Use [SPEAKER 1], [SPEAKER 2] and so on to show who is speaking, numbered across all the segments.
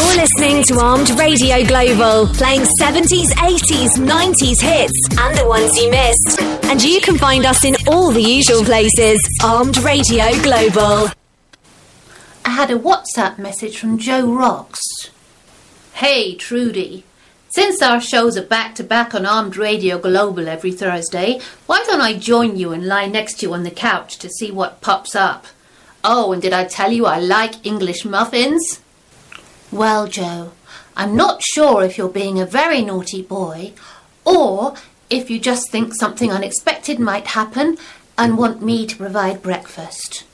[SPEAKER 1] You're listening to Armed Radio Global, playing 70s, 80s, 90s hits and the ones you missed. And you can find us in all the usual places. Armed Radio Global.
[SPEAKER 2] I had a WhatsApp message from Joe Roxx. Hey, Trudy. Since our shows are back to back on Armed Radio Global every Thursday, why don't I join you and lie next to you on the couch to see what pops up? Oh, and did I tell you I like English muffins? Well, Joe, I'm not sure if you're being a very naughty boy or if you just think something unexpected might happen and want me to provide breakfast.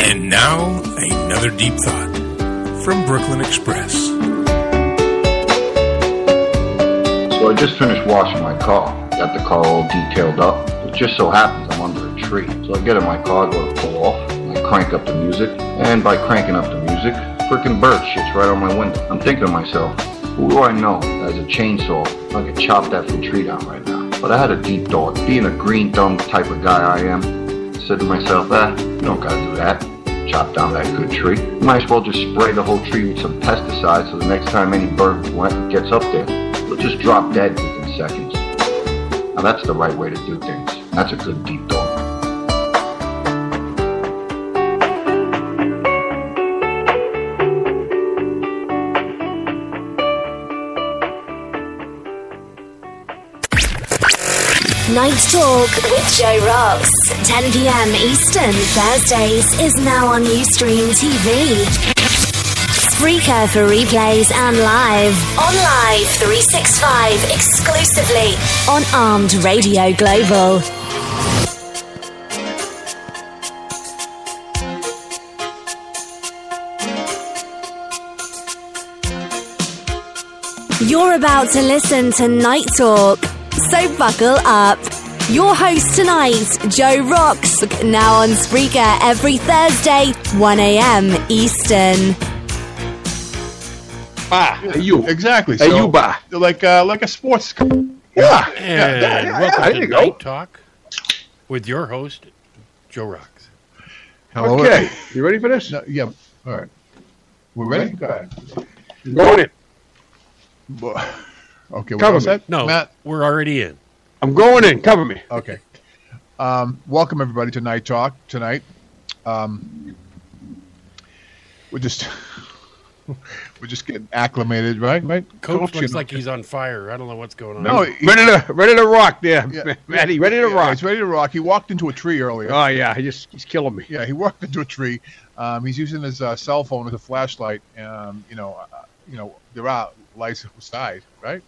[SPEAKER 3] And now, another deep thought from Brooklyn Express.
[SPEAKER 4] So I just finished washing my car. Got the car all detailed up. It just so happens I'm under a tree. So I get in my car, go to pull off, and I crank up the music. And by cranking up the music, frickin' bird shits right on my window. I'm thinking to myself, who do I know has a chainsaw? I could chop that tree down right now. But I had a deep thought. Being a green thumb type of guy I am, I said to myself, ah, you don't gotta do that chop down that good tree. You might as well just spray the whole tree with some pesticide so the next time any bird gets up there, it'll just drop dead within seconds. Now that's the right way to do things. That's a good deep
[SPEAKER 1] Night Talk with Joe Roxx. 10 p.m. Eastern, Thursdays is now on Ustream TV. Spreaker for replays and live. On Live 365 exclusively on Armed Radio Global. You're about to listen to Night Talk, so buckle up. Your host tonight, Joe Roxx, now on Spreaker every Thursday, 1am Eastern.
[SPEAKER 5] Ah, you
[SPEAKER 6] exactly.
[SPEAKER 5] Hey, you bah.
[SPEAKER 6] like uh, like a sports. Yeah,
[SPEAKER 5] yeah,
[SPEAKER 6] yeah, yeah, yeah,
[SPEAKER 7] welcome
[SPEAKER 6] there
[SPEAKER 7] to
[SPEAKER 6] you go.
[SPEAKER 7] Night Talk with your host, Joe Roxx.
[SPEAKER 6] Hello.
[SPEAKER 5] Okay, you ready for this?
[SPEAKER 6] No, yeah. All right. We're ready. Go ahead.
[SPEAKER 5] Going in.
[SPEAKER 6] Okay.
[SPEAKER 5] Cover
[SPEAKER 6] else
[SPEAKER 5] me.
[SPEAKER 6] that?
[SPEAKER 7] No,
[SPEAKER 6] Matt.
[SPEAKER 7] we're already in.
[SPEAKER 5] I'm going in. Cover me.
[SPEAKER 6] Okay. Um, welcome everybody to Night Talk tonight. Um, we're just we're just getting acclimated, right? Right.
[SPEAKER 7] Coach,
[SPEAKER 6] you
[SPEAKER 7] looks
[SPEAKER 6] know.
[SPEAKER 7] like he's on fire. I don't know what's going on.
[SPEAKER 6] No, he-
[SPEAKER 5] Ready to ready to rock there,
[SPEAKER 6] Yeah.
[SPEAKER 5] Matty. Ready to
[SPEAKER 6] yeah,
[SPEAKER 5] rock.
[SPEAKER 6] He's ready to rock. He walked into a tree earlier.
[SPEAKER 5] Oh yeah, he just he's killing me.
[SPEAKER 6] Yeah, he walked into a tree. Um, he's using his uh, cell phone as a flashlight. Um, you know, uh, you know, there are lights outside, right?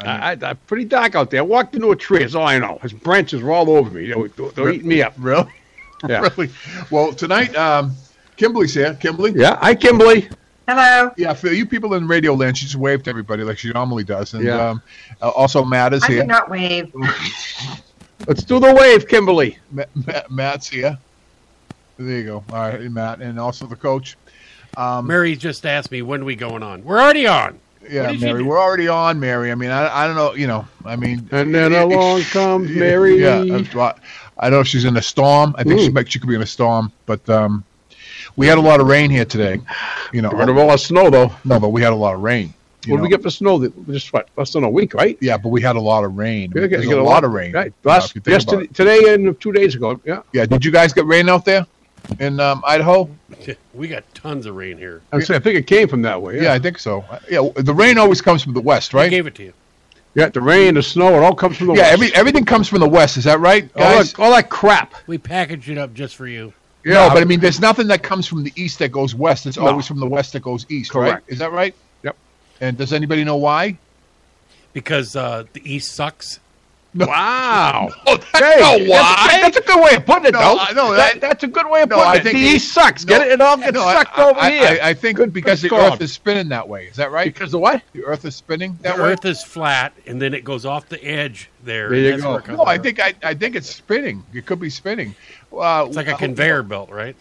[SPEAKER 6] I mean,
[SPEAKER 5] I, I, I, pretty dark out there. I walked into a tree. That's all I know. His branches were all over me. They were, they were eating me up.
[SPEAKER 6] really?
[SPEAKER 5] Yeah.
[SPEAKER 6] really? Well, tonight, um, Kimberly's here. Kimberly.
[SPEAKER 5] Yeah. Hi, Kimberly.
[SPEAKER 8] Hello.
[SPEAKER 6] Yeah, for you people in Radio Land, she just waved to everybody like she normally does. And
[SPEAKER 5] Yeah.
[SPEAKER 6] um, uh, also, Matt is
[SPEAKER 8] I
[SPEAKER 6] here.
[SPEAKER 8] did not wave.
[SPEAKER 5] Let's do the wave, Kimberly.
[SPEAKER 6] Ma- Ma- Matt's here. There you go. All right, Matt, and also the coach. Um,
[SPEAKER 7] Mary just asked me when we going on. We're already on.
[SPEAKER 6] Yeah,
[SPEAKER 7] what did she
[SPEAKER 6] Mary, we're already on, Mary. I mean, I, I don't know, you know, I mean,
[SPEAKER 5] And then
[SPEAKER 6] it- it-
[SPEAKER 5] along comes Mary.
[SPEAKER 6] Yeah, that's why- I don't know if she's in a storm. I think she
[SPEAKER 5] Mm.
[SPEAKER 6] might, she could be in a storm, but um, we had a lot of rain here today. You know,
[SPEAKER 5] Got rid of all that snow though.
[SPEAKER 6] no, but we had a lot of rain. you
[SPEAKER 5] What did we get for snow? That just what less than a week, right?
[SPEAKER 6] Yeah, but we had a lot of rain.
[SPEAKER 5] We
[SPEAKER 6] There's
[SPEAKER 5] get
[SPEAKER 6] a lot of rain.
[SPEAKER 5] Right. Last,
[SPEAKER 6] you think about
[SPEAKER 5] yesterday, today and two days ago. Yeah.
[SPEAKER 6] Yeah, did you guys get rain out there in um, Idaho?
[SPEAKER 7] We got tons of rain here.
[SPEAKER 5] I'm saying, I think it came from that way.
[SPEAKER 6] Yeah.
[SPEAKER 5] Yeah.
[SPEAKER 6] I think so. Yeah, the rain always comes from the west,
[SPEAKER 7] I
[SPEAKER 6] right?
[SPEAKER 7] gave it to you.
[SPEAKER 5] Yeah. The rain, the snow, it all comes from the
[SPEAKER 6] Yeah,
[SPEAKER 5] west.
[SPEAKER 6] every, everything comes from the west. Is that right,
[SPEAKER 5] all,
[SPEAKER 6] guys?
[SPEAKER 5] that, all that crap.
[SPEAKER 7] We packaged it up just for you.
[SPEAKER 5] Yeah,
[SPEAKER 6] no, but I mean, there's nothing that comes from the east that goes west. It's
[SPEAKER 5] No.
[SPEAKER 6] always from the west that goes east, right?
[SPEAKER 5] Correct.
[SPEAKER 6] Is that right?
[SPEAKER 5] Yep.
[SPEAKER 6] And does anybody know why?
[SPEAKER 7] Because uh, the East sucks.
[SPEAKER 5] Wow.
[SPEAKER 6] Oh, that's
[SPEAKER 5] Hey,
[SPEAKER 6] no why.
[SPEAKER 5] that's a good way of putting it,
[SPEAKER 6] No,
[SPEAKER 5] though.
[SPEAKER 6] I- no,
[SPEAKER 5] that,
[SPEAKER 6] that-
[SPEAKER 5] that's a good way of
[SPEAKER 6] No,
[SPEAKER 5] putting
[SPEAKER 6] I
[SPEAKER 5] it.
[SPEAKER 6] think
[SPEAKER 5] the
[SPEAKER 6] the-
[SPEAKER 5] East sucks.
[SPEAKER 6] no,
[SPEAKER 5] Get it? It all gets
[SPEAKER 6] No,
[SPEAKER 5] sucked
[SPEAKER 6] I,
[SPEAKER 5] over
[SPEAKER 6] I,
[SPEAKER 5] here.
[SPEAKER 6] I, I think
[SPEAKER 5] Good-
[SPEAKER 6] because the
[SPEAKER 5] storm.
[SPEAKER 6] Earth is spinning that way. Is that right?
[SPEAKER 5] because the what?
[SPEAKER 6] The Earth is spinning
[SPEAKER 7] The
[SPEAKER 6] that way.
[SPEAKER 7] Earth is flat, and then it goes off the edge there.
[SPEAKER 5] There you go.
[SPEAKER 7] where it comes
[SPEAKER 6] No, I think I, I think it's spinning. It could be spinning. Uh,
[SPEAKER 7] it's like a conveyor belt, right?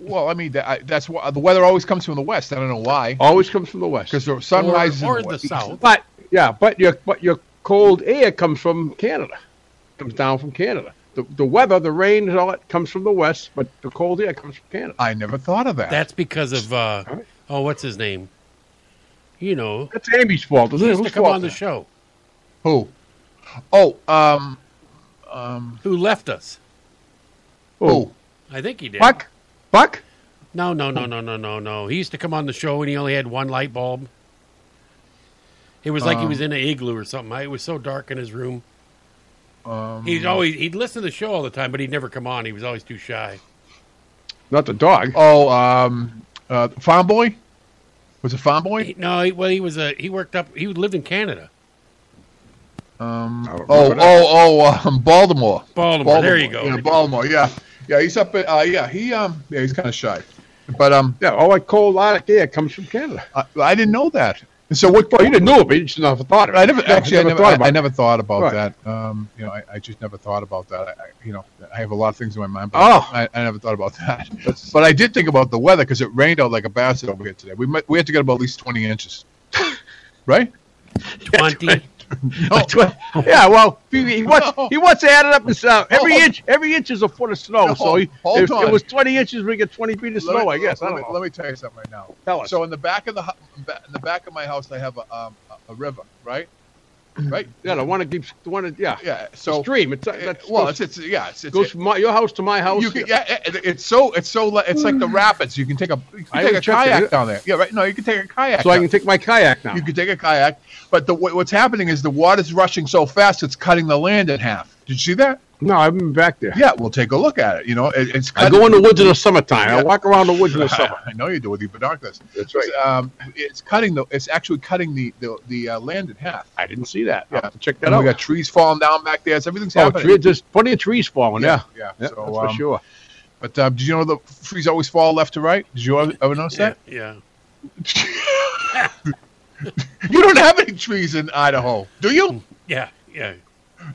[SPEAKER 6] Well, I mean, that, that's why the weather always comes from the west. I don't know why.
[SPEAKER 5] Always comes from the west.
[SPEAKER 6] Because the sun
[SPEAKER 7] Or-
[SPEAKER 6] rises
[SPEAKER 7] or
[SPEAKER 6] in
[SPEAKER 7] the
[SPEAKER 6] west.
[SPEAKER 7] south.
[SPEAKER 5] But yeah, but your but your cold air comes from Canada. Comes down from Canada. the, the weather, the rain, and all that comes from the west, but the cold air comes from Canada.
[SPEAKER 6] I never thought of that.
[SPEAKER 7] That's because of uh,
[SPEAKER 5] All right.
[SPEAKER 7] oh, what's his name? You know,
[SPEAKER 5] That's Amy's fault, isn't
[SPEAKER 7] he
[SPEAKER 5] it?
[SPEAKER 7] used to come
[SPEAKER 5] fault
[SPEAKER 7] on the show.
[SPEAKER 6] Who? Oh, um, um,
[SPEAKER 7] Who left us?
[SPEAKER 6] who?
[SPEAKER 7] I think he did.
[SPEAKER 5] Buck? Buck?
[SPEAKER 7] No, no, no, no, no, no, no. He used to come on the show and he only had one light bulb. It was like he
[SPEAKER 6] Um,
[SPEAKER 7] was in an igloo or something. I- It was so dark in his room.
[SPEAKER 6] Um,
[SPEAKER 7] He'd always he'd listen to the show all the time, but he'd never come on. He was always too shy.
[SPEAKER 5] Not the dog.
[SPEAKER 6] oh, um, uh, Farm Boy. Was it Farm Boy?
[SPEAKER 7] He- no, he, well, he was a he worked up. He lived in Canada,
[SPEAKER 6] Um,
[SPEAKER 5] I don't
[SPEAKER 6] oh, oh, oh, um, Baltimore.
[SPEAKER 7] Baltimore. There you go.
[SPEAKER 6] Yeah, Baltimore. Yeah, yeah. He's up. At, uh, yeah, he um, yeah, he's kind of shy, but um,
[SPEAKER 5] Yeah, all that cold Arctic air comes from Canada.
[SPEAKER 6] I, I didn't know that. So what?
[SPEAKER 5] Well, you didn't know it, but you just never thought of it.
[SPEAKER 6] I never actually. I never.
[SPEAKER 5] thought
[SPEAKER 6] I,
[SPEAKER 5] about
[SPEAKER 6] I
[SPEAKER 5] it.
[SPEAKER 6] never thought about
[SPEAKER 5] Right.
[SPEAKER 6] that. Um, you know, I, I just never thought about that. I, I, you know, I have a lot of things in my mind, but
[SPEAKER 5] Oh.
[SPEAKER 6] I, I never thought about that. But I did think about the weather because it rained out like a bastard over here today. We might, we had to get about at least twenty inches, right?
[SPEAKER 7] Twenty.
[SPEAKER 6] No,
[SPEAKER 5] Yeah, well, he, he wants
[SPEAKER 6] No.
[SPEAKER 5] he wants to add it up and stuff. Every
[SPEAKER 6] No.
[SPEAKER 5] inch, every inch is a foot of snow.
[SPEAKER 6] No,
[SPEAKER 5] so he, if
[SPEAKER 6] on.
[SPEAKER 5] it was twenty inches, we get twenty feet of
[SPEAKER 6] Let me-
[SPEAKER 5] snow. I guess. I
[SPEAKER 6] Let
[SPEAKER 5] don't
[SPEAKER 6] me, let me tell you something right now.
[SPEAKER 5] Tell us.
[SPEAKER 6] So in the back of the in the back of my house, I have a um, a- a river, right? Right. Mm-hmm.
[SPEAKER 5] yeah, the one that keeps the one that yeah.
[SPEAKER 6] Yeah. So
[SPEAKER 5] stream. It's, that's,
[SPEAKER 6] well,
[SPEAKER 5] goes,
[SPEAKER 6] it's, it's yeah, it's, it's
[SPEAKER 5] goes from my, your house to my house.
[SPEAKER 6] you can, yeah, it, it's so it's so it's like the rapids. You can take a you
[SPEAKER 5] I
[SPEAKER 6] can take a
[SPEAKER 5] haven't it.
[SPEAKER 6] kayak down there. Yeah, right. No, you can take a kayak.
[SPEAKER 5] so I can take my kayak now.
[SPEAKER 6] You can take a kayak, but the what's happening is the water's rushing so fast it's cutting the land in half. Did you see that?
[SPEAKER 5] No, I've been back there.
[SPEAKER 6] Yeah, we'll take a look at it. You know, it, it's.
[SPEAKER 5] I go in the woods in the summertime. I walk around the woods in the summer.
[SPEAKER 6] I know you do with your binoculars.
[SPEAKER 5] That's right.
[SPEAKER 6] Um, it's cutting the. It's actually cutting the the, the uh, land in half.
[SPEAKER 5] I didn't see that. I'll
[SPEAKER 6] Yeah.
[SPEAKER 5] have to check that
[SPEAKER 6] And
[SPEAKER 5] out.
[SPEAKER 6] we got trees falling down back there. So everything's
[SPEAKER 5] oh,
[SPEAKER 6] happening.
[SPEAKER 5] tree, there's plenty of trees falling. Yeah,
[SPEAKER 6] yeah.
[SPEAKER 5] yeah,
[SPEAKER 6] so,
[SPEAKER 5] that's for
[SPEAKER 6] um,
[SPEAKER 5] sure.
[SPEAKER 6] But uh, did you know the trees always fall left to right? Did you ever, ever notice
[SPEAKER 7] Yeah,
[SPEAKER 6] that?
[SPEAKER 7] yeah.
[SPEAKER 6] You don't have any trees in Idaho, do you?
[SPEAKER 7] Yeah, yeah.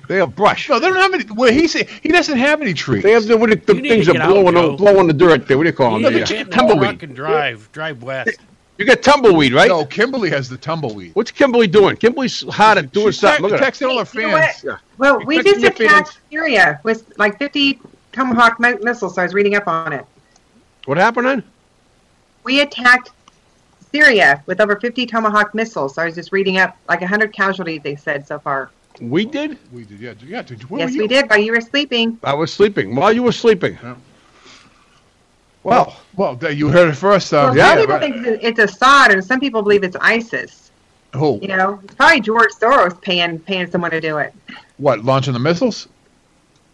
[SPEAKER 5] They have brush.
[SPEAKER 6] No, they don't have any. Well, he say he doesn't have any trees.
[SPEAKER 5] They have the, what are the things
[SPEAKER 7] to
[SPEAKER 5] that
[SPEAKER 7] get
[SPEAKER 5] blow
[SPEAKER 7] out,
[SPEAKER 5] on the blow on the dirt. There, what do you call
[SPEAKER 7] You
[SPEAKER 5] them?
[SPEAKER 7] need
[SPEAKER 5] The,
[SPEAKER 7] to get in the
[SPEAKER 5] tumbleweed.
[SPEAKER 7] truck and drive, drive west.
[SPEAKER 5] You got tumbleweed, right?
[SPEAKER 6] No, Kimberly has the tumbleweed.
[SPEAKER 5] What's Kimberly doing? Kimberly's hard at doing
[SPEAKER 6] She's
[SPEAKER 5] something.
[SPEAKER 6] te-
[SPEAKER 5] Look at
[SPEAKER 6] texting all her
[SPEAKER 8] You know
[SPEAKER 6] fans.
[SPEAKER 5] Yeah.
[SPEAKER 8] Well,
[SPEAKER 6] You
[SPEAKER 8] we
[SPEAKER 6] click
[SPEAKER 8] just
[SPEAKER 6] your fans.
[SPEAKER 8] attacked Syria with like 50 Tomahawk mi- missiles, so I was reading up on it.
[SPEAKER 5] What happened then?
[SPEAKER 8] We attacked Syria with over 50 Tomahawk missiles, so I was just reading up like 100 casualties, they said so far.
[SPEAKER 5] We did.
[SPEAKER 6] We did, yeah, yeah. Did, where
[SPEAKER 8] yes,
[SPEAKER 6] were you?
[SPEAKER 8] we did while you were sleeping.
[SPEAKER 5] I was sleeping while you were sleeping.
[SPEAKER 6] Yeah.
[SPEAKER 5] Well,
[SPEAKER 6] Well, there- you heard it first.
[SPEAKER 8] Well,
[SPEAKER 6] Um,
[SPEAKER 5] yeah,
[SPEAKER 8] some people
[SPEAKER 6] right.
[SPEAKER 8] think it's it's Assad, and some people believe it's ISIS.
[SPEAKER 6] Who?
[SPEAKER 8] You know, it's probably George Soros paying paying someone to do it.
[SPEAKER 6] What? Launching the missiles?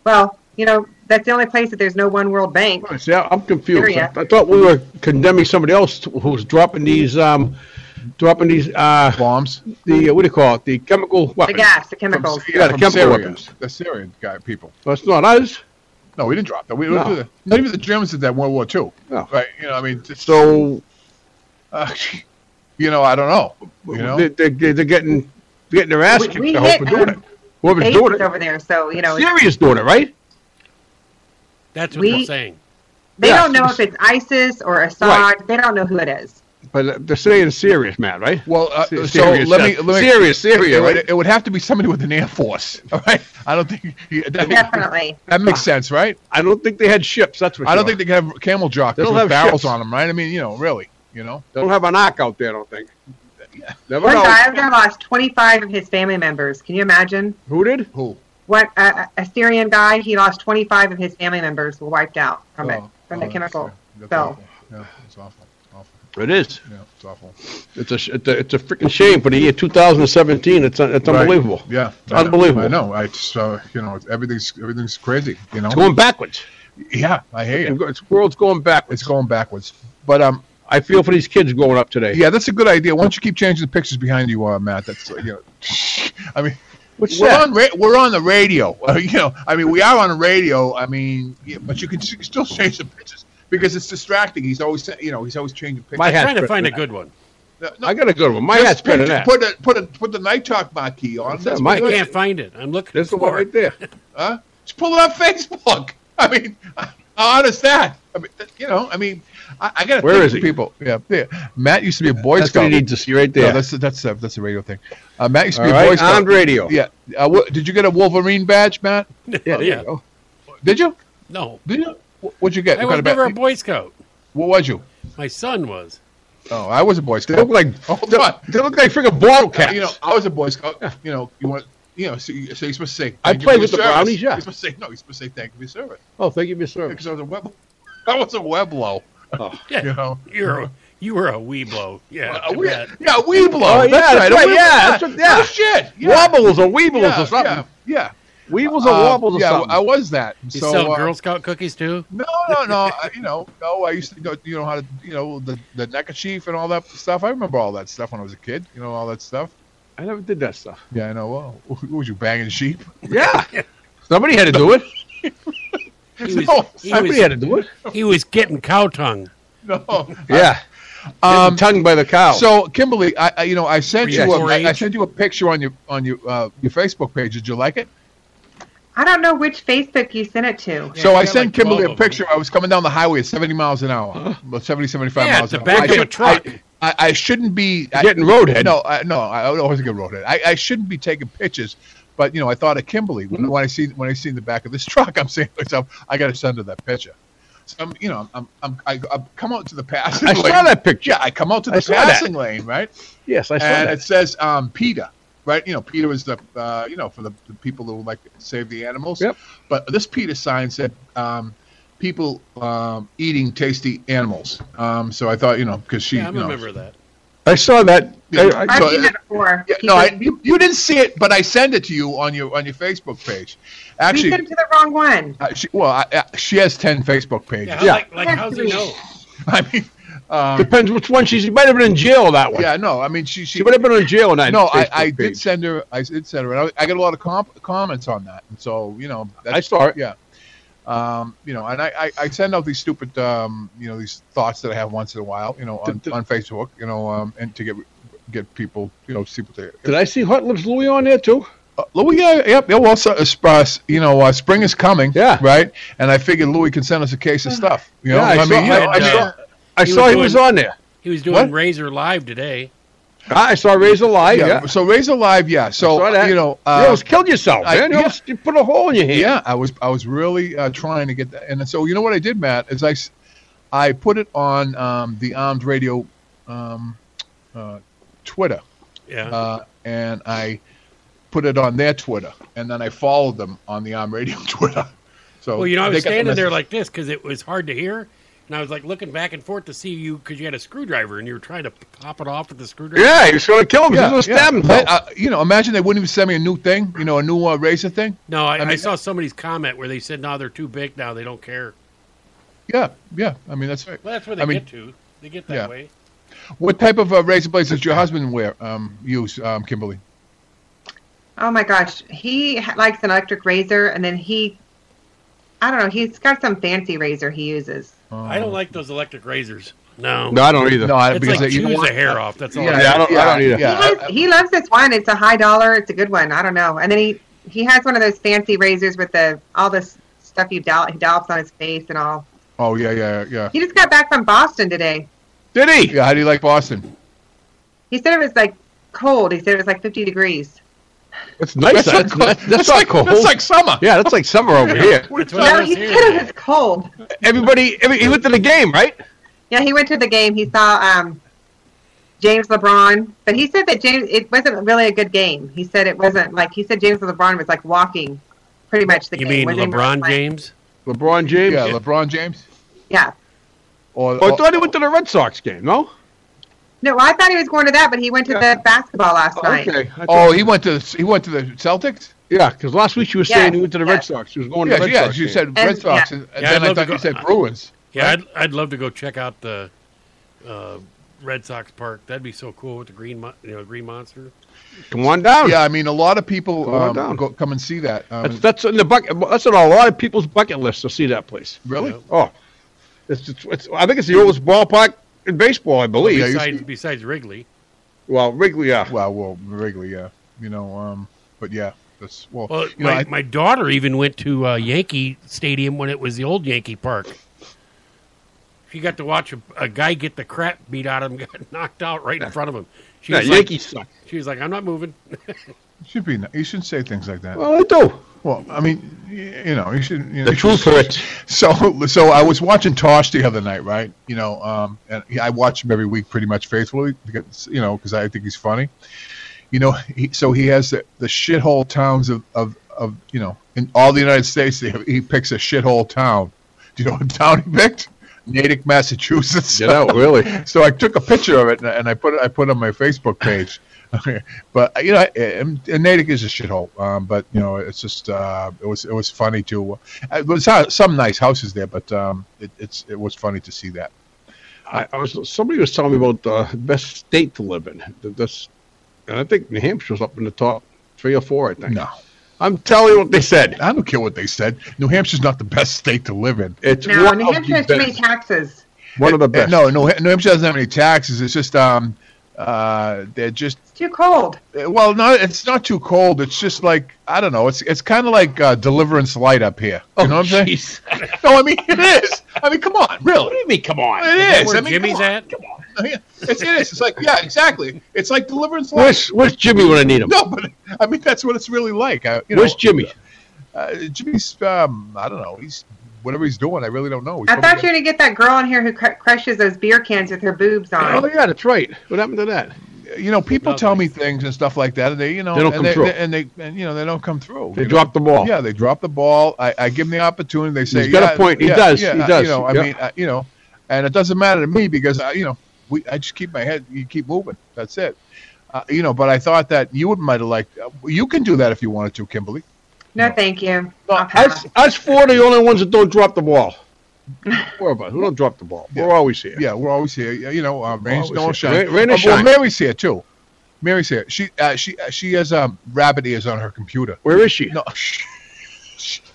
[SPEAKER 8] Well, you know, that's the only place that there's no one world bank.
[SPEAKER 5] see, I- I'm confused. I, I thought we were condemning somebody else who was dropping these, um, dropping these, uh,
[SPEAKER 6] Bombs?
[SPEAKER 5] the uh, what do you call it? The chemical weapons.
[SPEAKER 8] The gas, the
[SPEAKER 6] From,
[SPEAKER 8] chemicals.
[SPEAKER 5] Yeah, the chemical
[SPEAKER 6] Syria.
[SPEAKER 5] weapons.
[SPEAKER 6] The Syrian guy people.
[SPEAKER 5] That's not us.
[SPEAKER 6] No, we didn't drop that. We,
[SPEAKER 5] No.
[SPEAKER 6] we did Not even the Germans did that in World War II.
[SPEAKER 5] No.
[SPEAKER 6] Right? You know, I mean, it's,
[SPEAKER 5] So
[SPEAKER 6] uh, you know, I don't know. You know,
[SPEAKER 5] they, they, they're getting getting their ass kicked.
[SPEAKER 8] we
[SPEAKER 5] I hope
[SPEAKER 8] hit,
[SPEAKER 5] for doing
[SPEAKER 8] um,
[SPEAKER 5] it. Whoever's doing it,
[SPEAKER 8] over there, so you know, it's-
[SPEAKER 5] Syria's doing it, right?
[SPEAKER 7] That's what
[SPEAKER 8] We-
[SPEAKER 7] they're saying.
[SPEAKER 8] they
[SPEAKER 5] Yeah.
[SPEAKER 8] don't know if it's ISIS or Assad.
[SPEAKER 5] Right.
[SPEAKER 8] They don't know who it is.
[SPEAKER 5] But they're saying serious, Matt, right?
[SPEAKER 6] well, uh,
[SPEAKER 5] Se-
[SPEAKER 6] so
[SPEAKER 5] serious,
[SPEAKER 6] let me, let me
[SPEAKER 5] serious, serious,
[SPEAKER 6] It would,
[SPEAKER 5] right?
[SPEAKER 6] it would have to be somebody with an air force. All right, I don't think that,
[SPEAKER 8] Definitely.
[SPEAKER 6] that makes sense, right?
[SPEAKER 5] I don't think they had ships. That's for
[SPEAKER 6] I don't
[SPEAKER 5] sure.
[SPEAKER 6] think they can have camel jockers
[SPEAKER 5] They don't
[SPEAKER 6] with
[SPEAKER 5] have
[SPEAKER 6] barrels
[SPEAKER 5] ships.
[SPEAKER 6] on them, right? I mean, you know, really, you know.
[SPEAKER 5] they don't have an ark out there. I don't think. Never
[SPEAKER 8] One
[SPEAKER 5] know.
[SPEAKER 8] guy over there lost 25 of his family members. Can you imagine?
[SPEAKER 5] Who did?
[SPEAKER 6] Who?
[SPEAKER 8] What uh, a Syrian guy? He lost 25 of his family members were wiped out from it,
[SPEAKER 6] Oh,
[SPEAKER 8] from
[SPEAKER 6] oh,
[SPEAKER 8] the chemical
[SPEAKER 6] That's
[SPEAKER 8] spill.
[SPEAKER 6] awful. Yeah, it's awful. Awful.
[SPEAKER 5] It is.
[SPEAKER 6] Yeah, it's awful.
[SPEAKER 5] It's a it's a, it's a freaking shame for the year 2017. It's it's
[SPEAKER 6] Right.
[SPEAKER 5] unbelievable.
[SPEAKER 6] Yeah,
[SPEAKER 5] It's unbelievable.
[SPEAKER 6] I know. I just, uh, you know, everything's everything's crazy. You know.
[SPEAKER 5] It's going backwards.
[SPEAKER 6] yeah, I hate it.
[SPEAKER 5] It's world's going backwards.
[SPEAKER 6] It's going backwards. But um,
[SPEAKER 5] I feel for these kids growing up today.
[SPEAKER 6] yeah, that's a good idea. Why don't you keep changing the pictures behind you, uh, Matt? That's uh, you know. I mean,
[SPEAKER 5] What's
[SPEAKER 6] we're
[SPEAKER 5] that?
[SPEAKER 6] on ra- we're on the radio. Uh, you know, I mean, we are on the radio. I mean, yeah, but you can s- still change the pictures because it's distracting. He's always sa- you know he's always changing pictures.
[SPEAKER 5] My hat's
[SPEAKER 7] Trying to find a good one.
[SPEAKER 6] No, no,
[SPEAKER 5] I got a good one. My hat's better than
[SPEAKER 6] put,
[SPEAKER 5] that.
[SPEAKER 6] Put a, put a, put the night talk marquee on.
[SPEAKER 5] That's
[SPEAKER 6] That's
[SPEAKER 5] it.
[SPEAKER 7] I can't find it. I'm looking
[SPEAKER 5] There's the one right
[SPEAKER 7] it.
[SPEAKER 5] there.
[SPEAKER 6] Huh? Just pull it on Facebook. I mean, how honest that? I mean, you know, I mean, I, I got to
[SPEAKER 5] Where
[SPEAKER 6] think
[SPEAKER 5] is he?
[SPEAKER 6] people. Yeah, yeah. Matt used to be a Boy
[SPEAKER 5] That's
[SPEAKER 6] Scout.
[SPEAKER 5] what you need to see right
[SPEAKER 6] No,
[SPEAKER 5] there.
[SPEAKER 6] that's that's a, that's a radio thing. Uh, Matt used to
[SPEAKER 5] All
[SPEAKER 6] be a Boy
[SPEAKER 5] right,
[SPEAKER 6] Scout.
[SPEAKER 5] on radio.
[SPEAKER 6] Yeah. Uh, what, did you get a Wolverine badge, Matt?
[SPEAKER 5] Yeah,
[SPEAKER 7] Yeah.
[SPEAKER 5] there you go.
[SPEAKER 6] Did you?
[SPEAKER 7] No,
[SPEAKER 6] Did you? Wh- What'd you get?
[SPEAKER 7] I
[SPEAKER 6] What
[SPEAKER 7] was never a Boy Scout.
[SPEAKER 6] What was you?
[SPEAKER 7] My son was.
[SPEAKER 6] Oh, I was a Boy Scout.
[SPEAKER 5] They look like
[SPEAKER 6] Hold
[SPEAKER 5] they,
[SPEAKER 6] on.
[SPEAKER 5] they look like freaking bottle caps.
[SPEAKER 6] You know, I was a Boy Scout. You know, you want, you know, so, you, so you're supposed to say.
[SPEAKER 5] I played with the
[SPEAKER 6] service."
[SPEAKER 5] Brownies, yeah.
[SPEAKER 6] You're supposed to say no. You're supposed to say thank you for your service
[SPEAKER 5] oh, thank you, Miss Sir.
[SPEAKER 6] because I was a web. I was a Weblo.
[SPEAKER 5] Oh.
[SPEAKER 7] Yeah,
[SPEAKER 6] You know.
[SPEAKER 7] you're a, you were a Weeblo. Yeah,
[SPEAKER 6] A we- yeah, Weeblo.
[SPEAKER 5] Oh, yeah,
[SPEAKER 6] that's right.
[SPEAKER 5] that's
[SPEAKER 6] a
[SPEAKER 5] right, yeah, that's yeah.
[SPEAKER 6] Oh, shit. Yeah.
[SPEAKER 5] Wobbles or weebles
[SPEAKER 6] yeah,
[SPEAKER 5] or something.
[SPEAKER 6] Yeah. yeah.
[SPEAKER 5] Weebles or
[SPEAKER 6] Uh,
[SPEAKER 5] wobbles or
[SPEAKER 6] yeah,
[SPEAKER 5] something.
[SPEAKER 6] I was that.
[SPEAKER 7] You
[SPEAKER 6] so,
[SPEAKER 7] sell
[SPEAKER 6] uh,
[SPEAKER 7] Girl Scout cookies too?
[SPEAKER 6] No, no, no. I, you know, no. I used to go. You know how to, you know, the the neckerchief and all that stuff. I remember all that stuff when I was a kid. You know, all that stuff.
[SPEAKER 5] I never did that stuff.
[SPEAKER 6] Yeah, I know. Well, who was you banging sheep?
[SPEAKER 5] Yeah. Somebody had to do it.
[SPEAKER 7] He was,
[SPEAKER 6] No,
[SPEAKER 7] he
[SPEAKER 5] Somebody
[SPEAKER 7] was,
[SPEAKER 5] had to do it.
[SPEAKER 7] he was getting cow tongue.
[SPEAKER 6] No.
[SPEAKER 5] Yeah.
[SPEAKER 6] Um,
[SPEAKER 5] Um, tongue by the cow.
[SPEAKER 6] So, Kimberly, I, I you know I sent you
[SPEAKER 7] you
[SPEAKER 6] a, I, I sent you a picture on your on your uh, your Facebook page. Did you like it?
[SPEAKER 8] I don't know which Facebook you sent it to.
[SPEAKER 6] so I sent
[SPEAKER 7] like
[SPEAKER 6] Kimberly a
[SPEAKER 7] of them.
[SPEAKER 6] picture. I was coming down the highway at 70 miles an hour, about 70, 75
[SPEAKER 7] Yeah,
[SPEAKER 6] miles
[SPEAKER 7] at
[SPEAKER 6] an
[SPEAKER 7] the
[SPEAKER 6] hour.
[SPEAKER 7] back
[SPEAKER 6] I
[SPEAKER 7] of a
[SPEAKER 6] should-
[SPEAKER 7] truck.
[SPEAKER 6] I, I, I shouldn't be I,
[SPEAKER 5] Getting roadhead.
[SPEAKER 6] No, I, no, I I wasn't getting roadhead. I, I shouldn't be taking pictures, but you know, I thought of Kimberly when,
[SPEAKER 5] Mm-hmm.
[SPEAKER 6] when I see when I see the back of this truck. I'm saying to myself, I got to send her that picture. So I'm, you know, I'm, I'm, I, I come out to the passing
[SPEAKER 5] I
[SPEAKER 6] lane.
[SPEAKER 5] saw that picture.
[SPEAKER 6] Yeah, I come out to the
[SPEAKER 5] saw that.
[SPEAKER 6] passing lane, right?
[SPEAKER 5] Yes, I saw
[SPEAKER 6] and
[SPEAKER 5] that.
[SPEAKER 6] it says um, PETA, right? You know, Peter is the uh, you know for the, the people who like save the animals.
[SPEAKER 5] Yep.
[SPEAKER 6] But this Peter sign said um, people um, eating tasty animals. Um, so I thought you know because she
[SPEAKER 7] Yeah, I
[SPEAKER 6] you know,
[SPEAKER 7] remember that.
[SPEAKER 5] I saw that.
[SPEAKER 6] Yeah.
[SPEAKER 5] I- I-
[SPEAKER 8] I've
[SPEAKER 6] So,
[SPEAKER 8] seen it before.
[SPEAKER 6] Yeah, no, I, you, you didn't see it, but I sent it to you on your on your Facebook page.
[SPEAKER 8] we
[SPEAKER 6] Actually,
[SPEAKER 8] sent it to the wrong one.
[SPEAKER 6] uh, she, well, I, uh, she has ten Facebook pages.
[SPEAKER 7] Yeah,
[SPEAKER 5] Yeah.
[SPEAKER 7] like, like how's he know?
[SPEAKER 6] I mean, um,
[SPEAKER 5] Depends which one. She might have been in jail that one.
[SPEAKER 6] yeah, no, I mean she
[SPEAKER 5] She
[SPEAKER 6] she
[SPEAKER 5] would have been in jail that.
[SPEAKER 6] no, I, I did send her. I did send her. And I, I got a lot of comp- comments on that, and so you know, that's,
[SPEAKER 5] I saw it.
[SPEAKER 6] Yeah, um, you know, and I, I, I send out these stupid, um, you know, these thoughts that I have once in a while, you know, on,
[SPEAKER 5] Did-
[SPEAKER 6] on Facebook, you know, um, and to get get people, you know, see what they.
[SPEAKER 5] Did I see Hot Lips Louis on there too?
[SPEAKER 6] Uh, Louis, yeah, yep, yeah, well, so, uh, uh, you know, uh, spring is coming,
[SPEAKER 5] Yeah.
[SPEAKER 6] right? And I figured Louis can send us a case of stuff. You know,
[SPEAKER 5] Yeah, I saw-
[SPEAKER 6] mean, you know,
[SPEAKER 7] I-
[SPEAKER 6] I mean,
[SPEAKER 7] uh,
[SPEAKER 5] I
[SPEAKER 7] He
[SPEAKER 5] saw
[SPEAKER 7] was
[SPEAKER 5] he was on there.
[SPEAKER 7] He was doing
[SPEAKER 6] What?
[SPEAKER 7] Razor Live today.
[SPEAKER 5] I saw Razor Live.
[SPEAKER 6] yeah,
[SPEAKER 5] Yeah,
[SPEAKER 6] So Razor Live, yeah. So
[SPEAKER 5] saw that.
[SPEAKER 6] you know,
[SPEAKER 5] you
[SPEAKER 6] uh,
[SPEAKER 5] almost killed yourself,
[SPEAKER 6] I-
[SPEAKER 5] man. You,
[SPEAKER 6] yeah.
[SPEAKER 5] almost, you put a hole in your hand.
[SPEAKER 6] Yeah, I was I was really uh, trying to get that, and so you know what I did, Matt, is I s- I put it on um, the Armed Radio um, uh, Twitter,
[SPEAKER 7] Yeah.
[SPEAKER 6] uh, and I put it on their Twitter, and then I followed them on the Armed Radio Twitter. So
[SPEAKER 7] well, you know, I was
[SPEAKER 6] got the
[SPEAKER 7] standing there like this because it was hard to hear, and I was like looking back and forth to see you because you had a screwdriver and you were trying to pop it off with the screwdriver.
[SPEAKER 5] Yeah, he was going to kill him.
[SPEAKER 6] yeah,
[SPEAKER 5] he was going
[SPEAKER 6] yeah.
[SPEAKER 5] to stab himself.
[SPEAKER 6] Uh, you know, imagine they wouldn't even send me a new thing, you know, a new uh, razor thing.
[SPEAKER 7] No, I, I,
[SPEAKER 6] mean-
[SPEAKER 7] saw somebody's comment where they said, "No, they're too big now. They don't care."
[SPEAKER 6] Yeah, yeah. I mean, that's right.
[SPEAKER 7] Well, that's where they
[SPEAKER 6] I mean-
[SPEAKER 7] get to. They get that
[SPEAKER 6] Yeah.
[SPEAKER 7] way.
[SPEAKER 6] What type of uh, razor blades does your husband wear? Um, use, um, Kimberly?
[SPEAKER 8] Oh my gosh, he likes an electric razor, and then he, I don't know, he's got some fancy razor he uses.
[SPEAKER 7] I don't like those electric razors. No,
[SPEAKER 5] no, I don't either.
[SPEAKER 6] No, I,
[SPEAKER 7] it's
[SPEAKER 6] because
[SPEAKER 7] like
[SPEAKER 6] you know
[SPEAKER 7] chews the hair off. That's all.
[SPEAKER 6] Yeah,
[SPEAKER 7] I
[SPEAKER 5] Yeah, I don't- I don't either.
[SPEAKER 6] Yeah,
[SPEAKER 8] he, has, he loves this one. It's a high dollar. It's a good one. I don't know. And then he he has one of those fancy razors with the all this stuff you doll- he dollops on his face and all.
[SPEAKER 6] Oh yeah, yeah, yeah.
[SPEAKER 8] He just got back from Boston today.
[SPEAKER 5] Did he?
[SPEAKER 6] Yeah, how do you like Boston?
[SPEAKER 8] He said it was like cold. He said it was like 50 degrees.
[SPEAKER 5] That's nice. That's,
[SPEAKER 6] not cold.
[SPEAKER 5] that's, that's
[SPEAKER 6] like,
[SPEAKER 5] cold.
[SPEAKER 6] That's like summer.
[SPEAKER 5] yeah, that's like summer over here.
[SPEAKER 7] That's what
[SPEAKER 8] No,
[SPEAKER 7] I was
[SPEAKER 8] he said
[SPEAKER 7] hearing.
[SPEAKER 8] it was cold.
[SPEAKER 5] Everybody, every, he went to the game, right?
[SPEAKER 8] Yeah, he went to the game. He saw um, James LeBron, but he said that James it wasn't really a good game. He said it wasn't like he said James LeBron was like walking pretty much the
[SPEAKER 7] You
[SPEAKER 8] game.
[SPEAKER 7] You mean
[SPEAKER 8] Wasn't even really
[SPEAKER 7] LeBron
[SPEAKER 8] playing.
[SPEAKER 7] James?
[SPEAKER 5] LeBron James.
[SPEAKER 6] Yeah, LeBron James.
[SPEAKER 8] Yeah.
[SPEAKER 6] Or,
[SPEAKER 5] Oh, I thought he went to the Red Sox game. No.
[SPEAKER 8] No, I thought he was going to that, but he went to
[SPEAKER 6] Yeah.
[SPEAKER 8] the basketball last night.
[SPEAKER 5] Okay. I thought-
[SPEAKER 6] oh, he went to he went to the Celtics.
[SPEAKER 5] yeah, because last week she was
[SPEAKER 8] Yeah,
[SPEAKER 5] saying he went to the
[SPEAKER 8] yeah.
[SPEAKER 5] Red Sox. She was going to
[SPEAKER 6] Yeah,
[SPEAKER 5] the Red
[SPEAKER 6] yeah.
[SPEAKER 5] Sox.
[SPEAKER 6] You
[SPEAKER 5] game.
[SPEAKER 6] said Red
[SPEAKER 8] And-
[SPEAKER 6] Sox,
[SPEAKER 8] yeah.
[SPEAKER 6] and, and
[SPEAKER 7] Yeah,
[SPEAKER 6] then
[SPEAKER 7] I'd
[SPEAKER 6] I
[SPEAKER 7] love to
[SPEAKER 6] thought you said Bruins.
[SPEAKER 7] Yeah, I'd, I'd love to go check out the uh, Red Sox park. That'd be so cool with the green, Mon- you know, green monster.
[SPEAKER 5] come on down.
[SPEAKER 6] Yeah, I mean, a lot of people
[SPEAKER 5] Go
[SPEAKER 6] um,
[SPEAKER 5] down.
[SPEAKER 6] go, come and see that. Um,
[SPEAKER 5] That's, that's in the bucket. That's on a lot of people's bucket list to see that place.
[SPEAKER 6] really?
[SPEAKER 7] Yeah.
[SPEAKER 5] Oh, it's, it's, it's I think it's the oldest ballpark in baseball, I believe.
[SPEAKER 6] Yeah, you
[SPEAKER 7] Besides,
[SPEAKER 6] see-
[SPEAKER 7] besides Wrigley.
[SPEAKER 5] well, Wrigley, yeah.
[SPEAKER 6] Well, well, Wrigley, yeah. You know, um, but yeah, that's well.
[SPEAKER 7] Well,
[SPEAKER 6] you know,
[SPEAKER 7] my,
[SPEAKER 6] I-
[SPEAKER 7] my daughter even went to uh, Yankee Stadium when it was the old Yankee Park. She got to watch a, a guy get the crap beat out of him, got knocked out right in front of him. She
[SPEAKER 5] Yeah,
[SPEAKER 7] was like,
[SPEAKER 5] suck.
[SPEAKER 7] she was like, "I'm not moving."
[SPEAKER 6] should be. You shouldn't say things like that.
[SPEAKER 5] Well, they do.
[SPEAKER 6] Well, I mean, you know, you should. You know,
[SPEAKER 5] The truth hurts.
[SPEAKER 6] So, so I was watching Tosh the other night, right? You know, um, and I watch him every week pretty much faithfully, because, you know, because I think he's funny. You know, he, so he has the, the shithole towns of, of, of, you know, in all the United States, they have, he picks a shithole town. Do you know what town he picked? Natick, Massachusetts.
[SPEAKER 5] You know, really.
[SPEAKER 6] So I took a picture of it and, and I put it, I put it on my Facebook page. But you know, and, and Natick is a shithole. Um, but you know, it's just uh, it was it was funny to. Uh, it was uh, some nice houses there, but um, it, it's it was funny to see that.
[SPEAKER 5] I, I was somebody was telling me about the best state to live in. This, and I think New Hampshire's up in the top three or four. I think.
[SPEAKER 6] No,
[SPEAKER 5] I'm telling you what they said.
[SPEAKER 6] I don't care what they said. New Hampshire's not the best state to live in.
[SPEAKER 5] It's
[SPEAKER 8] No,
[SPEAKER 5] one
[SPEAKER 8] New
[SPEAKER 5] of
[SPEAKER 8] Hampshire
[SPEAKER 5] the
[SPEAKER 8] has too many
[SPEAKER 5] best.
[SPEAKER 8] taxes.
[SPEAKER 5] One of the
[SPEAKER 6] Uh,
[SPEAKER 5] best.
[SPEAKER 6] No, no, New Hampshire doesn't have any taxes. It's just um, uh, they're just
[SPEAKER 8] It's too cold.
[SPEAKER 6] well, no, it's not too cold. It's just like I don't know. It's it's kind of like uh, Deliverance Light up here. You know what I'm saying? No, I mean it is. I mean, come on,
[SPEAKER 5] What do
[SPEAKER 6] really?
[SPEAKER 5] you mean? Come on.
[SPEAKER 6] It
[SPEAKER 7] Is
[SPEAKER 6] is.
[SPEAKER 7] where
[SPEAKER 6] I mean,
[SPEAKER 7] Jimmy's
[SPEAKER 6] come on.
[SPEAKER 7] at?
[SPEAKER 6] Come on. Yeah, It's, it is. It's like yeah, exactly. It's like Deliverance Light.
[SPEAKER 5] Where's Where's Jimmy when I need him?
[SPEAKER 6] No, but I mean that's what it's really like. Uh, you know,
[SPEAKER 5] Where's Jimmy?
[SPEAKER 6] Uh, Jimmy's um, I don't know. He's whatever he's doing. I really don't know. He's
[SPEAKER 8] I thought you were gonna get that girl in here who cr- crushes those beer cans with her boobs on.
[SPEAKER 5] Oh yeah, that's right. What happened to that?
[SPEAKER 6] you know, people tell me things and stuff like that, and they, you know,
[SPEAKER 5] They don't
[SPEAKER 6] and
[SPEAKER 5] come
[SPEAKER 6] they,
[SPEAKER 5] through.
[SPEAKER 6] and they, and you know, they don't come through.
[SPEAKER 5] They
[SPEAKER 6] drop know?
[SPEAKER 5] the ball.
[SPEAKER 6] Yeah, they drop the ball. I, I give them the opportunity. They say,
[SPEAKER 5] He's got a
[SPEAKER 6] yeah,
[SPEAKER 5] point. He
[SPEAKER 6] yeah,
[SPEAKER 5] does.
[SPEAKER 6] yeah,
[SPEAKER 5] He
[SPEAKER 6] uh,
[SPEAKER 5] does.
[SPEAKER 6] You know, I
[SPEAKER 5] Yeah.
[SPEAKER 6] mean, uh, you know, and it doesn't matter to me because I, you know, we, I just keep my head. You keep moving. That's it. Uh, you know, but I thought that you would might have liked. Uh, you can do that if you wanted to, Kimberly.
[SPEAKER 8] No, thank you. I'll.
[SPEAKER 5] Us, us four are the only ones that don't drop the ball. Four of us who don't drop the ball. We're always here.
[SPEAKER 6] Yeah, we're always here. Yeah, You know, uh, rain,
[SPEAKER 5] Always
[SPEAKER 6] snow,
[SPEAKER 5] here.
[SPEAKER 6] shine.
[SPEAKER 5] Rain- rain or
[SPEAKER 6] Uh, well. Mary's here too. Mary's here. She, uh, she, uh, she has um, rabbit ears on her computer.
[SPEAKER 5] Where is she?
[SPEAKER 6] No,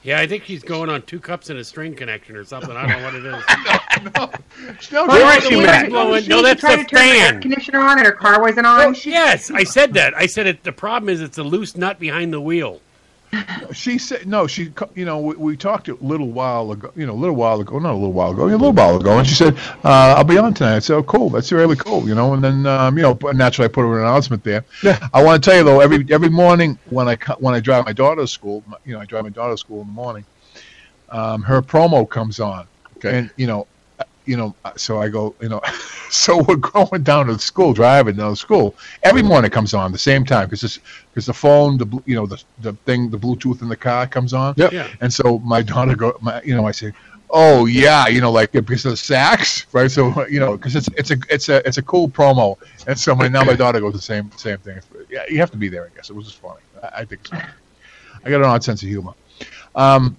[SPEAKER 7] Yeah, I think she's going on two cups and a string connection or something. I don't know what it is.
[SPEAKER 6] no,
[SPEAKER 5] Where
[SPEAKER 6] no,
[SPEAKER 5] is she,
[SPEAKER 6] no,
[SPEAKER 5] Matt?
[SPEAKER 6] no,
[SPEAKER 7] Blowing-
[SPEAKER 8] She
[SPEAKER 7] no, that's the
[SPEAKER 8] to turn the air conditioner on and her car wasn't on.
[SPEAKER 7] oh yes, I said that. I said it. The problem is it's a loose nut behind the wheel.
[SPEAKER 6] She said no. She, you know, we, we talked a little while ago. You know, a little while ago, not a little while ago, a little while ago, and she said, uh, "I'll be on tonight." I said, "Oh, cool. That's really cool." You know, and then um, you know, naturally, I put an announcement there.
[SPEAKER 5] Yeah.
[SPEAKER 6] I want to tell you though, every every morning when I when I drive my daughter to school, my- you know, I drive my daughter to school in the morning. Um, her promo comes on,
[SPEAKER 5] Okay.
[SPEAKER 6] and you know, you know, so I go, you know, so we're going down to the school, driving down to school. Every morning it comes on the same time because because the phone, the you know, the the thing, the Bluetooth in the car comes on.
[SPEAKER 5] Yep.
[SPEAKER 7] Yeah.
[SPEAKER 6] And so my daughter go, my, you know, I say, oh yeah, you know, like because of the sax, right? So you know, because it's it's a it's a it's a cool promo. And so my now my daughter goes the same same thing. Yeah, you have to be there. I guess it was just funny. I, I think it's funny. I got an odd sense of humor. Um,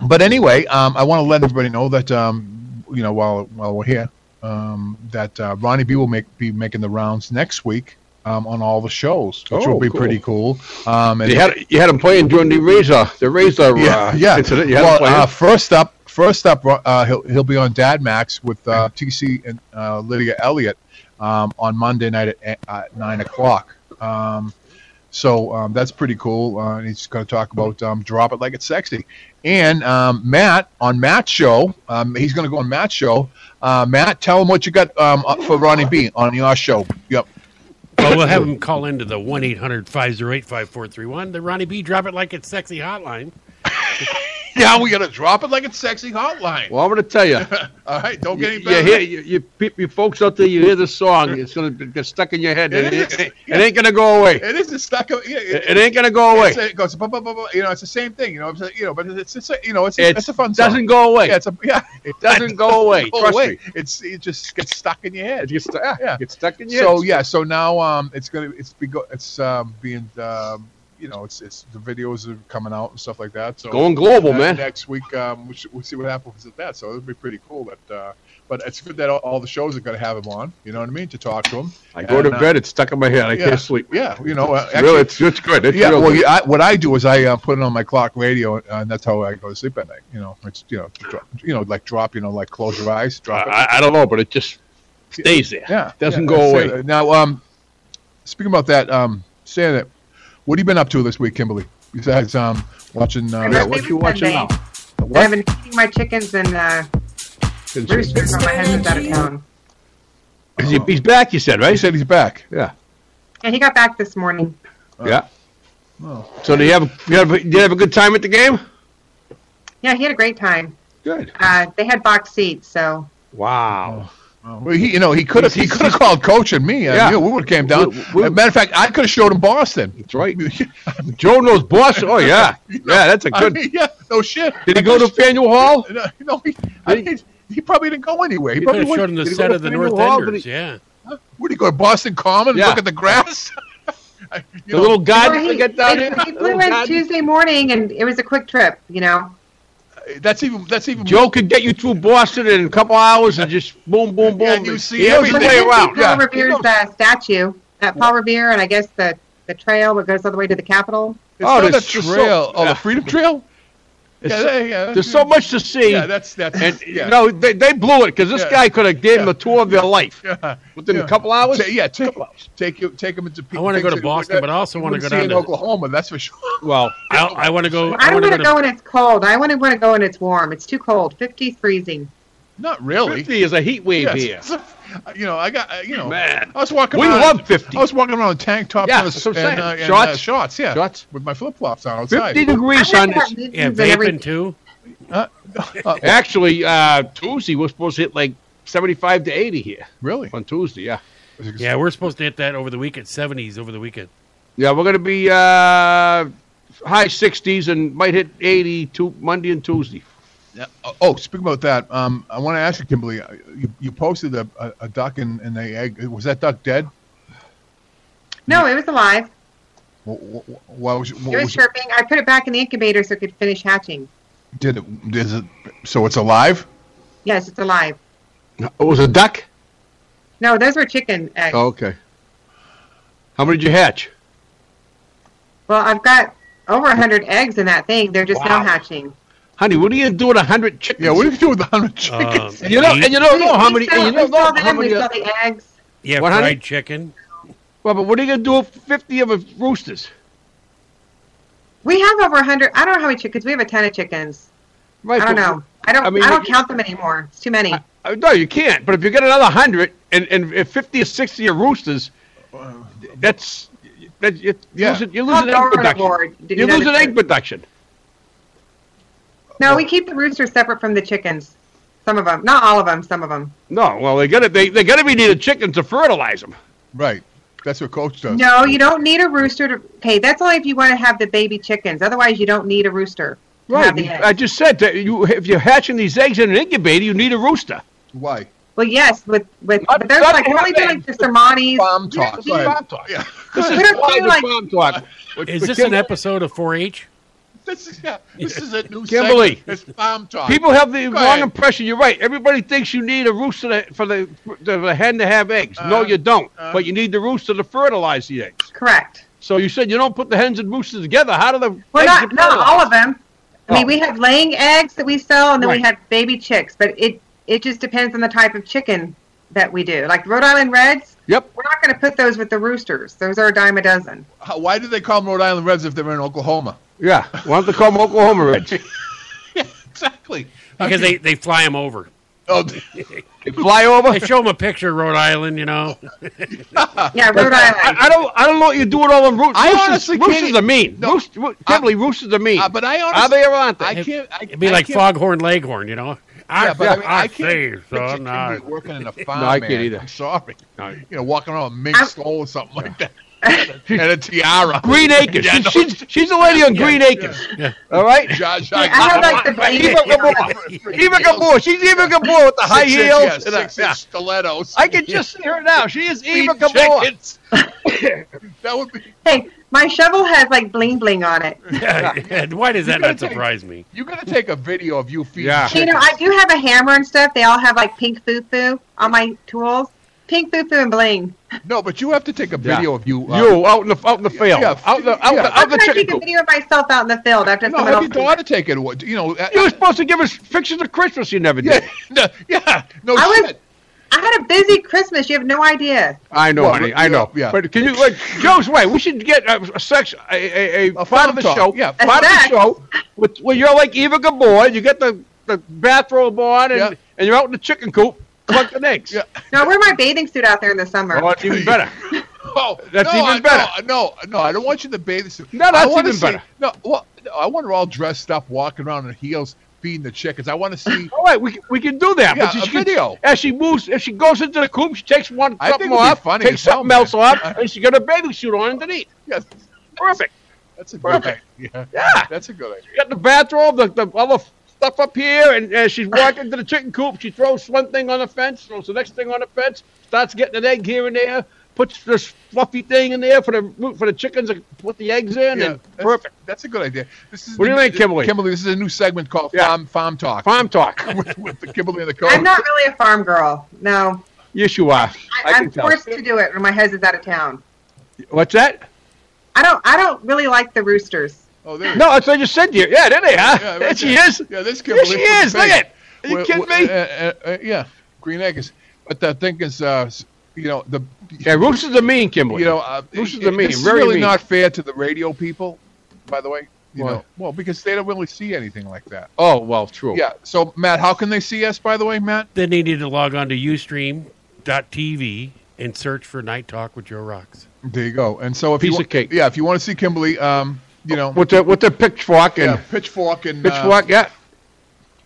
[SPEAKER 6] but anyway, um, I want to let everybody know that um, you know while while we're here, um, that uh, Ronnie B will make be making the rounds next week. Um, on all the shows, which
[SPEAKER 5] Oh,
[SPEAKER 6] will be
[SPEAKER 5] cool.
[SPEAKER 6] pretty cool. Um, and
[SPEAKER 5] You had you had him playing during the razor the razor
[SPEAKER 6] yeah,
[SPEAKER 5] uh,
[SPEAKER 6] yeah.
[SPEAKER 5] incident. You
[SPEAKER 6] well, uh, first up, first up, uh, he'll he'll be on Dad Max with uh, TC and uh, Lydia Elliott um, on Monday night at, at nine o'clock. Um, so um, that's pretty cool. Uh, and he's going to talk about um, drop it like it's sexy. And um, Matt on Matt's show, um, he's going to go on Matt's show. Uh, Matt, tell him what you got um, for Ronnie B on your show. Yep.
[SPEAKER 7] Well, we'll have him call into the 1 800 508 5431, the Ronnie B. Drop It Like It's Sexy hotline.
[SPEAKER 6] Yeah, we got to drop it like it's sexy hotline.
[SPEAKER 5] well, I'm going to tell you.
[SPEAKER 6] All right, don't get any
[SPEAKER 5] you,
[SPEAKER 6] better.
[SPEAKER 5] hear, you, you, you folks out there, you hear this song, it's going to get stuck in your head.
[SPEAKER 6] It
[SPEAKER 5] It,
[SPEAKER 6] is.
[SPEAKER 5] it, it ain't going to go away.
[SPEAKER 6] It is a stuck. Yeah,
[SPEAKER 5] It, it ain't going to go away.
[SPEAKER 6] It goes, bu- bu- bu- you know, it's the same thing, you know. It's a, you know, but it's, it's you know, it's a,
[SPEAKER 5] It
[SPEAKER 6] it's a fun song.
[SPEAKER 5] doesn't go away.
[SPEAKER 6] Yeah, it's a, yeah,
[SPEAKER 5] It doesn't go away.
[SPEAKER 6] go
[SPEAKER 5] Trust
[SPEAKER 6] away.
[SPEAKER 5] me.
[SPEAKER 6] It's it just gets stuck in your head.
[SPEAKER 5] It gets, stu- yeah,
[SPEAKER 6] Yeah.
[SPEAKER 5] it gets stuck in your
[SPEAKER 6] So
[SPEAKER 5] head.
[SPEAKER 6] yeah, so now um, it's gonna it's be go, it's um being um, you know, it's it's the videos are coming out and stuff like that. So
[SPEAKER 5] Going global,
[SPEAKER 6] uh,
[SPEAKER 5] man.
[SPEAKER 6] Next week, um, we we'll see what happens with that. So it'll be pretty cool. That, uh, but it's good that all, all the shows are going to have him on. You know what I mean? To talk to him.
[SPEAKER 5] I go to
[SPEAKER 6] uh,
[SPEAKER 5] bed, it's stuck in my head. I
[SPEAKER 6] yeah,
[SPEAKER 5] can't sleep.
[SPEAKER 6] Yeah, you know, uh,
[SPEAKER 5] It's real, it's, it's good. It's
[SPEAKER 6] yeah,
[SPEAKER 5] real
[SPEAKER 6] well,
[SPEAKER 5] good.
[SPEAKER 6] I, what I do is I uh, put it on my clock radio, uh, and that's how I go to sleep at night. You know, it's you know, drop, you know, like drop, you know, like close your eyes, drop.
[SPEAKER 5] I, I don't know, but it just stays there.
[SPEAKER 6] yeah, it
[SPEAKER 5] doesn't
[SPEAKER 6] yeah,
[SPEAKER 5] go away.
[SPEAKER 6] it. Now, um, speaking about that, um, saying that, what have you been up to this week, Kimberly? Besides um, watching, uh,
[SPEAKER 8] My
[SPEAKER 5] Yeah, what you watching
[SPEAKER 8] Sunday.
[SPEAKER 5] now?
[SPEAKER 8] I've been feeding my chickens and uh, roosters when my husband's out of town.
[SPEAKER 5] Is he, he's back, you said, right?
[SPEAKER 6] he
[SPEAKER 5] right?
[SPEAKER 6] said he's back.
[SPEAKER 5] Yeah.
[SPEAKER 8] And he got back this morning.
[SPEAKER 5] Yeah. So do you have you have did you have a good time at the game?
[SPEAKER 8] Yeah, he had a great time.
[SPEAKER 5] Good.
[SPEAKER 8] Uh, they had box seats, so
[SPEAKER 5] Wow.
[SPEAKER 6] Oh, well, he, you know, he could have he could have called coach and me.
[SPEAKER 5] Yeah.
[SPEAKER 6] Yeah, we would have came down.
[SPEAKER 5] We- we-
[SPEAKER 6] As a matter of fact, I could have showed him Boston.
[SPEAKER 5] That's right. Joe knows Boston. Oh yeah. Yeah, that's a good.
[SPEAKER 6] mean, yeah, no shit.
[SPEAKER 5] Did he go to Faneuil Hall?
[SPEAKER 6] No, no he, I mean, he probably didn't go anywhere. He
[SPEAKER 7] You could
[SPEAKER 6] probably
[SPEAKER 7] have
[SPEAKER 6] went,
[SPEAKER 7] showed him the
[SPEAKER 5] did he
[SPEAKER 7] set of the North
[SPEAKER 5] Hall,
[SPEAKER 7] Enders.
[SPEAKER 5] He,
[SPEAKER 7] yeah. Huh?
[SPEAKER 6] Would he go to Boston Common
[SPEAKER 5] Yeah.
[SPEAKER 6] look at the grass? I- you
[SPEAKER 5] The
[SPEAKER 6] know,
[SPEAKER 5] little garden
[SPEAKER 8] Well,
[SPEAKER 5] they
[SPEAKER 8] he,
[SPEAKER 5] get down
[SPEAKER 8] he flew in. Tuesday morning, and it was a quick trip. You know,
[SPEAKER 6] that's even that's even
[SPEAKER 5] Joe could get you through Boston in a couple hours and just boom, boom, boom.
[SPEAKER 6] Yeah, you see
[SPEAKER 5] he knows his
[SPEAKER 8] but
[SPEAKER 6] everything.
[SPEAKER 5] way around.
[SPEAKER 8] see
[SPEAKER 6] Yeah.
[SPEAKER 8] Paul Revere's uh, statue at Paul Revere, and I guess the the trail that goes all the way to the Capitol.
[SPEAKER 6] It's
[SPEAKER 5] Oh,
[SPEAKER 6] the
[SPEAKER 5] just so-
[SPEAKER 6] trail. oh,
[SPEAKER 5] yeah.
[SPEAKER 6] the Freedom Trail.
[SPEAKER 5] It's-
[SPEAKER 6] yeah, they- yeah,
[SPEAKER 5] There's so much to see.
[SPEAKER 6] Yeah, that's that's
[SPEAKER 5] and
[SPEAKER 6] yeah.
[SPEAKER 5] you know they, they blew it because this
[SPEAKER 6] Yeah.
[SPEAKER 5] guy could have gave him
[SPEAKER 6] Yeah.
[SPEAKER 5] a tour of their life
[SPEAKER 6] yeah.
[SPEAKER 5] within
[SPEAKER 6] Yeah.
[SPEAKER 5] a couple hours.
[SPEAKER 6] Ta- yeah, take take you take him into.
[SPEAKER 7] I wanna go to Boston, but I also wanna go down
[SPEAKER 6] in
[SPEAKER 7] to-
[SPEAKER 6] Oklahoma. That's for sure.
[SPEAKER 5] Well,
[SPEAKER 7] I, I want to go.
[SPEAKER 8] I
[SPEAKER 7] I
[SPEAKER 8] don't
[SPEAKER 7] want to go
[SPEAKER 8] to
[SPEAKER 7] to.
[SPEAKER 8] go when it's cold. I want to want to go when it's warm. It's too cold. 50 freezing.
[SPEAKER 6] Not really.
[SPEAKER 5] 50 is a heat wave
[SPEAKER 6] Yeah,
[SPEAKER 5] here.
[SPEAKER 6] you know, I got uh, you know.
[SPEAKER 5] Man.
[SPEAKER 6] I was walking.
[SPEAKER 5] We
[SPEAKER 6] around,
[SPEAKER 5] love 50.
[SPEAKER 6] I was walking around in tank tops
[SPEAKER 5] Yeah,
[SPEAKER 6] and,
[SPEAKER 5] that's what
[SPEAKER 6] and, uh, and,
[SPEAKER 5] Shorts.
[SPEAKER 6] uh, shorts, yeah,
[SPEAKER 5] Shorts.
[SPEAKER 6] with my flip flops on outside.
[SPEAKER 5] 50 degrees
[SPEAKER 8] I'm
[SPEAKER 5] on
[SPEAKER 8] gonna
[SPEAKER 5] this.
[SPEAKER 7] Yeah,
[SPEAKER 8] and
[SPEAKER 7] vaping too.
[SPEAKER 6] Uh, uh,
[SPEAKER 5] Actually, uh, Tuesday we're supposed to hit like 75 to 80 here
[SPEAKER 6] really?
[SPEAKER 5] on Tuesday. Yeah,
[SPEAKER 7] Yeah, we're supposed to hit that over the weekend. Seventies over the weekend.
[SPEAKER 5] yeah, we're gonna be uh, high 60s and might hit 80 to Monday and Tuesday.
[SPEAKER 6] Yeah. Oh, speaking about that, um, I want to ask you, Kimberly. uh, You, you posted a, a, a duck and, and the egg. Was that duck dead?
[SPEAKER 8] No, it was alive.
[SPEAKER 6] Wh- wh- Why was, what
[SPEAKER 8] It was
[SPEAKER 6] was
[SPEAKER 8] chirping. I put it back in the incubator so it could finish hatching.
[SPEAKER 6] did it? Is it? So it's alive?
[SPEAKER 8] Yes, it's alive.
[SPEAKER 5] It was a duck.
[SPEAKER 8] No, those were chicken eggs.
[SPEAKER 5] Oh, okay. How many did you hatch?
[SPEAKER 8] Well, I've got over 100 eggs in that thing. They're just
[SPEAKER 5] Wow.
[SPEAKER 8] now hatching.
[SPEAKER 5] Honey, what are you doing with a 100 chickens?
[SPEAKER 6] Yeah. What do you do with the hundred
[SPEAKER 7] Um,
[SPEAKER 6] chickens?
[SPEAKER 5] and you know, and you don't know how many.
[SPEAKER 8] Sell,
[SPEAKER 5] And you don't know how many.
[SPEAKER 8] sell the eggs.
[SPEAKER 7] yeah,
[SPEAKER 5] What, honey?
[SPEAKER 7] fried chicken.
[SPEAKER 5] Well, but what are you gonna do with 50 of a roosters?
[SPEAKER 8] We have over 100. I don't know how many chickens. We have a ton of chickens.
[SPEAKER 5] Right.
[SPEAKER 8] I don't know. I don't.
[SPEAKER 5] I
[SPEAKER 8] I, don't count them anymore. It's too many.
[SPEAKER 5] Uh, no, you can't. But if you get another hundred and, and if fifty or sixty of roosters, that's that you
[SPEAKER 6] Yeah.
[SPEAKER 5] losing, you're
[SPEAKER 8] Called
[SPEAKER 5] losing egg production. You're
[SPEAKER 8] you
[SPEAKER 5] losing egg production.
[SPEAKER 8] No, we keep the roosters separate from the chickens. Some of them, not all of them. Some of them.
[SPEAKER 5] No, well they gotta they they gotta be needed chickens to fertilize them.
[SPEAKER 6] Right. That's what coach does.
[SPEAKER 8] No, you don't need a rooster to. Okay, that's only if you want to have the baby chickens. Otherwise, you don't need a rooster. to have the eggs.
[SPEAKER 5] I just said that you if you're hatching these eggs in an incubator, you need a rooster.
[SPEAKER 6] Why?
[SPEAKER 8] Well, yes, with with
[SPEAKER 5] Not-
[SPEAKER 8] but there's like we only do
[SPEAKER 5] have
[SPEAKER 8] like the Sermanis.
[SPEAKER 6] Farm talk.
[SPEAKER 5] This is
[SPEAKER 6] Go ahead.
[SPEAKER 5] farm talk.
[SPEAKER 6] Yeah.
[SPEAKER 5] This is
[SPEAKER 8] We don't like-
[SPEAKER 5] farm talk.
[SPEAKER 7] Is this an episode of 4-H?
[SPEAKER 6] This is yeah. This is a new
[SPEAKER 5] Kimberly.
[SPEAKER 6] segment. It's farm talk.
[SPEAKER 5] People have the
[SPEAKER 6] Go
[SPEAKER 5] wrong
[SPEAKER 6] ahead.
[SPEAKER 5] impression. You're right. Everybody thinks you need a rooster to, for the for the hen to have eggs. no,
[SPEAKER 6] Uh,
[SPEAKER 5] you don't.
[SPEAKER 6] uh.
[SPEAKER 5] but you need the rooster to fertilize the eggs.
[SPEAKER 8] Correct.
[SPEAKER 5] So you said you don't put the hens and roosters together. How do the
[SPEAKER 8] Well,
[SPEAKER 5] eggs
[SPEAKER 8] not
[SPEAKER 5] get
[SPEAKER 8] not all of them. I mean,
[SPEAKER 5] Oh.
[SPEAKER 8] we have laying eggs that we sell, and then
[SPEAKER 5] Right.
[SPEAKER 8] we have baby chicks. But it it just depends on the type of chicken that we do. Like Rhode Island Reds,
[SPEAKER 5] Yep.
[SPEAKER 8] we're not going to put those with the roosters. Those are a dime a dozen.
[SPEAKER 6] How- Why do they call them Rhode Island Reds if they're in Oklahoma?
[SPEAKER 5] Yeah. Why don't they call them Oklahoma Reds?
[SPEAKER 6] Yeah, exactly.
[SPEAKER 7] Because they, they fly them over.
[SPEAKER 6] Oh,
[SPEAKER 5] They fly over.
[SPEAKER 7] They show them a picture of Rhode Island, you know.
[SPEAKER 8] Yeah, Rhode
[SPEAKER 5] I,
[SPEAKER 8] Island.
[SPEAKER 5] I don't. I don't know what you do with all them roosters.
[SPEAKER 6] I
[SPEAKER 5] roosters,
[SPEAKER 6] honestly can't
[SPEAKER 5] roosters
[SPEAKER 6] e-
[SPEAKER 5] are mean.
[SPEAKER 6] No.
[SPEAKER 5] Roost, roo- Kimberly, roosters are mean.
[SPEAKER 6] uh, but I
[SPEAKER 5] are
[SPEAKER 6] honestly,
[SPEAKER 5] they or aren't they?
[SPEAKER 6] I can't. I,
[SPEAKER 7] It'd be
[SPEAKER 6] I
[SPEAKER 7] like
[SPEAKER 6] can't-
[SPEAKER 7] Foghorn Leghorn, you know.
[SPEAKER 6] Yeah, but I, mean, I,
[SPEAKER 7] I
[SPEAKER 6] can't
[SPEAKER 7] say,
[SPEAKER 6] picture
[SPEAKER 7] son.
[SPEAKER 6] Kimberly
[SPEAKER 7] I-
[SPEAKER 6] working in a farm.
[SPEAKER 5] No, I can't
[SPEAKER 6] man.
[SPEAKER 5] either.
[SPEAKER 6] I'm sorry.
[SPEAKER 5] No.
[SPEAKER 6] You know, walking around a mink
[SPEAKER 8] I'm-
[SPEAKER 6] skull or something like that, and a tiara.
[SPEAKER 5] Green Acres.
[SPEAKER 6] Yeah,
[SPEAKER 5] She-
[SPEAKER 6] no.
[SPEAKER 5] she's, she's a lady on Green Acres.
[SPEAKER 7] Yeah.
[SPEAKER 5] All right.
[SPEAKER 6] Zsa Zsa
[SPEAKER 8] I have like the
[SPEAKER 5] Eva
[SPEAKER 8] blanket.
[SPEAKER 5] Gabor. Eva Gabor. She's Eva Gabor with the high
[SPEAKER 6] Six inch-
[SPEAKER 5] heels.
[SPEAKER 6] yeah,
[SPEAKER 5] and a-
[SPEAKER 6] six
[SPEAKER 5] yeah.
[SPEAKER 6] inch stilettos.
[SPEAKER 5] I can just see her now. She is Eva
[SPEAKER 6] Feed
[SPEAKER 5] Gabor.
[SPEAKER 6] that would be.
[SPEAKER 8] Hey, my shovel has like bling bling on it.
[SPEAKER 7] Yeah, And why does that
[SPEAKER 6] gotta
[SPEAKER 7] not
[SPEAKER 6] take-
[SPEAKER 7] surprise me?
[SPEAKER 6] You got to take a video of you feeding
[SPEAKER 5] Yeah.
[SPEAKER 8] You know. I do have a hammer and stuff. They all have like pink foo foo on my tools. Pink foo foo and bling.
[SPEAKER 6] No, but you have to take a
[SPEAKER 5] Yeah.
[SPEAKER 6] video of you. uh,
[SPEAKER 5] You out in the out in the field.
[SPEAKER 6] yeah,
[SPEAKER 5] out the out
[SPEAKER 6] yeah.
[SPEAKER 5] the
[SPEAKER 8] How
[SPEAKER 5] out the
[SPEAKER 8] can I
[SPEAKER 5] chicken
[SPEAKER 8] take a video of myself out in the field after
[SPEAKER 6] No, have your
[SPEAKER 8] else?
[SPEAKER 6] daughter take it. You know. uh,
[SPEAKER 5] You were supposed to give us pictures of Christmas. You never did.
[SPEAKER 6] no, yeah, no
[SPEAKER 8] I was- I had a busy Christmas. You have no idea.
[SPEAKER 5] I know,
[SPEAKER 6] Well,
[SPEAKER 5] honey. I know.
[SPEAKER 6] yeah.
[SPEAKER 5] But can you, like, Joe's right. We should get a, a section, a, a, a,
[SPEAKER 6] A
[SPEAKER 5] part of the
[SPEAKER 6] talk,
[SPEAKER 5] show.
[SPEAKER 6] yeah.
[SPEAKER 8] A
[SPEAKER 5] part of the show. With, where you're like Eva Gabor. You get the, the bathrobe on, and,
[SPEAKER 6] Yeah.
[SPEAKER 5] and you're out in the chicken coop collecting eggs.
[SPEAKER 6] Yeah.
[SPEAKER 8] No, I wear my bathing suit out there in the summer.
[SPEAKER 5] Oh, it's even better.
[SPEAKER 6] no, oh,
[SPEAKER 5] That's
[SPEAKER 6] no,
[SPEAKER 5] even
[SPEAKER 6] I-
[SPEAKER 5] better.
[SPEAKER 6] No, no, no, I don't want you in the bathing suit.
[SPEAKER 5] No, that's
[SPEAKER 6] wanna
[SPEAKER 5] even
[SPEAKER 6] see-
[SPEAKER 5] better.
[SPEAKER 6] No, well, no, I want her all dressed up, walking around in heels, feeding the chickens. I want to see.
[SPEAKER 5] All right, we can, we can do that.
[SPEAKER 6] Yeah,
[SPEAKER 5] but she
[SPEAKER 6] a
[SPEAKER 5] can-
[SPEAKER 6] video.
[SPEAKER 5] as she moves, if she goes into the coop, she takes one
[SPEAKER 6] I
[SPEAKER 5] something
[SPEAKER 6] think it'd
[SPEAKER 5] off,
[SPEAKER 6] funny
[SPEAKER 5] takes
[SPEAKER 6] as hell,
[SPEAKER 5] something else
[SPEAKER 6] man.
[SPEAKER 5] off, and she got a bathing suit on underneath.
[SPEAKER 6] Yes,
[SPEAKER 5] Perfect.
[SPEAKER 6] that's a good
[SPEAKER 5] Perfect.
[SPEAKER 6] idea.
[SPEAKER 5] Yeah.
[SPEAKER 6] that's a good idea.
[SPEAKER 5] She got the bathrobe, the, the other stuff up here, and as she's walking to the chicken coop, she throws one thing on the fence, throws the next thing on the fence, starts getting an egg here and there, puts this fluffy thing in there for the for the chickens to put the eggs in,
[SPEAKER 6] Yeah,
[SPEAKER 5] and
[SPEAKER 6] that's,
[SPEAKER 5] perfect.
[SPEAKER 6] That's a good idea. This is
[SPEAKER 5] What do you
[SPEAKER 6] the-
[SPEAKER 5] think, Kimberly?
[SPEAKER 6] Kimberly, this is a new segment called
[SPEAKER 5] Yeah.
[SPEAKER 6] Farm Farm Talk
[SPEAKER 5] Farm talk.
[SPEAKER 6] with, with the Kimberly and the coach.
[SPEAKER 8] I'm not really a farm girl. No,
[SPEAKER 5] yes, you are. I,
[SPEAKER 8] I,
[SPEAKER 5] can
[SPEAKER 8] I'm
[SPEAKER 5] tell.
[SPEAKER 8] forced to do it when my husband's out of town.
[SPEAKER 5] What's that?
[SPEAKER 8] I don't. I don't really like the roosters.
[SPEAKER 6] Oh, there.
[SPEAKER 5] No, that's what I just said to you. Yeah, there they are.
[SPEAKER 6] Yeah,
[SPEAKER 5] there
[SPEAKER 6] right
[SPEAKER 5] she is.
[SPEAKER 6] Yeah, this
[SPEAKER 5] There
[SPEAKER 6] Kimberly.
[SPEAKER 5] she is. Look at. Are you
[SPEAKER 6] Well,
[SPEAKER 5] kidding
[SPEAKER 6] well,
[SPEAKER 5] me?
[SPEAKER 6] uh, uh, uh, yeah, green eggs. But the thing is, uh, you know, the
[SPEAKER 5] Yeah, roosters are mean, Kimberly.
[SPEAKER 6] you know, uh,
[SPEAKER 5] Roosters
[SPEAKER 6] it-
[SPEAKER 5] are mean, It's
[SPEAKER 6] really
[SPEAKER 5] mean.
[SPEAKER 6] not fair to the radio people, by the way. You
[SPEAKER 5] Why?
[SPEAKER 6] know, well, because they don't really see anything like that.
[SPEAKER 5] oh well, true.
[SPEAKER 6] Yeah. So, Matt, how can they see us? By the way, Matt.
[SPEAKER 7] Then they need to log on to Ustream.tv and search for Night Talk with Joe Roxx.
[SPEAKER 6] There you go. And so, if
[SPEAKER 5] Piece
[SPEAKER 6] you
[SPEAKER 5] of
[SPEAKER 6] wa-
[SPEAKER 5] cake.
[SPEAKER 6] yeah, if you want to see Kimberly, um, you know,
[SPEAKER 5] With the with the pitchfork and
[SPEAKER 6] yeah, pitchfork and uh,
[SPEAKER 5] pitchfork. Yeah,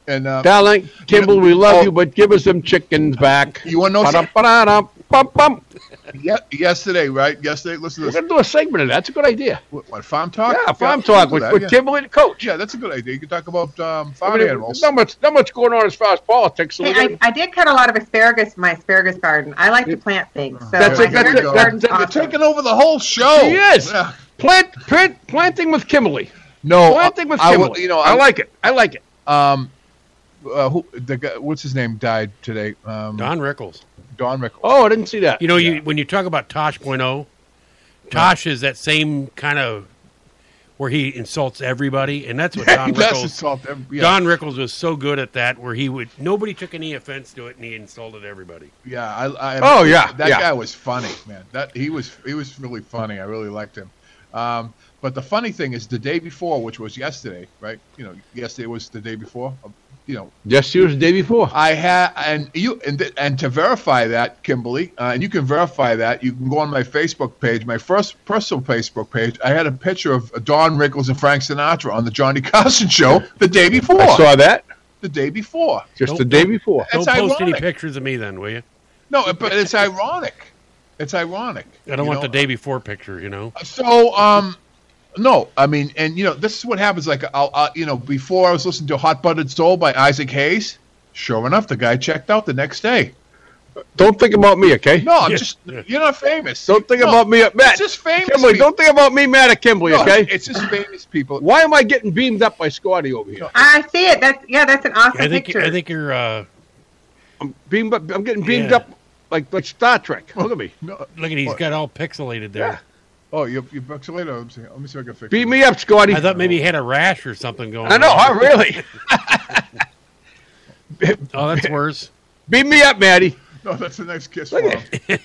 [SPEAKER 6] and uh,
[SPEAKER 5] darling, Kimberly, we love
[SPEAKER 6] Oh.
[SPEAKER 5] you, but give us some chickens back.
[SPEAKER 6] you want to know?
[SPEAKER 5] Ba-dum,
[SPEAKER 6] some-
[SPEAKER 5] ba-da-dum, bum, bum.
[SPEAKER 6] Yeah, yesterday, right? Yesterday, listen
[SPEAKER 5] We're
[SPEAKER 6] this.
[SPEAKER 5] gonna do a segment of that. That's a good idea.
[SPEAKER 6] What, what, farm talk?
[SPEAKER 5] Yeah, farm
[SPEAKER 6] we'll
[SPEAKER 5] talk with,
[SPEAKER 6] that,
[SPEAKER 5] with
[SPEAKER 6] yeah.
[SPEAKER 5] Kimberly the coach.
[SPEAKER 6] Yeah, that's a good idea. You can talk about um,
[SPEAKER 5] I
[SPEAKER 6] farm
[SPEAKER 5] mean,
[SPEAKER 6] animals.
[SPEAKER 5] not much, not much going on as far as politics. So
[SPEAKER 8] Hey, I, I did cut a lot of asparagus in my asparagus garden. I like to plant things. So
[SPEAKER 5] That's
[SPEAKER 8] my
[SPEAKER 5] it, that's
[SPEAKER 8] asparagus
[SPEAKER 5] it,
[SPEAKER 8] garden's
[SPEAKER 5] that's-
[SPEAKER 8] awesome.
[SPEAKER 6] taking over the whole show.
[SPEAKER 5] Yes.
[SPEAKER 6] Yeah.
[SPEAKER 5] Plant, plant, planting with Kimberly.
[SPEAKER 6] No,
[SPEAKER 5] Planting with
[SPEAKER 6] I,
[SPEAKER 5] Kimberly.
[SPEAKER 6] would- you know,
[SPEAKER 5] I like it. I like it.
[SPEAKER 6] Um, uh, who the guy, what's his name died today? Um,
[SPEAKER 7] Don Rickles.
[SPEAKER 6] Don Rickles.
[SPEAKER 5] Oh, I didn't see that.
[SPEAKER 7] You know, you when you talk about Tosh.0, Tosh is that same kind of where he insults everybody, and that's what Don
[SPEAKER 6] he
[SPEAKER 7] Rickles.
[SPEAKER 6] insult them. Yeah,
[SPEAKER 7] Don Rickles was so good at that, where he would nobody took any offense to it, and he insulted everybody.
[SPEAKER 6] yeah. I, I,
[SPEAKER 5] Oh, yeah,
[SPEAKER 6] that
[SPEAKER 5] yeah.
[SPEAKER 6] guy was funny, man. That he was he was really funny. I really liked him. Um, but the funny thing is, the day before, which was yesterday, right? You know, yesterday was the day before. uh, You know,
[SPEAKER 5] yesterday was the day before.
[SPEAKER 6] I had, and you, and, th- and to verify that, Kimberly, uh, and you can verify that, you can go on my Facebook page, my first personal Facebook page. I had a picture of Don Rickles and Frank Sinatra on the Johnny Carson show the day before.
[SPEAKER 5] I saw that
[SPEAKER 6] the day before.
[SPEAKER 5] just
[SPEAKER 7] Don't-
[SPEAKER 5] the day before.
[SPEAKER 6] It's
[SPEAKER 7] Don't post any pictures of me, then, will you?
[SPEAKER 6] No, but it's ironic. It's ironic.
[SPEAKER 7] I don't want
[SPEAKER 6] know?
[SPEAKER 7] the day before picture. You know,
[SPEAKER 6] So, um, no, I mean, and you know, this is what happens. Like, I'll, uh, you know, before I was listening to "Hot Buttered Soul" by Isaac Hayes. Sure enough, the guy checked out the next day.
[SPEAKER 5] Don't think about me, okay?
[SPEAKER 6] No, I'm
[SPEAKER 7] Yeah.
[SPEAKER 6] just you're not famous.
[SPEAKER 5] Don't think
[SPEAKER 6] No,
[SPEAKER 5] about me, Matt.
[SPEAKER 6] It's just famous.
[SPEAKER 5] Kimberly,
[SPEAKER 6] people.
[SPEAKER 5] don't think about me, Matt, or Kimberly,
[SPEAKER 6] No,
[SPEAKER 5] okay?
[SPEAKER 6] It's just famous people.
[SPEAKER 5] Why am I getting beamed up by Scotty over here?
[SPEAKER 8] I see it. That's yeah. That's an awesome
[SPEAKER 7] I think
[SPEAKER 8] picture.
[SPEAKER 7] I think you're. Uh,
[SPEAKER 5] I'm beamed up. I'm getting beamed
[SPEAKER 7] Yeah.
[SPEAKER 5] up like like Star Trek. Look at me.
[SPEAKER 6] No,
[SPEAKER 7] look at he's
[SPEAKER 6] What?
[SPEAKER 7] got all pixelated there.
[SPEAKER 6] oh, you you pixelated. Let me see. Let me see if I can fix
[SPEAKER 5] Beat
[SPEAKER 6] it.
[SPEAKER 5] me up, Scotty.
[SPEAKER 7] I thought maybe he had a rash or something going. On.
[SPEAKER 5] I know,
[SPEAKER 7] on.
[SPEAKER 5] huh? Really?
[SPEAKER 7] Oh, that's worse.
[SPEAKER 5] Beat me up, Maddie.
[SPEAKER 6] No, that's the next kiss.
[SPEAKER 5] Look
[SPEAKER 6] for
[SPEAKER 5] at
[SPEAKER 6] him.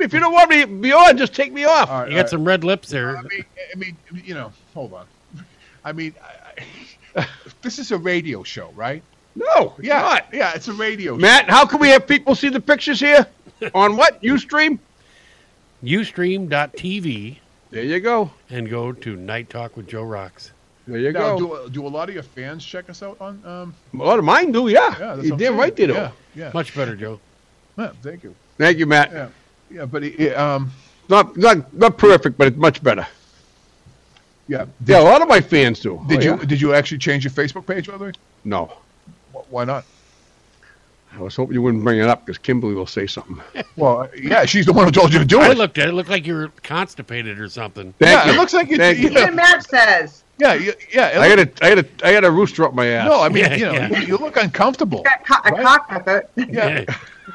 [SPEAKER 5] If you don't want me to be on, just take me off.
[SPEAKER 6] All right,
[SPEAKER 7] You
[SPEAKER 6] all
[SPEAKER 7] got some red lips there.
[SPEAKER 6] I mean, I mean, you know, hold on. I mean, I, I, this is a radio show, right?
[SPEAKER 5] No, it's
[SPEAKER 6] Yeah,
[SPEAKER 5] not.
[SPEAKER 6] yeah, it's a radio. show.
[SPEAKER 5] Matt, how can we have people see the pictures here? on what? Ustream?
[SPEAKER 7] Ustream.tv
[SPEAKER 5] There you go.
[SPEAKER 7] and go to Night Talk with Joe Roxx.
[SPEAKER 5] There you
[SPEAKER 6] Now,
[SPEAKER 5] go.
[SPEAKER 6] do, do a lot of your fans check us out on? Um,
[SPEAKER 5] a lot of mine do, yeah.
[SPEAKER 6] yeah, that's
[SPEAKER 5] you
[SPEAKER 6] what
[SPEAKER 5] damn right they do.
[SPEAKER 6] Yeah, yeah.
[SPEAKER 7] Much better, Joe.
[SPEAKER 6] Yeah, thank you.
[SPEAKER 5] Thank you, Matt.
[SPEAKER 6] Yeah, yeah, but it, it, um,
[SPEAKER 5] Not not not perfect, but it's much better.
[SPEAKER 6] yeah. Did,
[SPEAKER 5] Yeah, a lot of my fans do.
[SPEAKER 6] did
[SPEAKER 5] Oh,
[SPEAKER 6] you
[SPEAKER 5] yeah?
[SPEAKER 6] did you actually change your Facebook page by the way?
[SPEAKER 5] No.
[SPEAKER 6] Why not?
[SPEAKER 5] I was hoping you wouldn't bring it up because Kimberly will say something.
[SPEAKER 6] Well, uh, yeah, she's the one who told you to do
[SPEAKER 7] I
[SPEAKER 6] it.
[SPEAKER 7] I looked at it. It looked like you were constipated or something.
[SPEAKER 5] Thank
[SPEAKER 6] yeah,
[SPEAKER 5] you.
[SPEAKER 6] it looks like you.
[SPEAKER 5] Thank you.
[SPEAKER 6] yeah,
[SPEAKER 8] Even Matt says
[SPEAKER 6] yeah, yeah. yeah, it
[SPEAKER 5] I
[SPEAKER 6] look-
[SPEAKER 5] got a I got a I got a rooster up my ass.
[SPEAKER 6] no, I mean,
[SPEAKER 7] Yeah,
[SPEAKER 6] you know,
[SPEAKER 7] yeah.
[SPEAKER 6] you, you look uncomfortable.
[SPEAKER 8] got co- a
[SPEAKER 6] Right?
[SPEAKER 8] cock with it.
[SPEAKER 6] Yeah,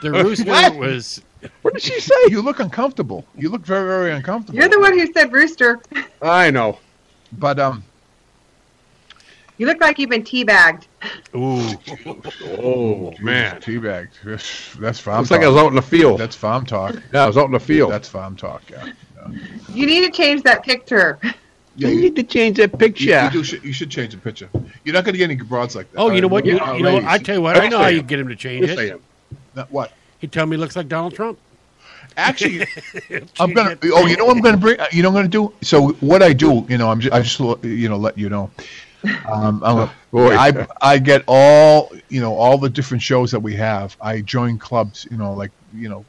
[SPEAKER 7] The rooster
[SPEAKER 5] What?
[SPEAKER 7] was.
[SPEAKER 5] What did she say?
[SPEAKER 6] you look uncomfortable. You look very, very uncomfortable.
[SPEAKER 8] You're the one who said rooster.
[SPEAKER 5] I know.
[SPEAKER 6] But um,
[SPEAKER 8] You look like you've been teabagged.
[SPEAKER 7] Ooh,
[SPEAKER 5] Oh man,
[SPEAKER 6] teabagged. That's, that's farm
[SPEAKER 5] looks
[SPEAKER 6] talk.
[SPEAKER 5] like I was out in the field.
[SPEAKER 6] That's farm talk.
[SPEAKER 5] yeah, I was out in the field.
[SPEAKER 6] That's farm talk. Yeah.
[SPEAKER 8] You need to change that picture.
[SPEAKER 6] Yeah,
[SPEAKER 5] you
[SPEAKER 6] you,
[SPEAKER 5] need to change that picture.
[SPEAKER 6] you, do, should, you should change the picture. You're not going to get any broads like that.
[SPEAKER 7] oh, you know what? You, you know what? I tell you what. I know how you get him to change
[SPEAKER 5] Yes,
[SPEAKER 7] it.
[SPEAKER 5] am.
[SPEAKER 6] Not- what?
[SPEAKER 7] He tell me he looks like Donald Trump.
[SPEAKER 6] Actually, I'm gonna. Oh, you know what I'm gonna bring. You know what I'm gonna do. So what I do, you know, I'm just, I just you know let you know. Um, I'm
[SPEAKER 5] Boy.
[SPEAKER 6] I I get all you know all the different shows that we have. I join clubs, you know, like you know,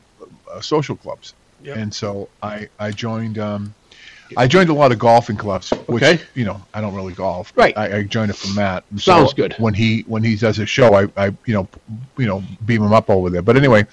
[SPEAKER 6] uh, social clubs,
[SPEAKER 7] Yep.
[SPEAKER 6] and so I I joined. Um, I joined a lot of golfing clubs, which
[SPEAKER 5] Okay.
[SPEAKER 6] you know I don't really golf.
[SPEAKER 5] Right.
[SPEAKER 6] I, I joined it from Matt. And
[SPEAKER 5] Sounds good.
[SPEAKER 6] When he when he does his show, I, I you know you know beam him up over there. But anyway,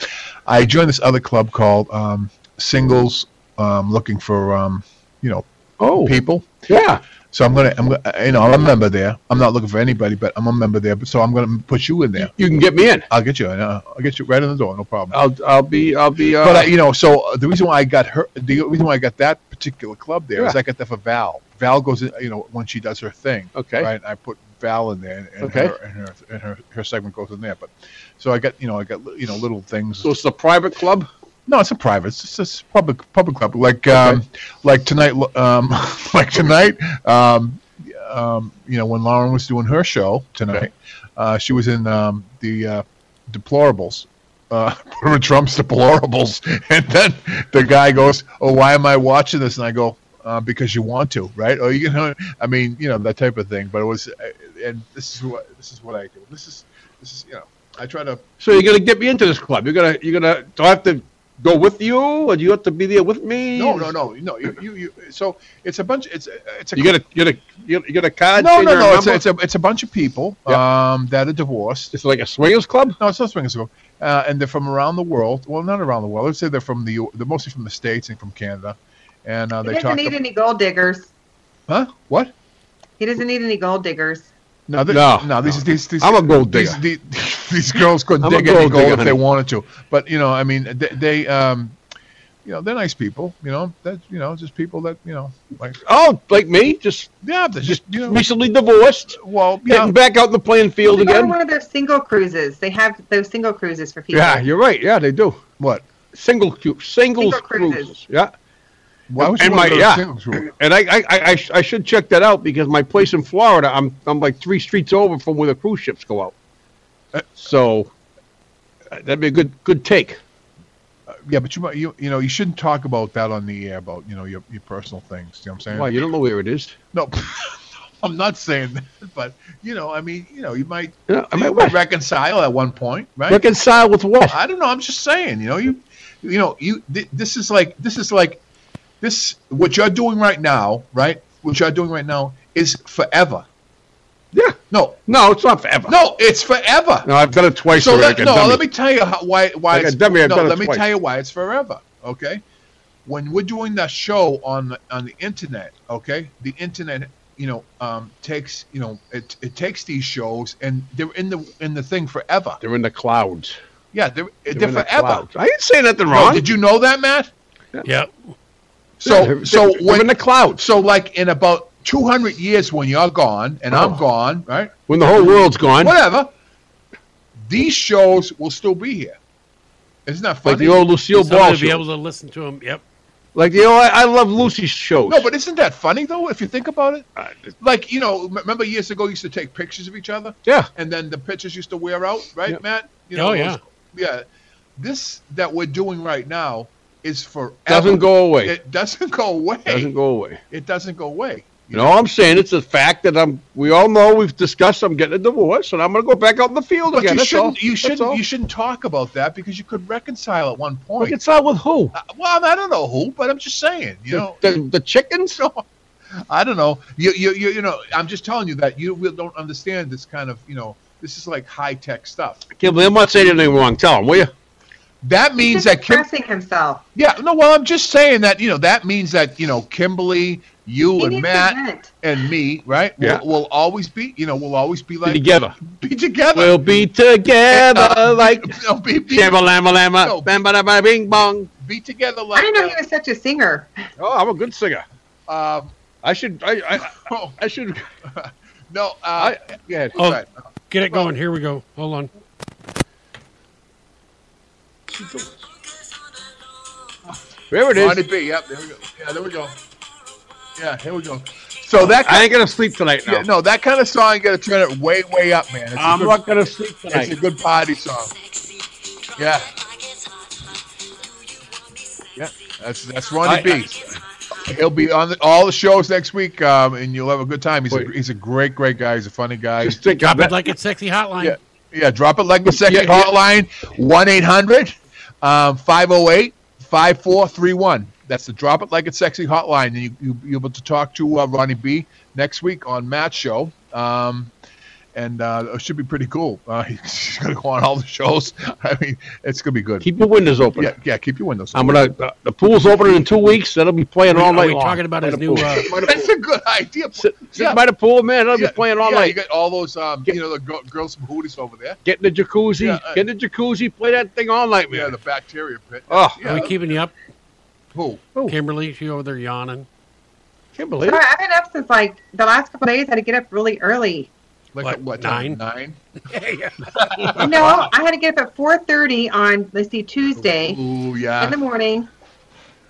[SPEAKER 6] I joined this other club called um, Singles, um, looking for um, you know
[SPEAKER 5] Oh,
[SPEAKER 6] people.
[SPEAKER 5] yeah.
[SPEAKER 6] So I'm gonna, I'm gonna, you know, I'm a member there. I'm not looking for anybody, but I'm a member there. So I'm gonna put you in there.
[SPEAKER 5] You can get me in.
[SPEAKER 6] I'll get you. Uh, I'll get you right in the door. No problem.
[SPEAKER 5] I'll I'll be I'll be. Uh,
[SPEAKER 6] but I, you know, so uh, the reason why I got her, the reason why I got that particular club there is
[SPEAKER 5] Yeah.
[SPEAKER 6] I got that for Val. Val goes, in, you know, when she does her thing.
[SPEAKER 5] Okay.
[SPEAKER 6] Right. I put Val in there, and,
[SPEAKER 5] Okay.
[SPEAKER 6] her, and her and her her segment goes in there. But so I got, you know, I got you know little things.
[SPEAKER 5] so it's a private club.
[SPEAKER 6] No, it's a private. It's just it's public public club. Like um, like tonight, um, like tonight, um, um, you know, when Lauren was doing her show tonight, uh, she was in um, the uh, deplorables. Uh, Trump's deplorables, and then the guy goes, "Oh, why am I watching this?" And I go, uh, "Because you want to, right?" Or you know, I mean, you know, that type of thing. But it was, uh, and this is what this is what I do. This is this is you know, I try to
[SPEAKER 5] So you're gonna get me into this club. You're gonna you're gonna do I have to go with you, or do you have to be there with me?
[SPEAKER 6] No, no, no, no. You, you, you. So it's a bunch. It's a- it's a.
[SPEAKER 5] You get a you get a you get a card.
[SPEAKER 6] no,
[SPEAKER 5] saying
[SPEAKER 6] no, no. It's a, it's a it's a bunch of people
[SPEAKER 5] Yeah.
[SPEAKER 6] um, that are divorced.
[SPEAKER 5] It's like a swingers club.
[SPEAKER 6] No, it's not swingers club. Uh, and they're from around the world. Well, not around the world. Let's say they're from the. They're mostly from the states and from Canada. And uh,
[SPEAKER 8] He
[SPEAKER 6] they
[SPEAKER 8] doesn't
[SPEAKER 6] talk.
[SPEAKER 8] need
[SPEAKER 6] ab-
[SPEAKER 8] any gold diggers.
[SPEAKER 6] huh? What?
[SPEAKER 8] He doesn't need any gold diggers.
[SPEAKER 6] No, they,
[SPEAKER 5] No,
[SPEAKER 6] no, These,
[SPEAKER 5] no.
[SPEAKER 6] these, these,
[SPEAKER 5] I'm a gold digger.
[SPEAKER 6] These, these, these girls couldn't
[SPEAKER 5] I'm a
[SPEAKER 6] dig any
[SPEAKER 5] gold
[SPEAKER 6] gold
[SPEAKER 5] digger,
[SPEAKER 6] if they wanted to. But you know, I mean, they, they um, you know, they're nice people. You know, that you know, just people that you know, like
[SPEAKER 5] Oh, like me, just
[SPEAKER 6] yeah, they're just you know,
[SPEAKER 5] recently divorced,
[SPEAKER 6] well, yeah,
[SPEAKER 5] getting back out in the playing field
[SPEAKER 8] Go on
[SPEAKER 5] again.
[SPEAKER 8] one of those single cruises. They have those single cruises for people.
[SPEAKER 5] Yeah, you're right. Yeah, they do.
[SPEAKER 6] what?
[SPEAKER 5] Single cu- singles
[SPEAKER 8] Single cruises.
[SPEAKER 5] cruises. Yeah. And my-
[SPEAKER 6] to go to
[SPEAKER 5] yeah. And I, I, I, I, sh- I should check that out because my place in Florida, I'm, I'm like three streets over from where the cruise ships go out.
[SPEAKER 6] Uh,
[SPEAKER 5] So uh, that'd be a good, good take.
[SPEAKER 6] Yeah, but you might- you you know you shouldn't talk about that on the air about you know your, your personal things. You know what I'm saying?
[SPEAKER 5] Why? You don't know where it is.
[SPEAKER 6] No, I'm not saying that, but you know, I mean, you know, you might
[SPEAKER 5] Yeah, I
[SPEAKER 6] you might reconcile at one point, right?
[SPEAKER 5] Reconcile with what?
[SPEAKER 6] I don't know. I'm just saying. You know, you you know you th- this is like this is like this what you're doing right now, right? What you're doing right now is forever.
[SPEAKER 5] Yeah.
[SPEAKER 6] No,
[SPEAKER 5] No, it's not forever.
[SPEAKER 6] no, it's forever.
[SPEAKER 5] No, I've done it twice
[SPEAKER 6] so
[SPEAKER 5] already.
[SPEAKER 6] let,
[SPEAKER 5] like
[SPEAKER 6] no,
[SPEAKER 5] dummy.
[SPEAKER 6] let me tell you how, why why
[SPEAKER 5] Like
[SPEAKER 6] it's,
[SPEAKER 5] dummy, I've
[SPEAKER 6] no,
[SPEAKER 5] done it
[SPEAKER 6] let me
[SPEAKER 5] twice.
[SPEAKER 6] tell you why it's forever. Okay, when we're doing that show on the, on the internet, okay, the internet, you know, um, takes you know it, it takes these shows and they're in the in the thing forever.
[SPEAKER 5] They're in the clouds.
[SPEAKER 6] Yeah, they're
[SPEAKER 5] They're,
[SPEAKER 6] they're,
[SPEAKER 5] in the
[SPEAKER 6] forever.
[SPEAKER 5] clouds. I didn't say nothing
[SPEAKER 6] No,
[SPEAKER 5] wrong.
[SPEAKER 6] did you know that, Matt?
[SPEAKER 7] Yep.
[SPEAKER 6] So
[SPEAKER 5] they're,
[SPEAKER 6] so
[SPEAKER 5] they're
[SPEAKER 6] when
[SPEAKER 5] in the clouds.
[SPEAKER 6] so like in about 200 years when you're gone and I'm
[SPEAKER 5] Oh.
[SPEAKER 6] gone, right?
[SPEAKER 5] When the whole world's gone,
[SPEAKER 6] Whatever. These shows will still be here. Isn't that funny?
[SPEAKER 5] like the old Lucille
[SPEAKER 7] Somebody
[SPEAKER 5] Ball
[SPEAKER 7] to be
[SPEAKER 5] show.
[SPEAKER 7] able to listen to them. Yep.
[SPEAKER 5] Like you know, I, I love Lucy's shows.
[SPEAKER 6] No, but isn't that funny though? If you think about it,
[SPEAKER 5] Uh,
[SPEAKER 6] like you know, m- remember years ago, you used to take pictures of each other,
[SPEAKER 5] yeah,
[SPEAKER 6] and then the pictures used to wear out, right,
[SPEAKER 5] Yep.
[SPEAKER 6] Matt? You
[SPEAKER 7] Oh,
[SPEAKER 6] those-
[SPEAKER 7] yeah.
[SPEAKER 6] yeah. This that we're doing right now is for
[SPEAKER 5] doesn't go away.
[SPEAKER 6] It doesn't go away.
[SPEAKER 5] It doesn't go away.
[SPEAKER 6] It doesn't go away.
[SPEAKER 5] You know, I'm saying it's a fact that I'm. We all know we've discussed. I'm getting a divorce, and I'm going to go back out in the field
[SPEAKER 6] But
[SPEAKER 5] again.
[SPEAKER 6] you shouldn't.
[SPEAKER 5] all.
[SPEAKER 6] You shouldn't. You shouldn't talk about that because you could reconcile at one point.
[SPEAKER 5] Reconcile with who?
[SPEAKER 6] Uh, well, I don't know who, but I'm just saying. You know,
[SPEAKER 5] the, the, the chickens?
[SPEAKER 6] No, I don't know. You, you, you, you know. I'm just telling you that you will- don't understand this kind of. You know, this is like high tech stuff.
[SPEAKER 5] But I'm not saying anything wrong. Tell him, will you?
[SPEAKER 6] That
[SPEAKER 8] He's
[SPEAKER 6] means
[SPEAKER 8] just
[SPEAKER 6] that Kim.
[SPEAKER 8] himself.
[SPEAKER 6] Yeah, no. Well, I'm just saying that. You know, that means that you know Kimberly, you
[SPEAKER 8] He
[SPEAKER 6] and Matt and me, right?
[SPEAKER 5] Yeah.
[SPEAKER 6] Will, will always be. You know, we'll always be
[SPEAKER 5] Be
[SPEAKER 6] like
[SPEAKER 5] together.
[SPEAKER 6] be together.
[SPEAKER 5] We'll be together
[SPEAKER 6] Uh,
[SPEAKER 5] like
[SPEAKER 6] no, be, be,
[SPEAKER 5] shabba lama
[SPEAKER 6] No.
[SPEAKER 5] lama, bam ba ba bing bong.
[SPEAKER 6] be together
[SPEAKER 8] I didn't know he was such a singer.
[SPEAKER 5] Oh, I'm a good singer.
[SPEAKER 6] uh, um,
[SPEAKER 5] I should. I. I, I should.
[SPEAKER 6] no. Uh,
[SPEAKER 5] I, yeah.
[SPEAKER 7] Oh.
[SPEAKER 6] right.
[SPEAKER 7] Get it going. Here we go. Hold on.
[SPEAKER 5] Wherever it
[SPEAKER 6] Ronnie
[SPEAKER 5] is.
[SPEAKER 6] B. Yep. There we go. Yeah. There we go. Yeah. Here we go. So that.
[SPEAKER 5] I ain't gonna sleep tonight now.
[SPEAKER 6] Yeah, no, that kind of song you got to turn it way, way up, man. It's a
[SPEAKER 5] I'm
[SPEAKER 6] good-
[SPEAKER 5] not gonna sleep tonight.
[SPEAKER 6] It's a good party song. Yeah. Yeah, That's that's Ronnie B. He'll be on the, all the shows next week, um, and you'll have a good time. He's a, he's a great, great guy. He's a funny guy.
[SPEAKER 5] Just think
[SPEAKER 7] Drop it like it's sexy hotline.
[SPEAKER 6] Yeah, yeah. Drop it like the second
[SPEAKER 5] Yeah, yeah.
[SPEAKER 6] hotline one 800 508 5431. That's the Drop It Like It's Sexy hotline. And you, you, you'll be able to talk to uh, Ronnie B next week on Matt's show. Um, and uh, it should be pretty cool. Uh, he's going to go on all the shows. I mean, it's going to be good.
[SPEAKER 5] Keep your windows open.
[SPEAKER 6] yeah, yeah, keep your windows open.
[SPEAKER 5] I'm gonna. Uh, the pool's opening in two weeks. That'll be playing all
[SPEAKER 7] Are
[SPEAKER 5] night
[SPEAKER 7] we
[SPEAKER 5] long.
[SPEAKER 7] talking about his new? Uh,
[SPEAKER 6] That's a good idea.
[SPEAKER 5] Sit, sit
[SPEAKER 6] Yeah.
[SPEAKER 5] by the pool, man. That'll
[SPEAKER 6] Yeah,
[SPEAKER 5] be playing all
[SPEAKER 6] yeah,
[SPEAKER 5] night.
[SPEAKER 6] You got all those, um, you know, the go- girls from Hooters over there.
[SPEAKER 5] Get in the jacuzzi.
[SPEAKER 6] Yeah, uh,
[SPEAKER 5] get in the jacuzzi. Play that thing all night, man.
[SPEAKER 6] Yeah, the bacteria pit.
[SPEAKER 5] oh,
[SPEAKER 7] are we keeping you up,
[SPEAKER 6] Who?
[SPEAKER 7] Kimberly? She over there yawning.
[SPEAKER 5] can't believe
[SPEAKER 8] Sorry,
[SPEAKER 5] it.
[SPEAKER 8] I've been up since like the last couple of days. I had to get up really early.
[SPEAKER 6] Like
[SPEAKER 7] What,
[SPEAKER 6] at what
[SPEAKER 7] nine?
[SPEAKER 6] time? Nine.
[SPEAKER 8] No, I had to get up at 4:30 on let's see Tuesday
[SPEAKER 6] Ooh,
[SPEAKER 8] in the morning.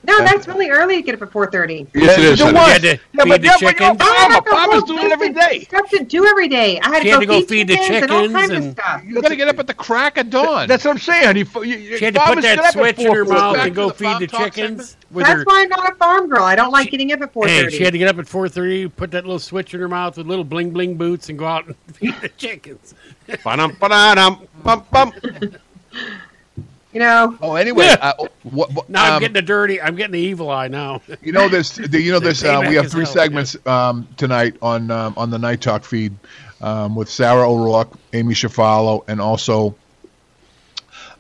[SPEAKER 8] No, that's really early to get up at 4:30.
[SPEAKER 5] Yes, it is.
[SPEAKER 6] You
[SPEAKER 5] honey.
[SPEAKER 6] what?
[SPEAKER 7] Had to
[SPEAKER 5] Yeah,
[SPEAKER 7] feed
[SPEAKER 5] but
[SPEAKER 7] the
[SPEAKER 5] yeah, but you're
[SPEAKER 7] chickens.
[SPEAKER 5] Oh, a farmer. Farmers do it every day.
[SPEAKER 8] Stuff to do every day. I had
[SPEAKER 7] She
[SPEAKER 8] to
[SPEAKER 7] had
[SPEAKER 8] go,
[SPEAKER 7] to go
[SPEAKER 8] feed,
[SPEAKER 7] feed the
[SPEAKER 8] chickens and all kinds
[SPEAKER 7] and-
[SPEAKER 8] of stuff.
[SPEAKER 6] You got to get up at the crack of dawn.
[SPEAKER 5] That's what I'm saying. honey. You, you,
[SPEAKER 7] She had to put that switch in her mouth and go
[SPEAKER 6] the
[SPEAKER 7] feed the chickens. With
[SPEAKER 8] That's
[SPEAKER 7] her,
[SPEAKER 8] why I'm not a farm girl. I don't like
[SPEAKER 7] She-
[SPEAKER 8] getting up at 4:30.
[SPEAKER 7] she had to get up at four thirty, put that little switch in her mouth with little bling bling boots, and go out and feed the chickens.
[SPEAKER 5] Ba-dum, ba-da-dum, bum, bum.
[SPEAKER 8] You know,
[SPEAKER 6] oh, anyway,
[SPEAKER 7] Yeah.
[SPEAKER 6] uh, what, what,
[SPEAKER 7] Now I'm
[SPEAKER 6] um,
[SPEAKER 7] getting the dirty. I'm getting the evil eye now.
[SPEAKER 6] you know this. The, you know this. Uh, we have three
[SPEAKER 7] hell.
[SPEAKER 6] segments um, tonight on um, on the Night Talk feed um, with Sarah O'Rourke, Aimee Chiofalo, and also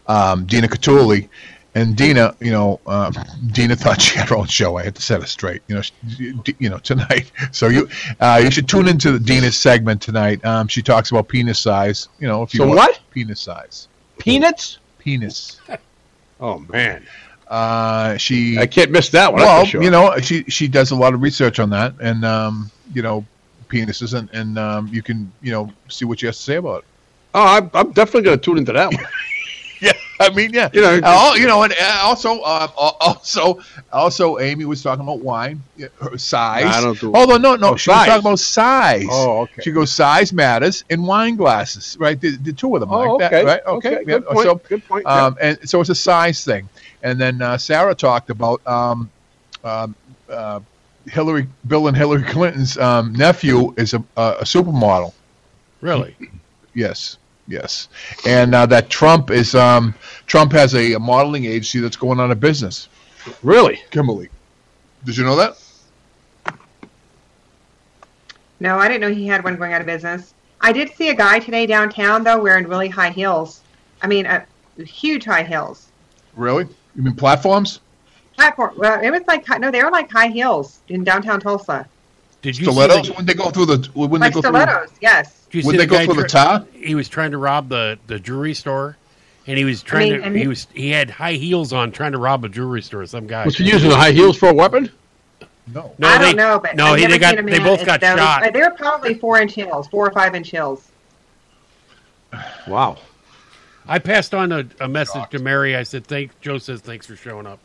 [SPEAKER 6] um, Dena Cutulle. And Dena, you know, um, Dena thought she had her own show. I had to set her straight, you know, she, you know, tonight. So you, uh, you should tune into Dena's segment tonight. Um, she talks about penis size. You know, if you
[SPEAKER 5] So
[SPEAKER 6] want
[SPEAKER 5] what?
[SPEAKER 6] penis size,
[SPEAKER 5] Peanuts?
[SPEAKER 6] Penis.
[SPEAKER 5] Oh man,
[SPEAKER 6] Uh, she
[SPEAKER 5] I can't miss that one.
[SPEAKER 6] well,
[SPEAKER 5] sure.
[SPEAKER 6] you know, she she does a lot of research on that, and um, you know, penises, and and um, you can you know see what she has to say about it.
[SPEAKER 5] Oh, I'm, I'm definitely going to tune into that one.
[SPEAKER 6] Yeah, I mean, yeah,
[SPEAKER 5] You know,
[SPEAKER 6] Uh, you know, and uh, also, uh, also, also, Aimee was talking about wine, her size.
[SPEAKER 5] I don't do-
[SPEAKER 6] Although, no, no,
[SPEAKER 5] Oh,
[SPEAKER 6] she was talking about size.
[SPEAKER 5] Oh, okay.
[SPEAKER 6] She goes, size matters in wine glasses, right? The, the two of them
[SPEAKER 5] Oh,
[SPEAKER 6] like
[SPEAKER 5] okay.
[SPEAKER 6] that, right? Okay,
[SPEAKER 5] Okay,
[SPEAKER 6] yeah.
[SPEAKER 5] good point,
[SPEAKER 6] So,
[SPEAKER 5] good point, yeah.
[SPEAKER 6] Um, and so it's a size thing. And then uh, Sarah talked about um, um, uh, Hillary, Bill and Hillary Clinton's um, nephew is a, a, a supermodel.
[SPEAKER 7] Really?
[SPEAKER 6] Yes, yes, and uh, that Trump is um, Trump has a, a modeling agency that's going out of business.
[SPEAKER 5] Really?
[SPEAKER 6] Kimberly, did you know that?
[SPEAKER 8] no, I didn't know he had one going out of business. I did see a guy today downtown though wearing really high heels. I mean, uh, huge high heels.
[SPEAKER 6] Really? You mean platforms?
[SPEAKER 8] Platform. Well, it was like no, they were like high heels in downtown Tulsa,
[SPEAKER 7] Did you see
[SPEAKER 6] Stilettos?
[SPEAKER 7] the,
[SPEAKER 6] When they go through the when
[SPEAKER 8] like
[SPEAKER 6] they go
[SPEAKER 8] stilettos. Yes.
[SPEAKER 7] did you
[SPEAKER 6] through when they
[SPEAKER 7] the
[SPEAKER 6] go
[SPEAKER 7] guy
[SPEAKER 6] through the
[SPEAKER 7] try-
[SPEAKER 6] tar?
[SPEAKER 7] he was trying to rob the, the jewelry store, and he was trying
[SPEAKER 8] mean,
[SPEAKER 7] to.
[SPEAKER 8] and
[SPEAKER 7] He
[SPEAKER 8] he-
[SPEAKER 7] was he had high heels on, trying to rob a jewelry store. Some guy.
[SPEAKER 5] Was he using the high heels for a weapon?
[SPEAKER 6] No.
[SPEAKER 7] No,
[SPEAKER 8] I
[SPEAKER 7] they,
[SPEAKER 8] don't know, but
[SPEAKER 7] no,
[SPEAKER 8] I've
[SPEAKER 7] he,
[SPEAKER 8] never
[SPEAKER 7] they got they both got
[SPEAKER 8] those-
[SPEAKER 7] shot.
[SPEAKER 8] They were probably four inch heels, four or five inch heels.
[SPEAKER 5] Wow.
[SPEAKER 7] I passed on a, a message to Mary. I said, "Thank." Joe says, "Thanks for showing up."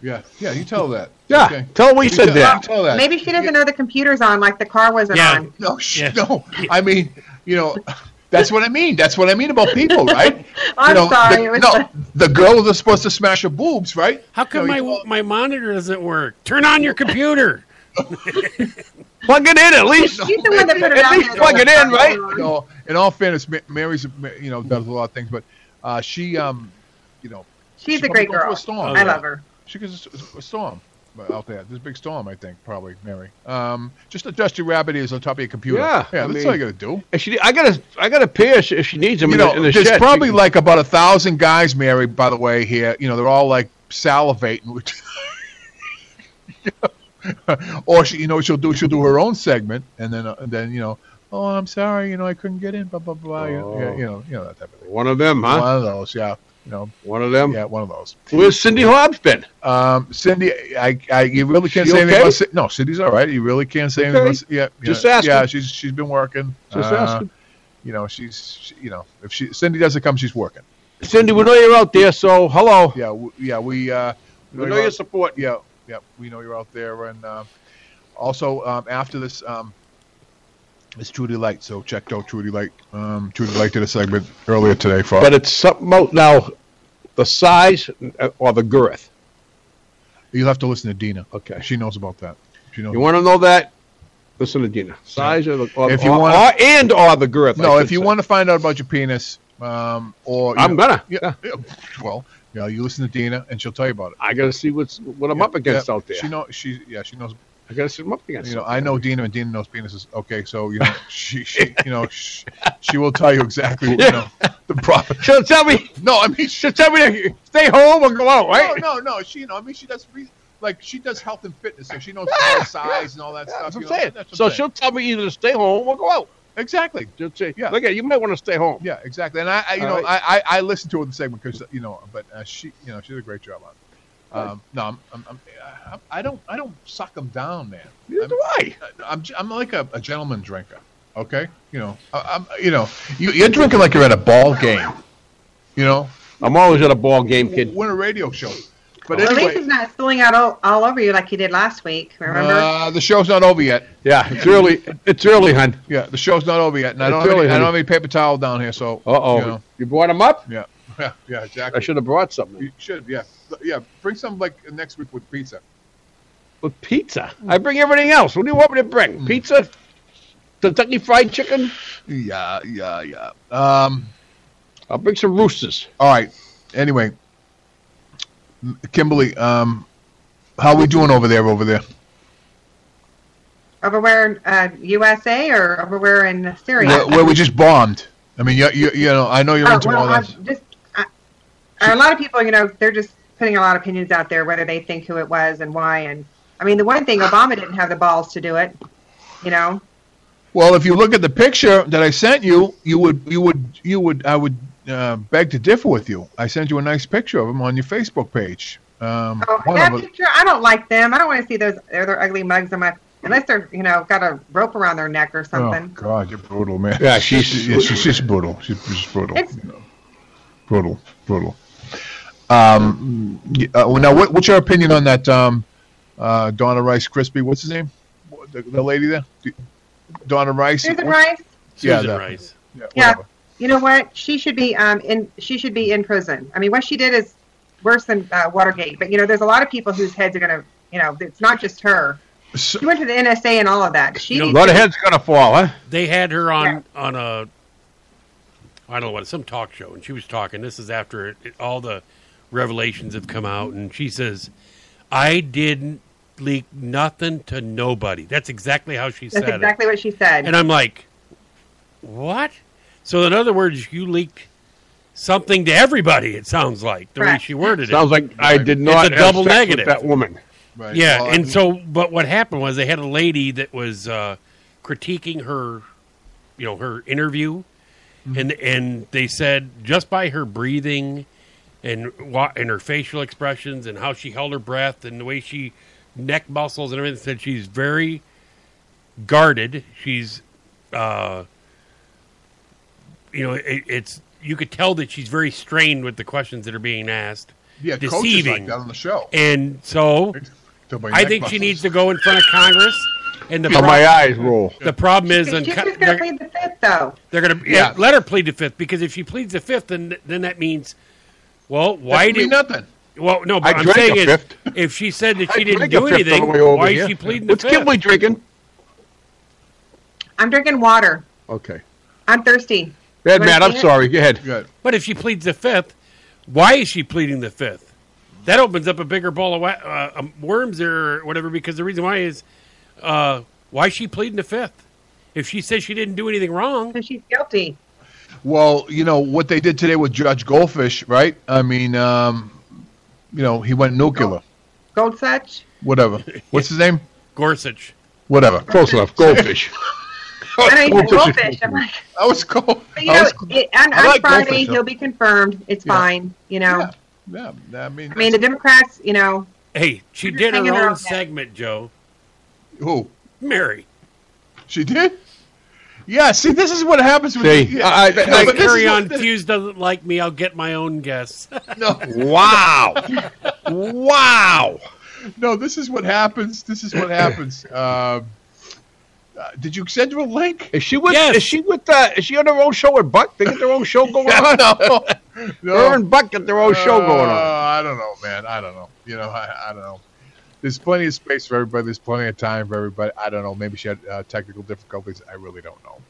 [SPEAKER 6] Yeah, yeah. You tell that.
[SPEAKER 5] Yeah.
[SPEAKER 6] Okay.
[SPEAKER 5] Tell him what you
[SPEAKER 6] You
[SPEAKER 5] said
[SPEAKER 6] tell-
[SPEAKER 5] there.
[SPEAKER 6] you tell that.
[SPEAKER 8] Maybe she doesn't know the computer's on, like the car wasn't
[SPEAKER 7] Yeah.
[SPEAKER 8] on.
[SPEAKER 6] No, sh-
[SPEAKER 7] Yeah.
[SPEAKER 6] no. I mean, you know, that's what I mean. That's what I mean about people, right?
[SPEAKER 8] I'm
[SPEAKER 6] you know,
[SPEAKER 8] sorry.
[SPEAKER 6] The,
[SPEAKER 8] it was
[SPEAKER 6] no, the girl was supposed to smash her boobs, right?
[SPEAKER 7] How come
[SPEAKER 6] No,
[SPEAKER 7] my
[SPEAKER 6] you-
[SPEAKER 7] my monitor doesn't work? Turn on your computer.
[SPEAKER 5] Plug it in at least.
[SPEAKER 8] She's the one that put it
[SPEAKER 5] At
[SPEAKER 8] out
[SPEAKER 5] least plug it in, right?
[SPEAKER 6] No, in all fairness, Mary's, you know, does a lot of things, but uh, she, um, you know,
[SPEAKER 8] She's
[SPEAKER 6] she
[SPEAKER 8] a great
[SPEAKER 6] probably go through
[SPEAKER 8] girl.
[SPEAKER 6] A storm.
[SPEAKER 8] I love her.
[SPEAKER 6] She gets a, a storm out there. There's a big storm, I think, probably, Mary. Um, just adjust your rabbit ears on top of your computer.
[SPEAKER 5] Yeah,
[SPEAKER 6] yeah,
[SPEAKER 5] I
[SPEAKER 6] that's
[SPEAKER 5] mean-
[SPEAKER 6] all you got to do.
[SPEAKER 5] If she, I got a, I got a pair if she- needs them
[SPEAKER 6] You
[SPEAKER 5] in,
[SPEAKER 6] know,
[SPEAKER 5] the, the
[SPEAKER 6] there's
[SPEAKER 5] shed.
[SPEAKER 6] probably like about a thousand guys, Mary. By the way, here, you know, they're all like salivating. Or she, you know, she'll do she'll do her own segment, and then, uh, and then, you know, oh, I'm sorry, you know, I couldn't get in, blah blah blah.
[SPEAKER 5] Oh.
[SPEAKER 6] Yeah, you know, you know that type of thing.
[SPEAKER 5] one of them, huh?
[SPEAKER 6] One of those, yeah, you know,
[SPEAKER 5] One of them.
[SPEAKER 6] yeah, one of those.
[SPEAKER 5] Where's Cindy Hobbs been?
[SPEAKER 6] Um, Cindy, I, I, you really can't
[SPEAKER 5] She
[SPEAKER 6] say anything about. No, Cindy's all right. You really can't say anything. About, yeah,
[SPEAKER 5] Just
[SPEAKER 6] yeah,
[SPEAKER 5] asking.
[SPEAKER 6] Yeah, she's she's been working.
[SPEAKER 5] Just
[SPEAKER 6] Uh,
[SPEAKER 5] asking.
[SPEAKER 6] You know, she's she, you know, if she Cindy doesn't come, she's working.
[SPEAKER 5] Cindy, we know you're out there, so hello.
[SPEAKER 6] Yeah, w- yeah, we uh,
[SPEAKER 5] We know your support.
[SPEAKER 6] Yeah, yeah, we know you're out there, and um, also um, after this, um, it's Trudy Lite. So check out Trudy Lite. Um, Trudy Lite did a segment earlier today for.
[SPEAKER 5] But it's something about now, the size uh, or the girth.
[SPEAKER 6] You'll have to listen to Dena.
[SPEAKER 5] Okay.
[SPEAKER 6] She knows about that. She knows.
[SPEAKER 5] You want to know that? Listen to Dena. Size of the, or,
[SPEAKER 6] If you
[SPEAKER 5] or-
[SPEAKER 6] wanna-
[SPEAKER 5] or- and or the girth.
[SPEAKER 6] No, if you
[SPEAKER 5] say.
[SPEAKER 6] want to find out about your penis, um, or
[SPEAKER 5] I'm
[SPEAKER 6] know-
[SPEAKER 5] gonna.
[SPEAKER 6] Yeah, yeah, Well, you know, you listen to Dena, and she'll tell you about it.
[SPEAKER 5] I gotta see what's what I'm
[SPEAKER 6] Yeah,
[SPEAKER 5] up against
[SPEAKER 6] yeah.
[SPEAKER 5] out there.
[SPEAKER 6] She know. She yeah. She knows.
[SPEAKER 5] I gotta see what I'm up against.
[SPEAKER 6] You know, I know Dena, and Dena knows penises. Okay, so you know, she, she you know, she, she will tell you exactly, what, you know, the proper.
[SPEAKER 5] She'll tell me.
[SPEAKER 6] No, I mean, she,
[SPEAKER 5] She'll tell me to stay home or go out, right?
[SPEAKER 6] no, no, no. She, you know, I mean, she does re- like she does health and fitness, so she knows all the size and all that stuff.
[SPEAKER 5] That's what I'm
[SPEAKER 6] know,
[SPEAKER 5] saying.
[SPEAKER 6] that's what
[SPEAKER 5] So
[SPEAKER 6] I'm saying.
[SPEAKER 5] she'll tell me either to stay home or go out.
[SPEAKER 6] exactly.
[SPEAKER 5] She'll say,
[SPEAKER 6] Yeah.
[SPEAKER 5] "Look at you, might want to stay home."
[SPEAKER 6] Yeah, exactly. And I, I you
[SPEAKER 5] All
[SPEAKER 6] know,
[SPEAKER 5] right.
[SPEAKER 6] I, I, I listened to her in the segment because you know, but uh, she, you know, she did a great job on it. Um, no, I'm, I'm, I'm, I'm, don't, I don't suck them down, man.
[SPEAKER 5] Neither
[SPEAKER 6] I'm,
[SPEAKER 5] do I.
[SPEAKER 6] I'm, j- I'm like a, a gentleman drinker. Okay, you know, I, I'm, you know, you, you're drinking like you're at a ball game. You know,
[SPEAKER 5] I'm always at a ball game, kid.
[SPEAKER 6] win a radio show. But
[SPEAKER 8] Well, at least he's not spilling out all, all over you like he did last week. Remember?
[SPEAKER 6] uh, the show's not over yet.
[SPEAKER 5] Yeah, it's early. It's early, hun.
[SPEAKER 6] Yeah, the show's not over yet, and I don't,
[SPEAKER 5] It's
[SPEAKER 6] have any,
[SPEAKER 5] early,
[SPEAKER 6] I don't have any paper towel down here. So,
[SPEAKER 5] Uh oh.
[SPEAKER 6] you know,
[SPEAKER 5] You brought them up?
[SPEAKER 6] yeah, yeah, yeah,
[SPEAKER 5] I should have brought something.
[SPEAKER 6] You should, yeah, yeah. Bring some like next week with pizza.
[SPEAKER 5] With pizza. I bring everything else. What do you want me to bring? Pizza? Kentucky Fried Chicken?
[SPEAKER 6] Yeah, yeah, yeah. Um,
[SPEAKER 5] I'll bring some roosters.
[SPEAKER 6] all right. Anyway, Kimberly, um, how are we doing over there? Over there?
[SPEAKER 8] over where in uh, USA or over where in Syria?
[SPEAKER 6] Where, where we just bombed. I mean, you, you, you know, I know you're
[SPEAKER 8] Oh,
[SPEAKER 6] into
[SPEAKER 8] well,
[SPEAKER 6] all
[SPEAKER 8] I'm
[SPEAKER 6] that.
[SPEAKER 8] just I, a lot of people, you know, they're just putting a lot of opinions out there, whether they think who it was and why. And I mean, the one thing Obama didn't have the balls to do it. You know,
[SPEAKER 6] Well, if you look at the picture that I sent you, you would, you would, you would, I would uh, beg to differ with you. I sent you a nice picture of him on your Facebook page. Um,
[SPEAKER 8] oh,
[SPEAKER 6] one
[SPEAKER 8] that picture, I don't like them. I don't want to see those other ugly mugs on my. Unless they're, you know, got a rope around their neck or
[SPEAKER 6] Oh
[SPEAKER 8] something.
[SPEAKER 6] God, you're brutal, man.
[SPEAKER 5] Yeah, she's-
[SPEAKER 6] yeah, she's, she's brutal. She's, she's brutal. You know. Brutal, brutal. Um, y- uh, now, what, what's your opinion on that? Um, uh, Donna Rice Crispy. What's his name? The, the lady there, Donna Rice.
[SPEAKER 8] Susan
[SPEAKER 6] What-
[SPEAKER 8] Rice.
[SPEAKER 6] Yeah,
[SPEAKER 7] Susan Rice.
[SPEAKER 6] Yeah,
[SPEAKER 8] Yeah. You know what? She should be um in. She should be in prison. I mean, what she did is worse than uh, Watergate. But you know, there's a lot of people whose heads are gonna. You know, it's not just her.
[SPEAKER 6] So-
[SPEAKER 8] She went to the NSA and all of that. She
[SPEAKER 7] You know,
[SPEAKER 5] A lot of heads gonna fall, huh?
[SPEAKER 7] They had her on
[SPEAKER 8] Yeah.
[SPEAKER 7] on a I don't know what some talk show, and she was talking. This is after it, it- all the revelations have come out, and she says, "I didn't leak nothing to nobody." That's exactly how she
[SPEAKER 8] That's
[SPEAKER 7] said
[SPEAKER 8] exactly what she said.
[SPEAKER 7] And I'm like, "What?" So in other words, you leaked something to everybody. It sounds like the
[SPEAKER 8] Correct.
[SPEAKER 7] way she worded it.
[SPEAKER 5] Sounds like I did not
[SPEAKER 7] It's a
[SPEAKER 5] have
[SPEAKER 7] double
[SPEAKER 5] sex
[SPEAKER 7] negative.
[SPEAKER 5] with that woman.
[SPEAKER 6] Right.
[SPEAKER 7] Yeah,
[SPEAKER 6] Well,
[SPEAKER 7] and
[SPEAKER 6] I-
[SPEAKER 7] so, but what happened was they had a lady that was uh, critiquing her, you know, her interview,
[SPEAKER 6] Mm-hmm.
[SPEAKER 7] and and they said just by her breathing, and wa- and her facial expressions and how she held her breath and the way she neck muscles and everything said she's very guarded. She's, uh, you know, it, it's you could tell that she's very strained with the questions that are being asked,
[SPEAKER 6] yeah,
[SPEAKER 7] deceiving.
[SPEAKER 6] like that on the show.
[SPEAKER 7] and so. I
[SPEAKER 6] neck
[SPEAKER 7] think she needs to go in front of Congress. And the,
[SPEAKER 5] How
[SPEAKER 7] prob-
[SPEAKER 5] my eyes roll.
[SPEAKER 7] the problem is,
[SPEAKER 8] she's
[SPEAKER 7] on
[SPEAKER 8] just
[SPEAKER 7] co-
[SPEAKER 8] gonna
[SPEAKER 7] they're,
[SPEAKER 8] plead the fifth, though.
[SPEAKER 7] they're going to
[SPEAKER 6] Yeah.
[SPEAKER 7] yeah, let her plead the fifth because if she pleads the fifth, then then that means, well, why
[SPEAKER 6] That could
[SPEAKER 7] do
[SPEAKER 6] mean nothing?
[SPEAKER 7] well no? But
[SPEAKER 5] I
[SPEAKER 7] I'm saying is, if she said that
[SPEAKER 5] I
[SPEAKER 7] she didn't do
[SPEAKER 5] a fifth on
[SPEAKER 7] anything,
[SPEAKER 5] the way over
[SPEAKER 7] why
[SPEAKER 5] here.
[SPEAKER 7] is she pleading the
[SPEAKER 5] What's
[SPEAKER 7] fifth?
[SPEAKER 5] Kimberly drinking?
[SPEAKER 8] I'm drinking water.
[SPEAKER 5] Okay.
[SPEAKER 8] I'm thirsty.
[SPEAKER 5] Bad
[SPEAKER 8] Wanna
[SPEAKER 5] man, I'm
[SPEAKER 8] see it?
[SPEAKER 5] sorry. Go ahead.
[SPEAKER 6] Good.
[SPEAKER 7] But if she pleads the fifth, why is she pleading the fifth? That opens up a bigger ball of uh, um, worms or whatever. Because the reason why is, uh, why is she pleading the fifth? If she says she didn't do anything wrong,
[SPEAKER 8] Because she's guilty.
[SPEAKER 6] Well, you know what they did today with Judge Goldfish, right? I mean, um, you know, he went nuclear.
[SPEAKER 8] Goldsuch.
[SPEAKER 6] Whatever. What's his name?
[SPEAKER 7] Gorsuch.
[SPEAKER 6] Whatever.
[SPEAKER 5] Close enough. Goldfish.
[SPEAKER 8] I mean,
[SPEAKER 5] goldfish.
[SPEAKER 8] I'm like,
[SPEAKER 6] I was cool.
[SPEAKER 8] but you
[SPEAKER 6] I
[SPEAKER 8] know,
[SPEAKER 6] was,
[SPEAKER 8] it, on, on
[SPEAKER 6] like
[SPEAKER 8] Friday
[SPEAKER 6] goldfish,
[SPEAKER 8] he'll be confirmed. It's
[SPEAKER 6] Yeah.
[SPEAKER 8] fine. You know.
[SPEAKER 6] yeah, yeah. I mean,
[SPEAKER 8] I mean, the Democrats. You know.
[SPEAKER 7] Hey, she did her
[SPEAKER 8] hanging their
[SPEAKER 7] own
[SPEAKER 8] own net.
[SPEAKER 7] segment, Joe.
[SPEAKER 6] who?
[SPEAKER 7] Mary.
[SPEAKER 6] She did. Yeah. See, this is what happens when
[SPEAKER 5] See,
[SPEAKER 6] you, yeah.
[SPEAKER 5] I- I-
[SPEAKER 6] No,
[SPEAKER 5] I-
[SPEAKER 7] Carry on.
[SPEAKER 6] what-
[SPEAKER 7] Fuse doesn't like me. I'll get my own guess.
[SPEAKER 6] No,
[SPEAKER 5] Wow. wow.
[SPEAKER 6] no. This is what happens. This is what happens. Um, uh, did you send her a link?
[SPEAKER 5] Is she with?
[SPEAKER 7] Yes.
[SPEAKER 5] Is she with? Uh, is she on her own show with Buck? They get their own show going on.
[SPEAKER 6] no, no.
[SPEAKER 5] Her and Buck get their own show going
[SPEAKER 6] Uh,
[SPEAKER 5] on.
[SPEAKER 6] I don't know, man. I don't know. You know, I, I don't know. There's plenty of space for everybody. There's plenty of time for everybody. I don't know. Maybe she had uh, technical difficulties. I really don't know.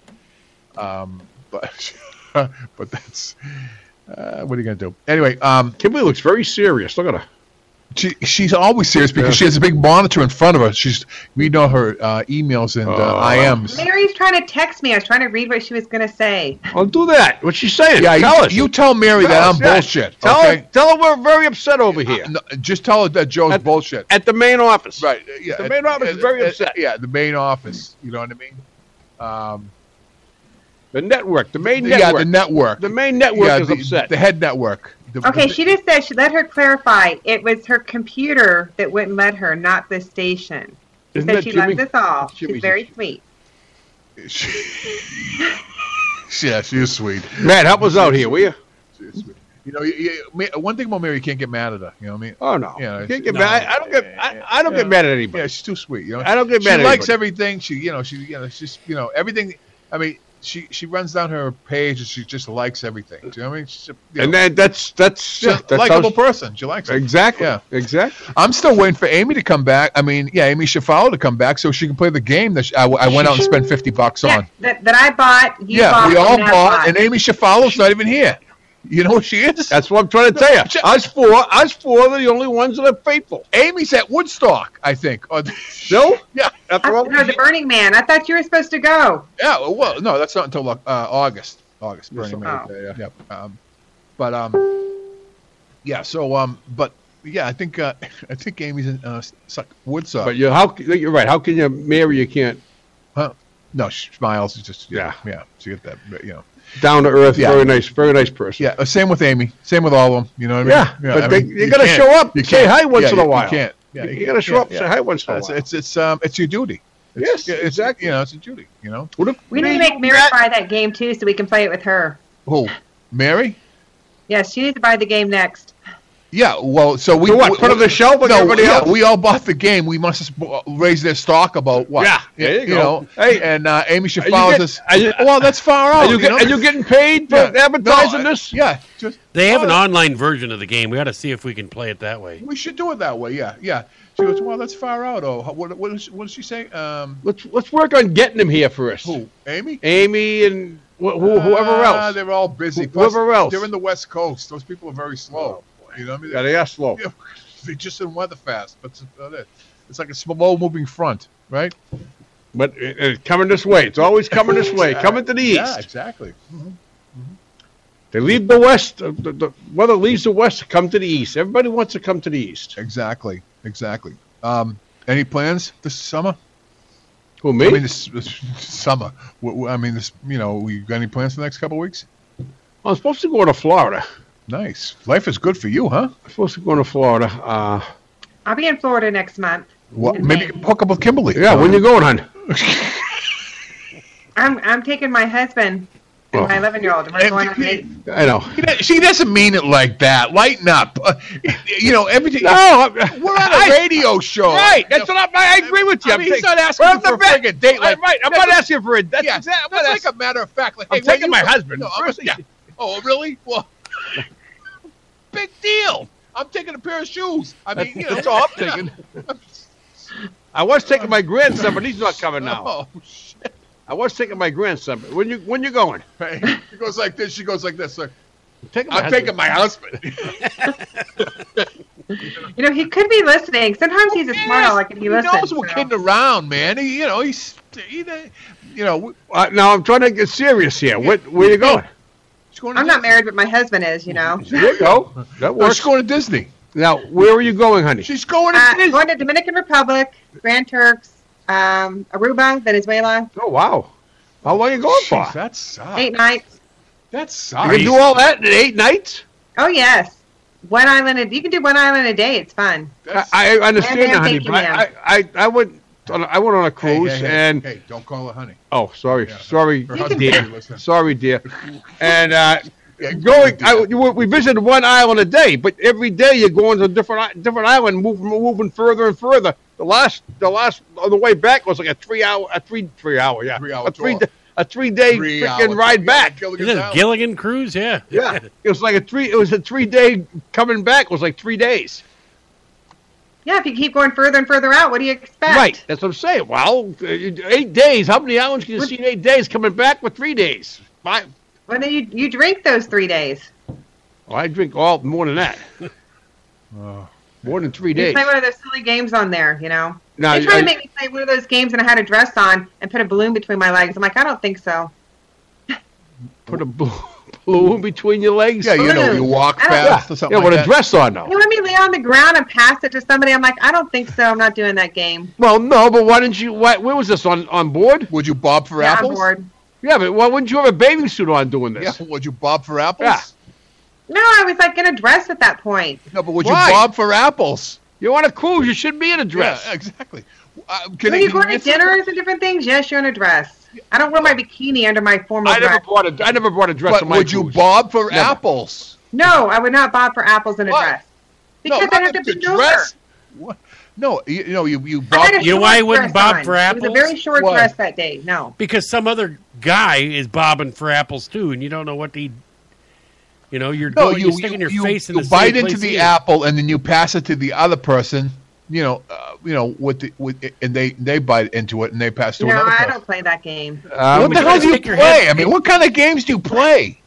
[SPEAKER 6] Um, but but that's uh, what are you gonna do? Anyway, um,
[SPEAKER 5] Kimberly looks very serious. Look at her.
[SPEAKER 6] She she's always serious because she has a big monitor in front of her. She's reading all her uh, emails and uh,
[SPEAKER 5] Oh.
[SPEAKER 6] IMs.
[SPEAKER 8] Mary's trying to text me. I was trying to read what she was going to say.
[SPEAKER 5] I'll do that. What's she saying?
[SPEAKER 6] Yeah,
[SPEAKER 5] tell
[SPEAKER 6] you,
[SPEAKER 5] us.
[SPEAKER 6] you tell Mary
[SPEAKER 5] Tell
[SPEAKER 6] that
[SPEAKER 5] us,
[SPEAKER 6] I'm
[SPEAKER 5] yeah.
[SPEAKER 6] bullshit.
[SPEAKER 5] Tell
[SPEAKER 6] okay?
[SPEAKER 5] her. Tell her we're very upset over here
[SPEAKER 6] No, just tell her that Joe's
[SPEAKER 5] At-
[SPEAKER 6] bullshit.
[SPEAKER 5] at the main office.
[SPEAKER 6] Right. Yeah.
[SPEAKER 5] The
[SPEAKER 6] at-
[SPEAKER 5] main office is very
[SPEAKER 6] at-
[SPEAKER 5] upset.
[SPEAKER 6] Yeah, the main office. You know what I mean? Um,
[SPEAKER 5] The network. The main network.
[SPEAKER 6] yeah, the network.
[SPEAKER 5] The main network
[SPEAKER 6] yeah,
[SPEAKER 5] is
[SPEAKER 6] the,
[SPEAKER 5] upset.
[SPEAKER 6] The head network. The-
[SPEAKER 8] Okay,
[SPEAKER 6] the-
[SPEAKER 8] she just said she let her clarify. It was her computer that wouldn't let her, not the station. She said she
[SPEAKER 5] Jimmy?
[SPEAKER 8] loves us all.
[SPEAKER 5] Jimmy-
[SPEAKER 8] She's very sweet.
[SPEAKER 6] yeah, she is sweet.
[SPEAKER 5] Matt, help us out here, will you?
[SPEAKER 6] She sweet. You know, you, you, one thing about Mary, you can't get mad at her. You know what I mean?
[SPEAKER 5] Oh no.
[SPEAKER 6] Yeah,
[SPEAKER 5] You can't get
[SPEAKER 6] no.
[SPEAKER 5] mad. I, I don't get. I, I don't
[SPEAKER 6] Yeah.
[SPEAKER 5] get mad at anybody.
[SPEAKER 6] Yeah, she's too sweet. You know,
[SPEAKER 5] I don't get
[SPEAKER 6] she
[SPEAKER 5] mad She
[SPEAKER 6] likes
[SPEAKER 5] anybody.
[SPEAKER 6] everything. She, you know, she, you know, she's, you know, everything. I mean, she she runs down her page and she just likes everything. Do you know what I mean? She's a, you
[SPEAKER 5] and
[SPEAKER 6] know,
[SPEAKER 5] then that's that's
[SPEAKER 6] she's
[SPEAKER 5] yeah,
[SPEAKER 6] a
[SPEAKER 5] that's
[SPEAKER 6] likable
[SPEAKER 5] how,
[SPEAKER 6] person. She likes it.
[SPEAKER 5] Exactly.
[SPEAKER 6] Yeah.
[SPEAKER 5] Exactly.
[SPEAKER 6] I'm still waiting for Aimee to come back. I mean, yeah, Aimee Chiofalo to come back so she can play the game that she, I, I went out and spent 50 bucks
[SPEAKER 8] Yeah,
[SPEAKER 6] on.
[SPEAKER 8] that, that I bought. You
[SPEAKER 6] yeah,
[SPEAKER 8] bought,
[SPEAKER 6] we all
[SPEAKER 8] and I
[SPEAKER 6] bought, and Aimee Chiofalo's not even here. You know who she is?
[SPEAKER 5] That's what I'm trying to tell you. Us four, us four are the only ones that are faithful.
[SPEAKER 6] Aimee's at Woodstock, I think. Or-
[SPEAKER 5] No?
[SPEAKER 6] Yeah.
[SPEAKER 5] After
[SPEAKER 8] I,
[SPEAKER 5] all,
[SPEAKER 8] no, the Burning Man. I thought you were supposed to go.
[SPEAKER 6] Yeah, well, no, that's not until uh, August. August,
[SPEAKER 5] Yes,
[SPEAKER 6] Burning
[SPEAKER 8] oh.
[SPEAKER 6] Man. Yeah, yeah. Um, but um, yeah. So um, but yeah, I think uh, I think Aimee's in uh, suck Woodstock.
[SPEAKER 5] but you how you're right. How can you marry? You can't Huh?
[SPEAKER 6] no, she smiles. It's just
[SPEAKER 5] Yeah.
[SPEAKER 6] yeah, yeah. She get that, but, you know.
[SPEAKER 5] Down to earth.
[SPEAKER 6] Yeah.
[SPEAKER 5] Very nice. Very nice person.
[SPEAKER 6] Yeah, uh, same with Aimee. Same with all of them. You know what I mean?
[SPEAKER 5] Yeah,
[SPEAKER 6] mean?
[SPEAKER 5] but
[SPEAKER 6] I
[SPEAKER 5] they-
[SPEAKER 6] mean,
[SPEAKER 5] you gotta show up,
[SPEAKER 6] you
[SPEAKER 5] say hi once
[SPEAKER 6] yeah,
[SPEAKER 5] in a while.
[SPEAKER 6] You can't. Yeah,
[SPEAKER 5] You gotta show up, say hi once in a while.
[SPEAKER 6] it's it's um it's your duty. It's,
[SPEAKER 5] Yes,
[SPEAKER 6] it's,
[SPEAKER 5] exactly.
[SPEAKER 6] You know, it's a duty. You know.
[SPEAKER 5] What if
[SPEAKER 8] We need to make
[SPEAKER 5] you,
[SPEAKER 8] Mary
[SPEAKER 5] Matt-
[SPEAKER 8] buy that game too, so we can play it with her.
[SPEAKER 6] Who? Mary?
[SPEAKER 8] Yes, she needs to buy the game next.
[SPEAKER 6] Yeah. Well, so we
[SPEAKER 5] So what,
[SPEAKER 6] we-
[SPEAKER 5] put on the shelf with
[SPEAKER 6] no,
[SPEAKER 5] everybody
[SPEAKER 6] yeah,
[SPEAKER 5] else?
[SPEAKER 6] we all bought the game. We must raise their stock about what?
[SPEAKER 5] Yeah, there you go.
[SPEAKER 6] know.
[SPEAKER 5] Hey,
[SPEAKER 6] and uh, Aimee should
[SPEAKER 5] are
[SPEAKER 6] follow
[SPEAKER 5] get-
[SPEAKER 6] this.
[SPEAKER 5] are you-
[SPEAKER 6] well, that's far out.
[SPEAKER 5] Are you, get,
[SPEAKER 6] know?
[SPEAKER 5] are you getting paid for
[SPEAKER 6] Yeah.
[SPEAKER 5] advertising
[SPEAKER 6] No, uh,
[SPEAKER 5] this?
[SPEAKER 6] Yeah. Just
[SPEAKER 7] They have an online version of the game. We ought to see if we can play it that way.
[SPEAKER 6] we should do it that way. Yeah. Yeah. She goes, well, that's far out. Oh, what what, is, what does she say? Um,
[SPEAKER 5] Let's let's work on getting them here first.
[SPEAKER 6] who? Aimee?
[SPEAKER 5] Aimee and wh- who, whoever
[SPEAKER 6] Ah,
[SPEAKER 5] else.
[SPEAKER 6] They're all busy.
[SPEAKER 5] Who- whoever else.
[SPEAKER 6] They're in the West Coast. Those people are very slow. You know what I mean?
[SPEAKER 5] Yeah, they are slow.
[SPEAKER 6] Yeah, they just in Weatherfast, but it's about it. It's like a slow moving front, right?
[SPEAKER 5] But it, it's coming this way. It's always coming this way. Coming to the east.
[SPEAKER 6] Yeah, exactly.
[SPEAKER 5] They leave the west. The, the weather leaves the west to come to the east. Everybody wants to come to the east.
[SPEAKER 6] Exactly. Exactly. Um, any plans this summer?
[SPEAKER 5] Who me?
[SPEAKER 6] I mean, this, this summer. I mean, this. You know, we got any plans for the next couple of weeks?
[SPEAKER 5] I'm supposed to go to Florida.
[SPEAKER 6] Nice. Life is good for you, huh?
[SPEAKER 5] I'm supposed to go to Florida. Uh,
[SPEAKER 8] I'll be in Florida next month.
[SPEAKER 6] Well,
[SPEAKER 8] In
[SPEAKER 6] maybe
[SPEAKER 8] May.
[SPEAKER 6] you can hook up with Kimberly.
[SPEAKER 5] yeah, when you going, hon?
[SPEAKER 8] I'm I'm taking my husband and my 11 year old. We're going on a.
[SPEAKER 5] I know.
[SPEAKER 6] He doesn't- She doesn't mean it like that. Lighten up. Uh, you know everything.
[SPEAKER 5] No, I-
[SPEAKER 6] We're on a
[SPEAKER 5] I-
[SPEAKER 6] radio show.
[SPEAKER 5] Right, that's what I'm, I agree with you.
[SPEAKER 6] I
[SPEAKER 5] I'm
[SPEAKER 6] mean, he's
[SPEAKER 5] taking-
[SPEAKER 6] not asking
[SPEAKER 5] We're
[SPEAKER 6] you
[SPEAKER 5] off the
[SPEAKER 6] for a
[SPEAKER 5] bat.
[SPEAKER 6] friggin' date. Like,
[SPEAKER 5] right, I'm
[SPEAKER 6] that's
[SPEAKER 5] not
[SPEAKER 6] a-
[SPEAKER 5] asking for it. That's
[SPEAKER 6] yeah,
[SPEAKER 5] exactly. I'm
[SPEAKER 6] that's
[SPEAKER 5] not
[SPEAKER 6] like a matter of fact. Like,
[SPEAKER 5] I'm
[SPEAKER 6] hey, when
[SPEAKER 5] taking
[SPEAKER 6] you
[SPEAKER 5] my
[SPEAKER 6] go-
[SPEAKER 5] husband.
[SPEAKER 6] No, I'm- yeah. Oh, really? Well, big deal. I'm taking a pair of shoes. I mean, you know,
[SPEAKER 5] That's all I'm taking. I was taking my grandson, but he's not coming now.
[SPEAKER 6] Oh shit!
[SPEAKER 5] I was taking my grandson. But when you when you going?
[SPEAKER 6] Right. He goes like this. She goes like this. Like,
[SPEAKER 5] Taking
[SPEAKER 6] I'm taking my husband.
[SPEAKER 8] You know, he could be listening. Sometimes he's a smart aleck and he
[SPEAKER 6] he
[SPEAKER 8] listens.
[SPEAKER 6] knows we're
[SPEAKER 8] so.
[SPEAKER 6] kidding around, man. He, you know, he's, he, you know, we-
[SPEAKER 5] Uh, now I'm trying to get serious here. What, where you going?
[SPEAKER 6] He's going to
[SPEAKER 8] I'm not married, but my husband is, you know.
[SPEAKER 5] There you go. That
[SPEAKER 6] No,
[SPEAKER 5] works.
[SPEAKER 6] she's going to Disney.
[SPEAKER 5] Now, where are you going, honey?
[SPEAKER 6] She's going to
[SPEAKER 8] Uh,
[SPEAKER 6] Disney.
[SPEAKER 8] going to Dominican Republic, Grand Turks, um, Aruba, Venezuela,
[SPEAKER 5] Oh wow. How long are you going for?
[SPEAKER 6] Jeez, that sucks.
[SPEAKER 8] eight nights.
[SPEAKER 6] That sucks.
[SPEAKER 5] You
[SPEAKER 6] sucks.
[SPEAKER 5] can do all that in eight nights.
[SPEAKER 8] Oh, yes. One island. A, you can do one island a day. It's fun.
[SPEAKER 5] I, I understand honey, but I,
[SPEAKER 8] them.
[SPEAKER 5] I, I, I went on a, I went on a cruise
[SPEAKER 6] hey, hey,
[SPEAKER 5] and
[SPEAKER 6] hey, don't call her honey.
[SPEAKER 5] oh, sorry,
[SPEAKER 6] Yeah.
[SPEAKER 5] sorry, dear, sorry, dear, and uh, going. I, we we visited one island a day, but every day you're going to a different different island, moving moving further and further. The last the last on the way back was like a three hour a three three hour yeah
[SPEAKER 6] Three hour
[SPEAKER 5] a three
[SPEAKER 6] tour.
[SPEAKER 5] a three day
[SPEAKER 6] Three
[SPEAKER 5] freaking
[SPEAKER 6] hours.
[SPEAKER 5] ride back.
[SPEAKER 6] Gilligan's
[SPEAKER 7] Is it
[SPEAKER 6] Island.
[SPEAKER 7] Gilligan Cruise? Yeah.
[SPEAKER 5] Yeah, it was like a three. It was a three day coming back was like three days.
[SPEAKER 8] Yeah, if you keep going further and further out, what do you expect?
[SPEAKER 5] Right. That's what I'm saying. Well, uh, eight days. How many islands can you see in eight days? Coming back with three days. Five.
[SPEAKER 8] Well, then you you drink those three days.
[SPEAKER 5] Oh, I drink all more than that. More than three
[SPEAKER 8] You
[SPEAKER 5] days.
[SPEAKER 8] play one of those silly games on there, you know.
[SPEAKER 5] Now,
[SPEAKER 8] they tried
[SPEAKER 5] I-
[SPEAKER 8] to make me play one of those games, and I had a dress on and put a balloon between my legs. I'm like, I don't think so.
[SPEAKER 5] Put a bl- balloon between your legs.
[SPEAKER 6] Yeah, you know, you walk
[SPEAKER 8] I
[SPEAKER 6] fast
[SPEAKER 5] yeah,
[SPEAKER 6] or something
[SPEAKER 5] yeah
[SPEAKER 6] like
[SPEAKER 5] with a
[SPEAKER 6] that.
[SPEAKER 5] dress on though.
[SPEAKER 8] You want me to lay on the ground and pass it to somebody? I'm like, I don't think so. I'm not doing that game.
[SPEAKER 5] Well, no, but why didn't you? Why, where was this on on board?
[SPEAKER 6] Would you bob for
[SPEAKER 8] Yeah, I'm
[SPEAKER 6] apples?
[SPEAKER 8] bored.
[SPEAKER 5] Yeah, but why wouldn't you have a bathing suit on doing this?
[SPEAKER 6] Yeah,
[SPEAKER 5] this?
[SPEAKER 6] would you bob for apples?
[SPEAKER 5] Yeah.
[SPEAKER 8] No, I was like in a dress at that point.
[SPEAKER 6] No, but would
[SPEAKER 5] Why?
[SPEAKER 6] you bob for apples?
[SPEAKER 5] You're on a cruise. You shouldn't be in a dress.
[SPEAKER 6] Yeah, exactly. Uh, can
[SPEAKER 8] When
[SPEAKER 6] it-
[SPEAKER 8] you go to
[SPEAKER 6] it's-
[SPEAKER 8] dinners and different things, yes, you're in a dress. I don't wear my bikini under my formal
[SPEAKER 5] I never bought a. I never bought a dress
[SPEAKER 6] But
[SPEAKER 5] on my
[SPEAKER 6] would you
[SPEAKER 5] cruise.
[SPEAKER 6] bob for
[SPEAKER 5] Never.
[SPEAKER 6] apples?
[SPEAKER 8] No, I would not bob for apples in a
[SPEAKER 6] What?
[SPEAKER 8] dress.
[SPEAKER 6] No,
[SPEAKER 8] I have to
[SPEAKER 6] the
[SPEAKER 8] bend over.
[SPEAKER 6] What? No, you, you know, you you bob.
[SPEAKER 7] You know why I wouldn't bob
[SPEAKER 8] on.
[SPEAKER 7] for
[SPEAKER 8] It was a very short
[SPEAKER 6] Why?
[SPEAKER 8] dress that day. No.
[SPEAKER 7] Because some other guy is bobbing for apples too, and you don't know what he. You know, you're
[SPEAKER 6] no,
[SPEAKER 7] going,
[SPEAKER 6] you
[SPEAKER 7] you're sticking your
[SPEAKER 6] you,
[SPEAKER 7] face in
[SPEAKER 6] you
[SPEAKER 7] the
[SPEAKER 6] bite
[SPEAKER 7] same
[SPEAKER 6] into
[SPEAKER 7] place
[SPEAKER 6] the
[SPEAKER 7] he
[SPEAKER 6] apple and then you pass it to the other person. You know, uh, you know, with the with and they they bite into it and they pass to
[SPEAKER 8] No,
[SPEAKER 6] another
[SPEAKER 8] I
[SPEAKER 6] person.
[SPEAKER 8] don't play that game.
[SPEAKER 5] Um,
[SPEAKER 6] what the hell do you play? I mean, what kind of games do you play?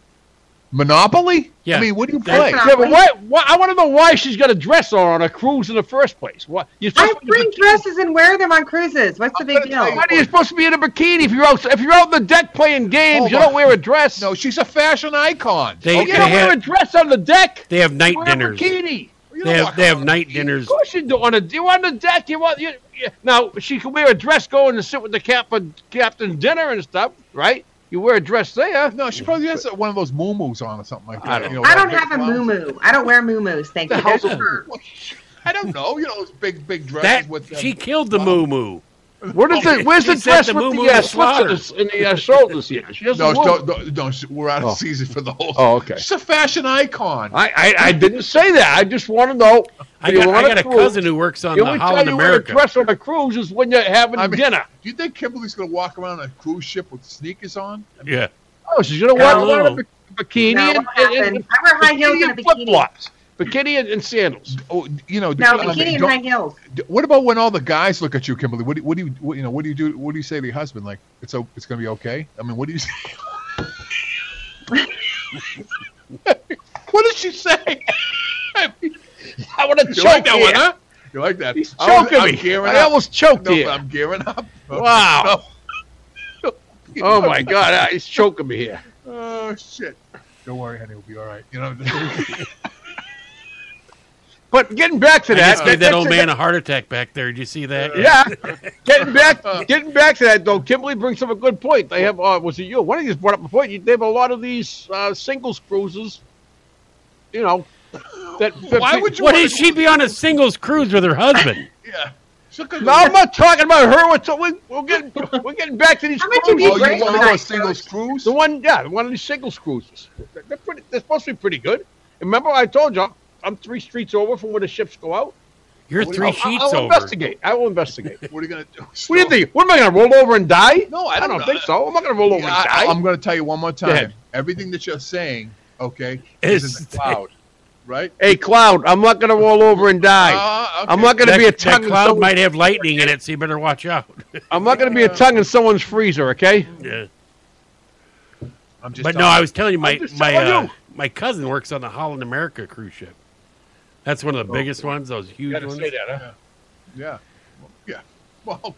[SPEAKER 6] Monopoly?
[SPEAKER 7] Yeah.
[SPEAKER 6] I mean, what do you
[SPEAKER 7] That's
[SPEAKER 6] play?
[SPEAKER 8] not-
[SPEAKER 5] Yeah, but why, why? I want to know why she's got a dress on on a cruise in the first place. What? You're
[SPEAKER 8] I
[SPEAKER 5] supposed to be-
[SPEAKER 8] bring dresses and wear them on cruises. What's the
[SPEAKER 6] I'm
[SPEAKER 8] big deal?
[SPEAKER 6] you
[SPEAKER 5] Why are you supposed to be in a bikini if you're out? If you're out on the deck playing games,
[SPEAKER 6] Hold
[SPEAKER 5] you don't wear a dress.
[SPEAKER 6] No, she's a fashion icon.
[SPEAKER 7] They-
[SPEAKER 5] you
[SPEAKER 7] they
[SPEAKER 5] don't wear a
[SPEAKER 7] have-
[SPEAKER 5] dress on the deck.
[SPEAKER 7] They have night
[SPEAKER 5] wear
[SPEAKER 7] dinners.
[SPEAKER 5] a bikini.
[SPEAKER 6] You
[SPEAKER 7] They have they have night
[SPEAKER 6] with
[SPEAKER 7] dinners.
[SPEAKER 5] Of course you do. On a, you on the deck. You want you, you. Now she can wear a dress going to sit with the captain, captain dinner and stuff, right? You wear a dress there.
[SPEAKER 6] No, she probably has one of those moo-moos on or something like that.
[SPEAKER 5] I don't
[SPEAKER 6] you know,
[SPEAKER 8] I don't have a
[SPEAKER 6] big
[SPEAKER 8] moo I don't wear moo moos. Thank
[SPEAKER 5] The
[SPEAKER 8] you.
[SPEAKER 5] hell's
[SPEAKER 8] They're
[SPEAKER 5] a
[SPEAKER 8] fur.
[SPEAKER 6] I don't know. You know those big, big dresses
[SPEAKER 7] That
[SPEAKER 6] with.
[SPEAKER 7] she killed the moo moo.
[SPEAKER 5] Where is the, where's the dress
[SPEAKER 7] the
[SPEAKER 5] with the uh,
[SPEAKER 7] was
[SPEAKER 5] slits in the, in the uh, shoulders here? She doesn't
[SPEAKER 6] No,
[SPEAKER 5] move.
[SPEAKER 6] don't, don't, don't, we're out of
[SPEAKER 5] Oh.
[SPEAKER 6] season for the whole.
[SPEAKER 5] Oh, okay.
[SPEAKER 6] She's a fashion icon.
[SPEAKER 5] I, I, I didn't say that. I just want to know.
[SPEAKER 7] I got, I
[SPEAKER 5] want
[SPEAKER 7] got a
[SPEAKER 5] cruise,
[SPEAKER 7] cousin who works on
[SPEAKER 5] The
[SPEAKER 7] the
[SPEAKER 5] only
[SPEAKER 7] Holland
[SPEAKER 5] you wear a
[SPEAKER 7] America.
[SPEAKER 5] dress on a cruise is when you're having
[SPEAKER 6] I mean-
[SPEAKER 5] dinner.
[SPEAKER 6] Do you think Kimberly's going to walk around on a cruise ship with sneakers on?
[SPEAKER 7] Yeah.
[SPEAKER 5] Oh, she's gonna
[SPEAKER 7] Yeah,
[SPEAKER 5] walk
[SPEAKER 7] I
[SPEAKER 5] around in a bikini
[SPEAKER 8] No,
[SPEAKER 5] and,
[SPEAKER 8] what
[SPEAKER 5] and, and,
[SPEAKER 8] happened? I wear high heels and
[SPEAKER 5] flip
[SPEAKER 8] bikini.
[SPEAKER 5] flops, bikini and, and sandals.
[SPEAKER 6] Oh, you know.
[SPEAKER 8] No,
[SPEAKER 6] I mean,
[SPEAKER 8] bikini and high heels.
[SPEAKER 6] What about when all the guys look at you, Kimberly? What do, what do you, what, you know, what do you do? What do you say to your husband? Like, it's o- it's going to be okay. I mean, what do you say? what does she say? I mean,
[SPEAKER 5] I want to choke
[SPEAKER 6] like that
[SPEAKER 5] here.
[SPEAKER 6] one, huh? You like that?
[SPEAKER 5] He's
[SPEAKER 6] I was-
[SPEAKER 5] choking
[SPEAKER 6] I'm
[SPEAKER 5] me. I
[SPEAKER 6] up.
[SPEAKER 5] almost choked
[SPEAKER 6] No,
[SPEAKER 5] here.
[SPEAKER 6] I'm gearing up.
[SPEAKER 5] Wow.
[SPEAKER 6] No.
[SPEAKER 5] Oh my God, uh, he's choking me here.
[SPEAKER 6] Oh shit! Don't worry, honey. We'll be all right. You know.
[SPEAKER 5] But getting back to
[SPEAKER 7] I
[SPEAKER 5] that,
[SPEAKER 7] just gave that
[SPEAKER 5] that's
[SPEAKER 7] old
[SPEAKER 5] a-
[SPEAKER 7] man a heart attack back there. Did you see that?
[SPEAKER 5] Yeah, getting back, getting back to that though. Kimberly brings up a good point. They have, uh, was it you? One of these brought up a point. They have a lot of these uh, singles cruises. You know, that. that
[SPEAKER 6] Why would you?
[SPEAKER 7] What
[SPEAKER 6] wanna
[SPEAKER 7] she be on a singles cruise with her husband?
[SPEAKER 6] Yeah. She'll
[SPEAKER 5] No, I'm not talking about her. We're, we're, we're getting we're getting back to these
[SPEAKER 8] How much
[SPEAKER 5] cruises.
[SPEAKER 8] you
[SPEAKER 6] Oh, you want to go on a singles cruise?
[SPEAKER 5] The one, yeah, one of these singles cruises. They're pretty. They're supposed to be pretty good. Remember, I told you I'm three streets over from where the ships go out.
[SPEAKER 7] You're three
[SPEAKER 5] I'll,
[SPEAKER 7] sheets
[SPEAKER 5] I'll
[SPEAKER 7] over.
[SPEAKER 5] investigate. I will investigate.
[SPEAKER 6] What are you gonna do?
[SPEAKER 5] what do you think? What am I going to roll over and die?
[SPEAKER 6] No, I
[SPEAKER 5] I
[SPEAKER 6] don't
[SPEAKER 5] don't think so. I'm not going to roll over
[SPEAKER 6] Yeah,
[SPEAKER 5] and die.
[SPEAKER 6] I,
[SPEAKER 5] die.
[SPEAKER 6] am going to tell you one more time. Everything that you're saying, okay,
[SPEAKER 7] Is
[SPEAKER 6] is in the cloud, right?
[SPEAKER 5] hey, Cloud, I'm not going to roll over and die.
[SPEAKER 6] Ah, okay.
[SPEAKER 5] I'm not going to be a tongue. in
[SPEAKER 7] cloud
[SPEAKER 5] someone's-
[SPEAKER 7] might have lightning in it, so you better watch out.
[SPEAKER 5] I'm not going to be a tongue in someone's freezer. Okay.
[SPEAKER 7] yeah.
[SPEAKER 6] I'm just
[SPEAKER 7] But no,
[SPEAKER 6] telling
[SPEAKER 7] I was telling you, my my uh,
[SPEAKER 5] you.
[SPEAKER 7] my cousin works on the Holland America cruise ship. That's one of the biggest ones. Those huge ones.
[SPEAKER 5] that, huh?
[SPEAKER 6] Yeah, yeah. Well,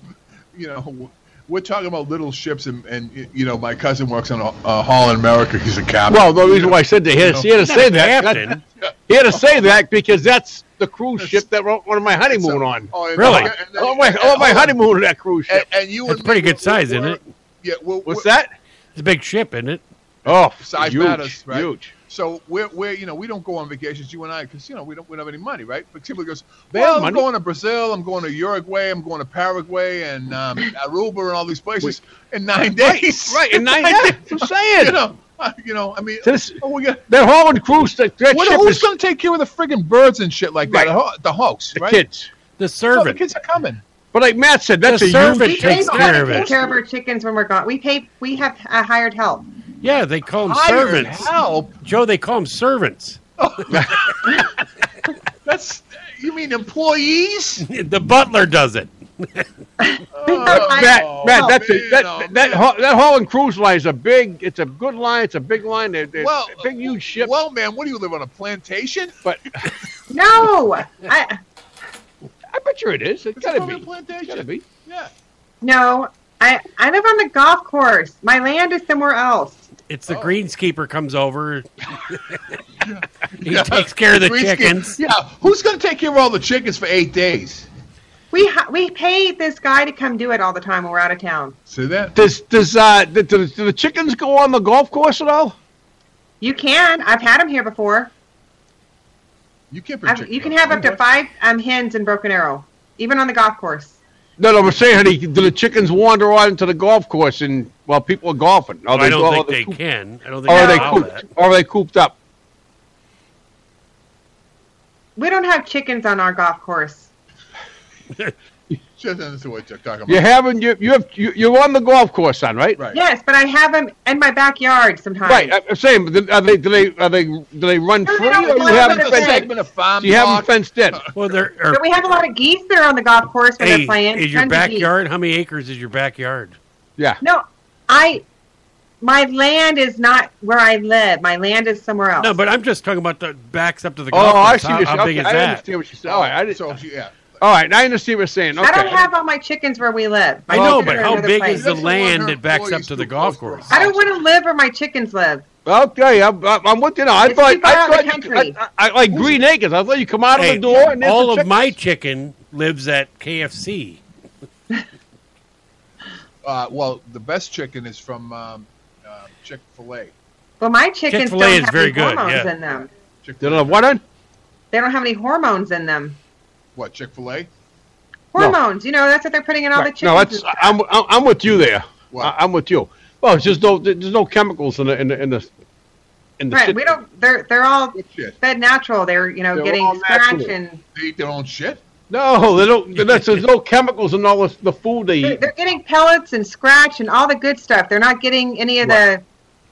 [SPEAKER 6] you know, we're talking about little ships, and, and you know, my cousin works on a, a in America. He's a captain.
[SPEAKER 5] Well, the reason why I said that, he had, he had to say that.
[SPEAKER 7] captain.
[SPEAKER 5] He had to say that because that's the cruise ship that we're on my honeymoon on.
[SPEAKER 6] Oh, and-
[SPEAKER 7] Really?
[SPEAKER 6] and- and-
[SPEAKER 5] I my, I want my
[SPEAKER 6] oh.
[SPEAKER 5] honeymoon on that cruise ship.
[SPEAKER 6] and you
[SPEAKER 7] That's
[SPEAKER 6] and
[SPEAKER 7] pretty good size, isn't it?
[SPEAKER 6] Yeah. We're,
[SPEAKER 5] What's
[SPEAKER 6] we're-
[SPEAKER 5] that?
[SPEAKER 7] It's a big ship, isn't it?
[SPEAKER 5] Oh,
[SPEAKER 6] Size
[SPEAKER 5] huge,
[SPEAKER 6] matters, right?
[SPEAKER 5] huge.
[SPEAKER 6] So we're, we're you know we don't go on vacations you and I because you know we don't we don't have any money right but Kimberly goes
[SPEAKER 5] They
[SPEAKER 6] well I'm
[SPEAKER 5] money.
[SPEAKER 6] going to Brazil I'm going to Uruguay I'm going to Paraguay and um, Aruba and all these places in nine days
[SPEAKER 5] Right, in nine
[SPEAKER 6] Nine
[SPEAKER 5] days. I'm saying.
[SPEAKER 6] you know you know I mean
[SPEAKER 5] This-
[SPEAKER 6] oh, we got,
[SPEAKER 5] That Holland cruise, that, that
[SPEAKER 6] what,
[SPEAKER 5] ship
[SPEAKER 6] who's going to take care of the frigging birds and shit like that
[SPEAKER 5] Right.
[SPEAKER 6] the, ho- the hoax
[SPEAKER 5] the
[SPEAKER 6] right
[SPEAKER 5] kids.
[SPEAKER 7] The
[SPEAKER 6] No, the kids are coming
[SPEAKER 5] But like Matt said, that's
[SPEAKER 7] The
[SPEAKER 5] a
[SPEAKER 7] servant
[SPEAKER 5] huge.
[SPEAKER 8] We
[SPEAKER 7] takes
[SPEAKER 8] for
[SPEAKER 7] care
[SPEAKER 8] to
[SPEAKER 7] of
[SPEAKER 8] take care of our chickens when we're gone. We pay. We have uh, hired help.
[SPEAKER 7] Yeah, they call them
[SPEAKER 6] Hired
[SPEAKER 7] servants.
[SPEAKER 6] help
[SPEAKER 7] Joe, they call them servants. Oh.
[SPEAKER 6] that's You mean employees?
[SPEAKER 7] the butler does it.
[SPEAKER 5] Oh, Matt,
[SPEAKER 6] Oh,
[SPEAKER 5] Matt, that's a, that,
[SPEAKER 6] oh,
[SPEAKER 5] that,
[SPEAKER 6] man.
[SPEAKER 5] Ho- that Holland Cruise line is a big. It's a good line. It's a big line. They're, they're
[SPEAKER 6] Well,
[SPEAKER 5] big, huge ship.
[SPEAKER 6] Well, man, what do you live on a plantation?
[SPEAKER 5] but
[SPEAKER 8] No, I
[SPEAKER 5] I bet you it is. It's
[SPEAKER 6] It's
[SPEAKER 5] gotta
[SPEAKER 6] probably
[SPEAKER 5] be.
[SPEAKER 6] a plantation.
[SPEAKER 5] Gotta be.
[SPEAKER 6] Yeah.
[SPEAKER 8] no. I I live on the golf course. My land is somewhere else.
[SPEAKER 7] It's the
[SPEAKER 6] Oh.
[SPEAKER 7] greenskeeper comes over. he takes care of the
[SPEAKER 6] Greenskeeper-
[SPEAKER 7] chickens.
[SPEAKER 6] Yeah, who's going to take care of all the chickens for eight days?
[SPEAKER 8] We ha- we pay this guy to come do it all the time when we're out of town.
[SPEAKER 6] See that?
[SPEAKER 5] Does does uh do, do, do the chickens go on the golf course at all?
[SPEAKER 8] You can. I've had them here before.
[SPEAKER 6] You can't bring
[SPEAKER 8] I've, you can have up to five um, hens in Broken Arrow, even on the golf course.
[SPEAKER 5] No, no. I'm saying, honey, do the chickens wander on to the golf course and while people are golfing? Are
[SPEAKER 7] I don't
[SPEAKER 5] are
[SPEAKER 7] think
[SPEAKER 5] they
[SPEAKER 7] they
[SPEAKER 5] cooped-
[SPEAKER 7] can. I don't think
[SPEAKER 5] are
[SPEAKER 7] they
[SPEAKER 5] they
[SPEAKER 7] allow
[SPEAKER 5] cooped?
[SPEAKER 7] that.
[SPEAKER 5] Are they cooped up?
[SPEAKER 8] We don't have chickens on our golf course.
[SPEAKER 6] She doesn't understand what you're talking about.
[SPEAKER 5] You haven't. You you have. You, you're on the golf course, son, right?
[SPEAKER 6] Right.
[SPEAKER 8] Yes, but I have them in my backyard sometimes.
[SPEAKER 5] Right. I'm saying, are they? Do they? Are they? Do they run
[SPEAKER 8] No, they
[SPEAKER 5] free,
[SPEAKER 8] don't
[SPEAKER 5] or you
[SPEAKER 8] run
[SPEAKER 5] have
[SPEAKER 8] with
[SPEAKER 5] them
[SPEAKER 8] the
[SPEAKER 6] It's a
[SPEAKER 5] fenced?
[SPEAKER 6] segment of farm
[SPEAKER 5] Do you have them
[SPEAKER 6] talk.
[SPEAKER 5] fenced in?
[SPEAKER 7] Well, there. Are,
[SPEAKER 8] But we have a lot of geese there on the golf course when
[SPEAKER 7] hey,
[SPEAKER 8] they're playing.
[SPEAKER 7] is your
[SPEAKER 8] Tons of geese.
[SPEAKER 7] backyard? How many acres is your backyard?
[SPEAKER 5] Yeah.
[SPEAKER 8] No, I. My land is not where I live. My land is somewhere else.
[SPEAKER 7] No, but I'm just talking about the backs up to the oh, golf course.
[SPEAKER 5] Oh, I
[SPEAKER 7] course.
[SPEAKER 5] see.
[SPEAKER 7] How,
[SPEAKER 5] what
[SPEAKER 7] how
[SPEAKER 5] you-
[SPEAKER 7] big
[SPEAKER 5] okay,
[SPEAKER 7] is
[SPEAKER 5] I
[SPEAKER 7] that?
[SPEAKER 5] understand what you said. All oh, right. I didn't,
[SPEAKER 6] So, yeah.
[SPEAKER 5] All right. I understand what you're saying. Okay.
[SPEAKER 8] I don't have all my chickens where we live. My
[SPEAKER 7] I know,
[SPEAKER 8] chickens
[SPEAKER 7] but
[SPEAKER 8] are
[SPEAKER 7] how
[SPEAKER 8] another
[SPEAKER 7] big
[SPEAKER 8] place.
[SPEAKER 7] is the
[SPEAKER 6] She doesn't want
[SPEAKER 7] land that backs up to the
[SPEAKER 6] too
[SPEAKER 7] golf
[SPEAKER 6] close to
[SPEAKER 7] course?
[SPEAKER 8] I don't want to live where my chickens live.
[SPEAKER 5] Okay, I'm, I'm I'm with you now. I
[SPEAKER 8] It's
[SPEAKER 5] thought I thought you. I, I, I like green acres. I thought you come out of the door and
[SPEAKER 7] all
[SPEAKER 5] the
[SPEAKER 7] of my
[SPEAKER 5] chickens.
[SPEAKER 7] chicken lives at KFC.
[SPEAKER 6] Uh, well, the best chicken is from um, uh, Chick Fil A.
[SPEAKER 8] Well, my chickens
[SPEAKER 7] Chick-fil-A
[SPEAKER 8] don't
[SPEAKER 7] is
[SPEAKER 8] have
[SPEAKER 7] very
[SPEAKER 8] any
[SPEAKER 7] good,
[SPEAKER 8] hormones
[SPEAKER 7] yeah.
[SPEAKER 8] in them.
[SPEAKER 5] They don't have what on?
[SPEAKER 8] They don't have any hormones in them.
[SPEAKER 6] What Chick Fil A?
[SPEAKER 8] Hormones, you know, that's what they're putting in all the
[SPEAKER 5] Right.
[SPEAKER 8] chickens.
[SPEAKER 5] No, that's
[SPEAKER 8] and stuff.
[SPEAKER 5] I'm, I'm I'm with you there.
[SPEAKER 6] What?
[SPEAKER 5] I, I'm with you. Well, it's just no there's no chemicals in the in the in the in the
[SPEAKER 8] right.
[SPEAKER 5] shit.
[SPEAKER 8] We don't. They're they're all fed natural. They're you know
[SPEAKER 5] They're
[SPEAKER 8] getting scratch and
[SPEAKER 6] They eat their own shit.
[SPEAKER 5] No, they don't. That's, there's no chemicals in all the, the food they
[SPEAKER 8] they're,
[SPEAKER 5] eat.
[SPEAKER 8] they're getting pellets and scratch and all the good stuff. They're not getting any of the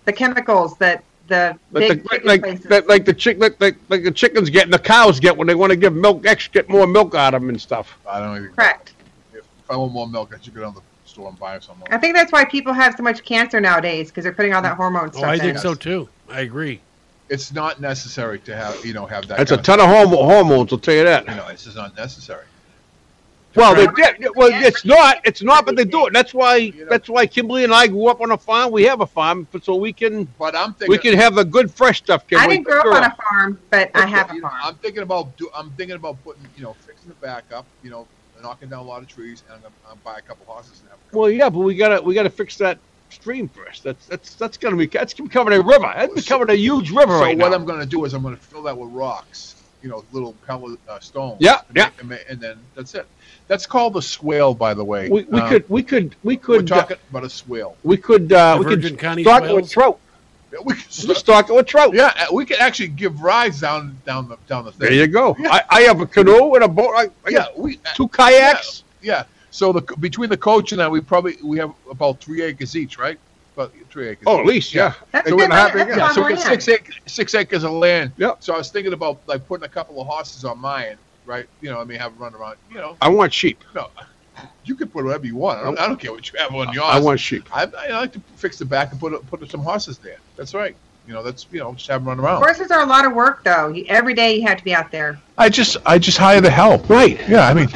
[SPEAKER 8] the chemicals that the
[SPEAKER 5] Like
[SPEAKER 8] big
[SPEAKER 5] the,
[SPEAKER 8] chicken
[SPEAKER 5] like,
[SPEAKER 8] places.
[SPEAKER 5] that, like the chick, like, like, like the chickens get, and the cows get when they want to give milk, extra, get more milk out of them and stuff.
[SPEAKER 6] I don't even.
[SPEAKER 8] Correct.
[SPEAKER 6] If I want more milk, I should go down to the store and buy some more.
[SPEAKER 8] I think that's why people have so much cancer nowadays because they're putting all that mm. hormone
[SPEAKER 7] Oh,
[SPEAKER 8] stuff
[SPEAKER 7] I
[SPEAKER 8] in.
[SPEAKER 7] think so too. I agree.
[SPEAKER 6] It's not necessary to have you know have that.
[SPEAKER 5] That's a
[SPEAKER 6] kind
[SPEAKER 5] ton of hormo- hormones. I'll tell you that.
[SPEAKER 6] Of, you know, it's just not necessary.
[SPEAKER 5] Well, they did. Well, it's not. It's not, but they do it. That's why. That's why Kimberly and I grew up on a farm. We have a farm, so we can
[SPEAKER 6] But I'm thinking.
[SPEAKER 5] we can have the good fresh stuff. Kimberly.
[SPEAKER 8] I didn't grow up on a farm, but I have a farm.
[SPEAKER 6] I'm thinking about do, I'm thinking about putting you know fixing the back up. You know, knocking down a lot of trees, and I'm gonna, I'm buy a couple horses and have.
[SPEAKER 5] Well, yeah, but we gotta we gotta fix that stream first. That's that's that's gonna be that's becoming a river. That's becoming a huge river
[SPEAKER 6] so
[SPEAKER 5] right
[SPEAKER 6] what
[SPEAKER 5] now.
[SPEAKER 6] I'm gonna do is I'm gonna fill that with rocks. You know, little pellet uh, stones.
[SPEAKER 5] Yeah,
[SPEAKER 6] and
[SPEAKER 5] yeah.
[SPEAKER 6] make- and, then that's it. That's called a swale, by the way.
[SPEAKER 5] we, we
[SPEAKER 6] Um,
[SPEAKER 5] could we could we
[SPEAKER 6] We're
[SPEAKER 5] could uh,
[SPEAKER 6] about a swale.
[SPEAKER 5] we could uh, we
[SPEAKER 7] Virgin
[SPEAKER 5] could
[SPEAKER 7] County
[SPEAKER 5] stock it with
[SPEAKER 7] swales?
[SPEAKER 5] trout.
[SPEAKER 6] Yeah, we could
[SPEAKER 5] We
[SPEAKER 6] start-
[SPEAKER 5] could stock with trout.
[SPEAKER 6] yeah, we could actually give rides down down the down the thing.
[SPEAKER 5] There you go.
[SPEAKER 6] Yeah.
[SPEAKER 5] I, I have a canoe and a boat. I, I
[SPEAKER 6] Yeah, we uh,
[SPEAKER 5] two kayaks.
[SPEAKER 6] yeah. So the between the coach and I, we probably we have about three acres each, right? About three acres.
[SPEAKER 5] Oh, at least yeah.
[SPEAKER 8] That's
[SPEAKER 5] Two
[SPEAKER 8] good
[SPEAKER 5] and half
[SPEAKER 8] land.
[SPEAKER 5] acres.
[SPEAKER 8] That's
[SPEAKER 6] Yeah,
[SPEAKER 8] a lot
[SPEAKER 6] so we got
[SPEAKER 8] land.
[SPEAKER 6] six acres, six acres of land.
[SPEAKER 5] Yep.
[SPEAKER 6] So I was thinking about like putting a couple of horses on mine, right? You know, I mean, have them run around. You know,
[SPEAKER 5] I want sheep.
[SPEAKER 6] no, you can put whatever you want. I don't, I don't care what you have on yours.
[SPEAKER 5] I want sheep.
[SPEAKER 6] I, I like to fix the back and put put some horses there. That's right. You know, that's you know, just have them run around.
[SPEAKER 8] Horses are a lot of work, though. You, every day you have to be out there.
[SPEAKER 6] I just I just hire the help.
[SPEAKER 5] Right.
[SPEAKER 6] Yeah, I mean,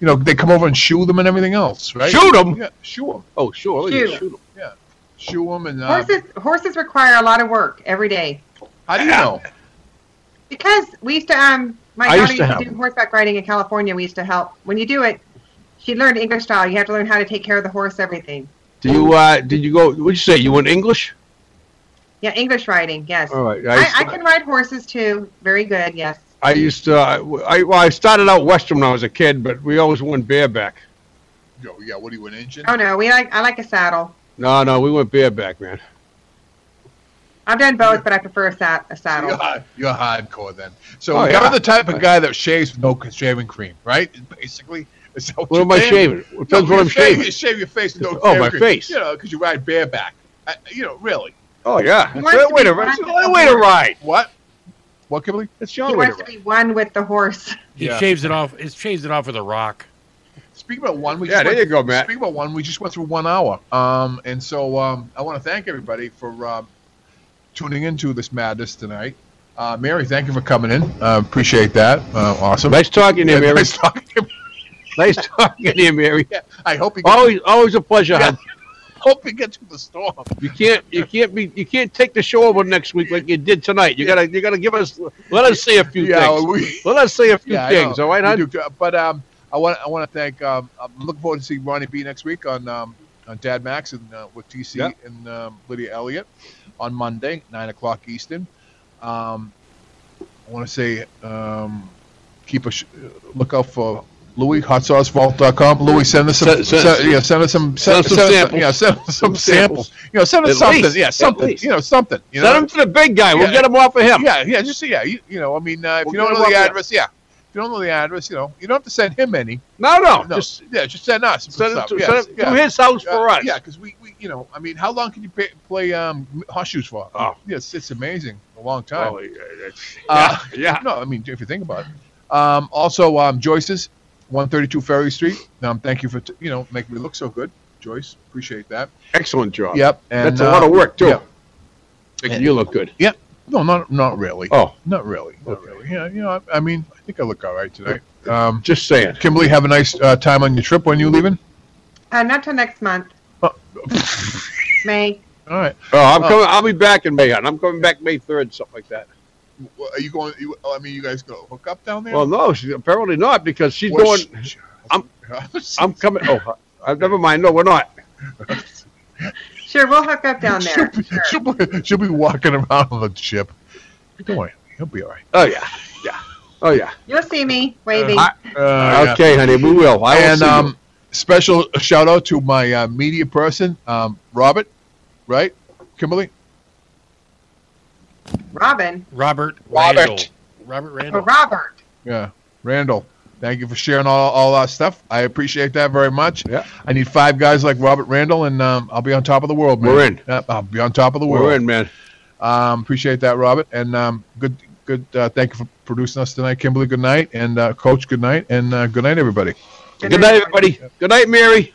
[SPEAKER 6] you know, they come over and shoe them and everything else, right?
[SPEAKER 5] them
[SPEAKER 6] Yeah, shoe them,
[SPEAKER 5] Oh, sure.
[SPEAKER 8] Oh, shoot.
[SPEAKER 5] Shoot 'em.
[SPEAKER 6] Shoe them, and uh,
[SPEAKER 8] Horses horses require a lot of work every day
[SPEAKER 6] how do you know?
[SPEAKER 8] because we used to um my
[SPEAKER 5] I
[SPEAKER 8] daughter
[SPEAKER 5] used
[SPEAKER 8] used
[SPEAKER 5] to
[SPEAKER 8] to, do horseback riding in California. We used to help. When you do it, she learned English style. You have to learn how to take care of the horse, everything.
[SPEAKER 5] Do you uh did you go? What'd you say? You went English?
[SPEAKER 8] Yeah, English riding. Yes,
[SPEAKER 5] All right.
[SPEAKER 8] I, I can ride horses too. Very good. Yes.
[SPEAKER 5] I used to. I, I well, I started out western when I was a kid, but we always went bareback.
[SPEAKER 6] Yo, yeah, what are you an engine?
[SPEAKER 8] Oh no, we like I like a saddle.
[SPEAKER 5] No, no, we went bareback, man.
[SPEAKER 8] I've done both, but I prefer a, sat- a saddle.
[SPEAKER 6] You're, hard, you're hardcore then. So
[SPEAKER 5] Oh,
[SPEAKER 6] you're
[SPEAKER 5] yeah.
[SPEAKER 6] the type of guy that shaves with no shaving cream, right? Basically, is that what,
[SPEAKER 5] What
[SPEAKER 6] you're
[SPEAKER 5] am I shaving? It depends
[SPEAKER 6] No,
[SPEAKER 5] what
[SPEAKER 6] you
[SPEAKER 5] I'm
[SPEAKER 6] shave,
[SPEAKER 5] shaving.
[SPEAKER 6] You shave your face with no
[SPEAKER 5] Oh,
[SPEAKER 6] shaving
[SPEAKER 5] my
[SPEAKER 6] cream.
[SPEAKER 5] face.
[SPEAKER 6] You know, because you ride bareback. I, you know, really.
[SPEAKER 5] Oh yeah,
[SPEAKER 8] He
[SPEAKER 5] that's the way to,
[SPEAKER 8] black
[SPEAKER 5] that's the only way to ride.
[SPEAKER 6] What? What, Kimberly?
[SPEAKER 5] It's
[SPEAKER 8] He
[SPEAKER 5] Sean with
[SPEAKER 8] wants
[SPEAKER 5] it.
[SPEAKER 8] to be one with the horse.
[SPEAKER 7] He
[SPEAKER 6] Yeah.
[SPEAKER 7] shaves it off. He shaves it off with a rock.
[SPEAKER 6] Speaking about one, we
[SPEAKER 5] Yeah,
[SPEAKER 6] just
[SPEAKER 5] there
[SPEAKER 6] went,
[SPEAKER 5] you go, Matt.
[SPEAKER 6] Speaking about one, we just went through one hour, um, and so um, I want to thank everybody for um, tuning into this madness tonight. Uh, Mary, thank you for coming in. Uh, appreciate that. Uh, awesome.
[SPEAKER 5] Nice talking to you, Mary.
[SPEAKER 6] nice talking to you.
[SPEAKER 5] Nice talking to you, Mary.
[SPEAKER 6] I hope you get,
[SPEAKER 5] Always, always a pleasure.
[SPEAKER 6] Yeah. hope you get through the storm.
[SPEAKER 5] You can't, you can't be, you can't take the show over next week like you did tonight. You gotta, you gotta give us, let us say a few
[SPEAKER 6] Yeah,
[SPEAKER 5] things.
[SPEAKER 6] we-
[SPEAKER 5] let us say a few
[SPEAKER 6] Yeah,
[SPEAKER 5] things. All right,
[SPEAKER 6] do, uh, But um, I want I want to thank. Um, I'm looking forward to seeing Ronnie B next week on um, on Dad Max and uh, with TC
[SPEAKER 5] Yeah.
[SPEAKER 6] and um, Lydia Elliott on Monday, nine o'clock Eastern. Um, I want to say um, keep a sh- look out for Louis hotsaucevault.com. Louis, send us some.
[SPEAKER 5] Send- send-
[SPEAKER 6] send- yeah, send us some.
[SPEAKER 5] send us some samples.
[SPEAKER 6] yeah, send us some samples. You know, send us
[SPEAKER 5] At
[SPEAKER 6] something.
[SPEAKER 5] least.
[SPEAKER 6] Yeah, something. You know, something. You
[SPEAKER 5] Send
[SPEAKER 6] know?
[SPEAKER 5] him to the big guy. We'll get him off of him.
[SPEAKER 6] Yeah, yeah, just yeah, you, you know, I mean, uh, if
[SPEAKER 5] We'll
[SPEAKER 6] you don't know the address, yeah, if you don't know the address, you know, you don't have to send him any.
[SPEAKER 5] No, no,
[SPEAKER 6] No,
[SPEAKER 5] just
[SPEAKER 6] yeah, just send us
[SPEAKER 5] send
[SPEAKER 6] stuff.
[SPEAKER 5] to,
[SPEAKER 6] yes,
[SPEAKER 5] send him
[SPEAKER 6] yeah.
[SPEAKER 5] to his house for
[SPEAKER 6] Uh,
[SPEAKER 5] us.
[SPEAKER 6] Yeah, because we, we, you know, I mean, how long can you pay, play um, horseshoes for?
[SPEAKER 5] Oh.
[SPEAKER 6] yes, it's amazing, a long time.
[SPEAKER 5] Oh, yeah,
[SPEAKER 6] Uh,
[SPEAKER 5] yeah.
[SPEAKER 6] No, I mean, if you think about it. Um, also, um, Joyce's, 132 Ferry Street. Um, thank you for, t- you know, making me look so good, Joyce. Appreciate that.
[SPEAKER 5] Excellent job.
[SPEAKER 6] Yep. And,
[SPEAKER 5] That's a
[SPEAKER 6] uh,
[SPEAKER 5] lot of work, too.
[SPEAKER 6] yeah.
[SPEAKER 5] Making you look good.
[SPEAKER 6] No, not not really.
[SPEAKER 5] Oh,
[SPEAKER 6] Not really. Not
[SPEAKER 5] Okay.
[SPEAKER 6] really. Yeah, you know, I, I mean, I think I look all right today. Um,
[SPEAKER 5] just saying.
[SPEAKER 6] Kimberly, have a nice uh, time on your trip. When you leaving?
[SPEAKER 8] Uh, not till next month,
[SPEAKER 6] Oh,
[SPEAKER 8] May.
[SPEAKER 6] all right.
[SPEAKER 5] Oh, I'm
[SPEAKER 6] Oh.
[SPEAKER 5] coming. I'll be back in May. hon. I'm coming back May third, something like that.
[SPEAKER 6] Well, Are you going? You, oh, I mean, you guys go hook up down there?
[SPEAKER 5] Well, no, she, apparently not because she's
[SPEAKER 6] Well,
[SPEAKER 5] going.
[SPEAKER 6] sh- sh-
[SPEAKER 5] I'm- I'm coming. Oh, uh, never mind. No, we're not.
[SPEAKER 8] Sure, we'll hook up down
[SPEAKER 6] she'll,
[SPEAKER 8] there.
[SPEAKER 6] be,
[SPEAKER 8] Sure.
[SPEAKER 6] she'll, be, she'll be walking around on the ship. Don't worry, he'll be all right.
[SPEAKER 5] Oh yeah, yeah. Oh yeah.
[SPEAKER 8] You'll see me waving.
[SPEAKER 6] Uh, yeah.
[SPEAKER 5] okay, honey, we will. I
[SPEAKER 6] and
[SPEAKER 5] see you.
[SPEAKER 6] um, special shout out to my uh, media person, um, Robert. Right, Kimberly.
[SPEAKER 8] Robin.
[SPEAKER 7] Robert
[SPEAKER 6] Robert.
[SPEAKER 7] Randall. Robert
[SPEAKER 8] Oh,
[SPEAKER 7] Randall.
[SPEAKER 8] Robert.
[SPEAKER 6] Yeah, Randall. Thank you for sharing all, all our stuff. I appreciate that very much.
[SPEAKER 5] Yeah.
[SPEAKER 6] I need five guys like Robert Randall, and um, I'll be on top of the world, man.
[SPEAKER 5] We're in.
[SPEAKER 6] Yep, I'll be on top of the world.
[SPEAKER 5] We're in, man.
[SPEAKER 6] Um, appreciate that, Robert. And um, good, good. Uh, thank you for producing us tonight, Kimberly. Good night, and uh, Coach. Good night, and uh, good night, everybody.
[SPEAKER 5] Good, night, everybody. Good night, Mary.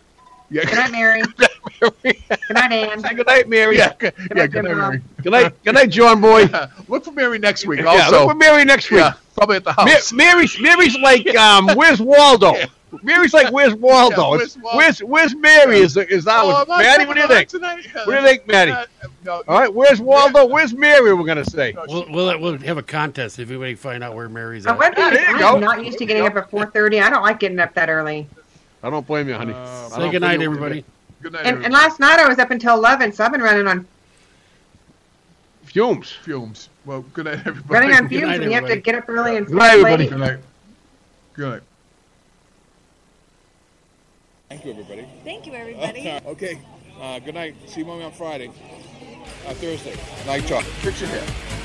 [SPEAKER 6] Yeah,
[SPEAKER 8] Good night, Mary. Good night, Ann.
[SPEAKER 5] Good night, Mary.
[SPEAKER 6] yeah, good, yeah,
[SPEAKER 8] night,
[SPEAKER 6] good night, Mary.
[SPEAKER 5] Good night. Good night, John boy.
[SPEAKER 6] Look for Mary next week.
[SPEAKER 5] yeah,
[SPEAKER 6] Also,
[SPEAKER 5] look for Mary next week.
[SPEAKER 6] yeah, probably at the
[SPEAKER 5] Ma-
[SPEAKER 6] house.
[SPEAKER 5] Mary's Mary's like um, where's Waldo? Mary's like where's Waldo?
[SPEAKER 6] Yeah, where's Waldo?
[SPEAKER 5] where's where's Mary? Is is that
[SPEAKER 6] Oh,
[SPEAKER 5] what?
[SPEAKER 6] am I
[SPEAKER 5] Maddie, what do you think?
[SPEAKER 6] on tonight?
[SPEAKER 5] What do you think, Maddie?
[SPEAKER 6] Uh, no,
[SPEAKER 5] All right, where's Waldo? Where's Mary? We're gonna say.
[SPEAKER 7] We'll, we'll we'll have a contest if anybody find out where Mary's
[SPEAKER 8] Uh,
[SPEAKER 7] at.
[SPEAKER 8] one thing
[SPEAKER 5] there you go.
[SPEAKER 8] I'm not used to getting up at 4.30. I don't like getting up that early.
[SPEAKER 5] I don't blame you, honey.
[SPEAKER 6] Uh,
[SPEAKER 7] Say good
[SPEAKER 5] blame
[SPEAKER 7] night,
[SPEAKER 5] you.
[SPEAKER 7] everybody.
[SPEAKER 6] Good night.
[SPEAKER 8] And, and last night I was up until 11, so I've been running on
[SPEAKER 5] Fumes.
[SPEAKER 6] fumes. Well, good night, everybody.
[SPEAKER 8] running on fumes,
[SPEAKER 7] night,
[SPEAKER 8] and you have to get up early and
[SPEAKER 5] Good night,
[SPEAKER 8] sleep
[SPEAKER 5] everybody.
[SPEAKER 8] late.
[SPEAKER 6] Good night. Good night.
[SPEAKER 9] Thank you, everybody.
[SPEAKER 10] Thank you, everybody.
[SPEAKER 9] Okay. Uh, good night. See you on Friday. Uh, Thursday.
[SPEAKER 6] Night talk. Fix your hair.